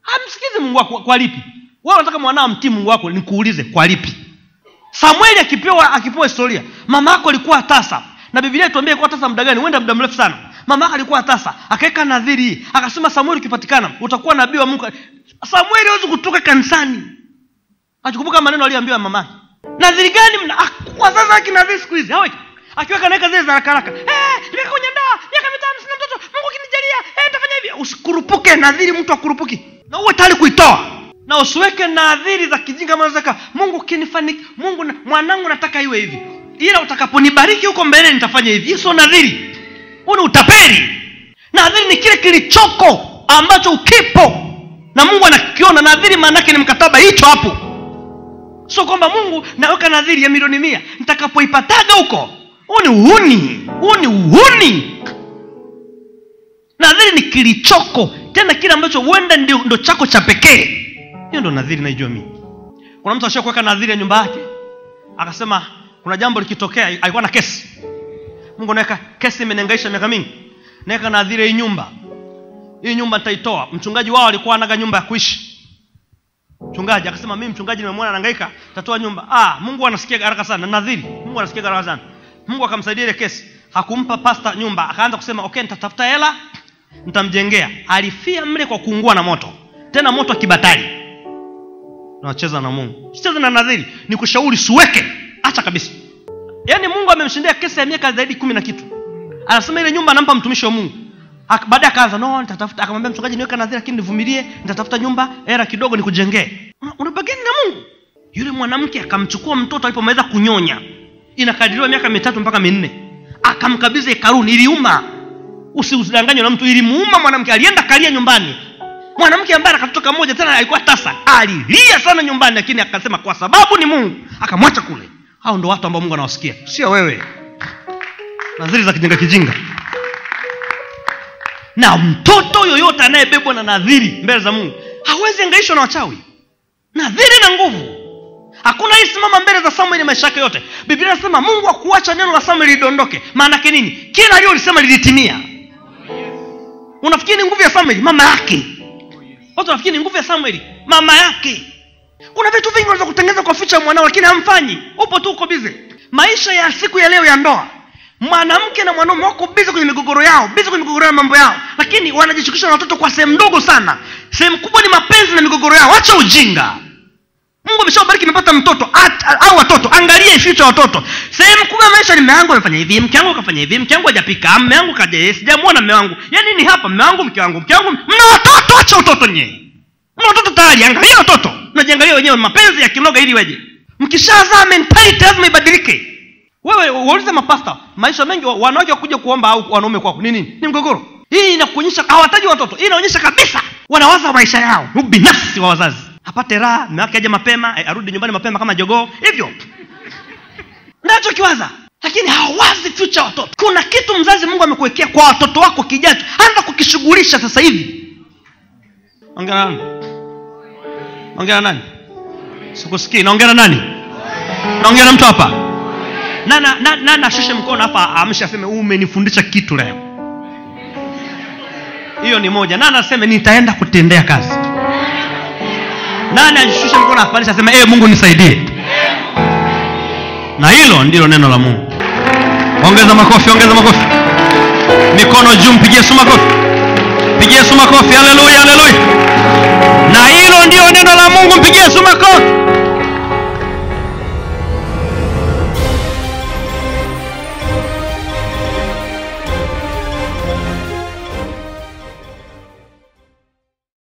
Hamsikizi mungu wako kwa lipi? Wewe unataka mwanao mtii mungu wako nikuulize kwa lipi samueli akipewa akipewa historia mama yako alikuwa tasa. Na biblia ituambia alikuwa tasa muda gani? Huenda muda mrefu sana. Mama yako alikuwa tasa. Akaweka nadhiri hii. Akasema samueli ukipatikana utakuwa nabii wa mungu. Samueli hawezi kutoka kanisani. Akikumbuka maneno aliyoambiwa mama yake. Nadhiri gani ah, wazazi wake nadhiri siku hizi. Haweki akiweka naweka zile za haraka hey, eh nimeka kwenye ndoa. Miaka mitano sina mtoto. Mungu akinijalia eh tafanya hivi. Usikurupuke nadhiri mtu akurupuki. Na uwe tayari kuitoa na usiweke naadhiri za kijinga mazaka mungu ukinifaniki mungu na, mwanangu nataka iwe hivi. Ila utakaponibariki huko mbele nitafanya hivi. Sio nadhiri. Huu ni utapeli. Nadhiri ni kile kilichoko ambacho ukipo na mungu anakiona. Nadhiri maanaake ni mkataba hicho hapo. Sio kwamba mungu naweka nadhiri ya milioni mia. Nitakapoipataga huko huu ni uhuni. Huu ni uhuni. Nadhiri ni kilichoko. Tena kile ambacho huenda ndio, chako cha pekee hiyo ndo nadhiri naijua mimi. Kuna mtu ashia kuweka nadhiri ya nyumba yake? Akasema kuna jambo likitokea alikuwa na kesi. Mungu naweka kesi imenengaisha miaka mingi. Naweka nadhiri hii nyumba. Hii nyumba nitaitoa. Mchungaji wao alikuwa anaga nyumba ya kuishi. Mchungaji akasema mimi mchungaji nimemwona anahangaika tatoa nyumba. Ah mungu anasikia haraka sana nadhiri. Mungu anasikia haraka sana. Mungu akamsaidia ile kesi. Hakumpa pasta nyumba. Akaanza kusema okay nitatafuta hela nitamjengea. Alifia mle kwa kuungua na moto. Tena moto wa nawacheza na mungu. Sicheze na nadhiri. Ni kushauri siweke acha kabisa. Yaani mungu amemshindia kesi ya miaka zaidi kumi na kitu. Anasema ile nyumba anampa mtumishi wa mungu. Baada baadaye akaanza no nitatafuta. Akamwambia mchungaji niweka nadhiri lakini nivumilie. Nitatafuta nyumba hera kidogo nikujengee. Una- na mungu? Yule mwanamke akamchukua mtoto alipomaliza kunyonya. Inakadiriwa miaka mitatu mpaka minne. Akamkabidhi hekaruni iliuma. Usidanganywe na mtu. Ilimuuma mwanamke. Alienda kalia nyumbani mwanamke ambaye akatoka mmoja tena alikuwa tasa. Alilia sana nyumbani lakini akasema kwa sababu ni mungu akamwacha kule. Hao ndo watu ambao mungu anawasikia. Sio wewe. Nadhiri za kijinga kijinga. Na mtoto yoyote anayebebwa na nadhiri mbele za mungu hawezi angaishwa na wachawi. Nadhiri na nguvu. Hakuna isimama mbele za samueli maisha yake yote. Biblia inasema mungu akuacha neno la samueli lidondoke. Maanake nini? Kila aliyolisema lilitimia. Unafikiri ni nguvu ya samueli? Mama yake watu wanafikiri ni nguvu ya samueli. Mama yake. Kuna vitu vingi unaweza kutengeneza kwa ficha mwanao lakini hamfanyi. Upo tu uko bize maisha ya siku ya leo ya ndoa. Mwanamke na mwanaume wako bize kwenye migogoro yao bize kwenye migogoro ya mambo yao. Lakini wanajishughulisha na watoto kwa sehemu ndogo sana. Sehemu kubwa ni mapenzi na migogoro yao. Acha ujinga mungu ameshabariki nimepata mtoto at- au watoto angalia future watoto. Sehemu kubwa maisha ni mme wangu amefanya hivi mke wangu kafanya hivi mke wangu hajapika mme wangu kaja sijamwona mme wangu. Yaani ni hapa mme wangu mke wangu mke wangu mna watoto acha utoto nyee mna watoto tayari angalia watoto. Najiangalia wenyewe mapenzi ya kinoga ili weje. Mkishazaa mentality lazima ibadilike. Wewe waulize mapasta maisha mengi wanawake wakuja kuomba au wanaume kwako ni nini? Ni mgogoro. Hii inakuonyesha hawataji watoto hii inaonyesha kabisa wanawaza maisha yao ubinafsi wa wazazi apate raha mewake aje mapema eh, arudi nyumbani mapema kama jogoo hivyo. Nachokiwaza lakini hawazi future watoto. Kuna kitu mzazi mungu amekuwekea kwa watoto wako kijacho anza kukishughulisha sasa hivi. Ongea na nani? Ongea nani? Sikusikii. Naongea nani? Naongea na mtu hapa. Nana na- nani ashushe mkono hapa amshe aseme umenifundisha kitu leo. Hiyo ni moja. Nana aseme nitaenda kutendea kazi nani alishusha mkono apandishe asema ee mungu nisaidie na hilo ndilo neno la mungu. Ongeza makofi ongeza makofi. Mikono juu mpigie yesu makofi. Pigie yesu makofi. Haleluya haleluya na hilo ndio neno la mungu mpigie yesu makofi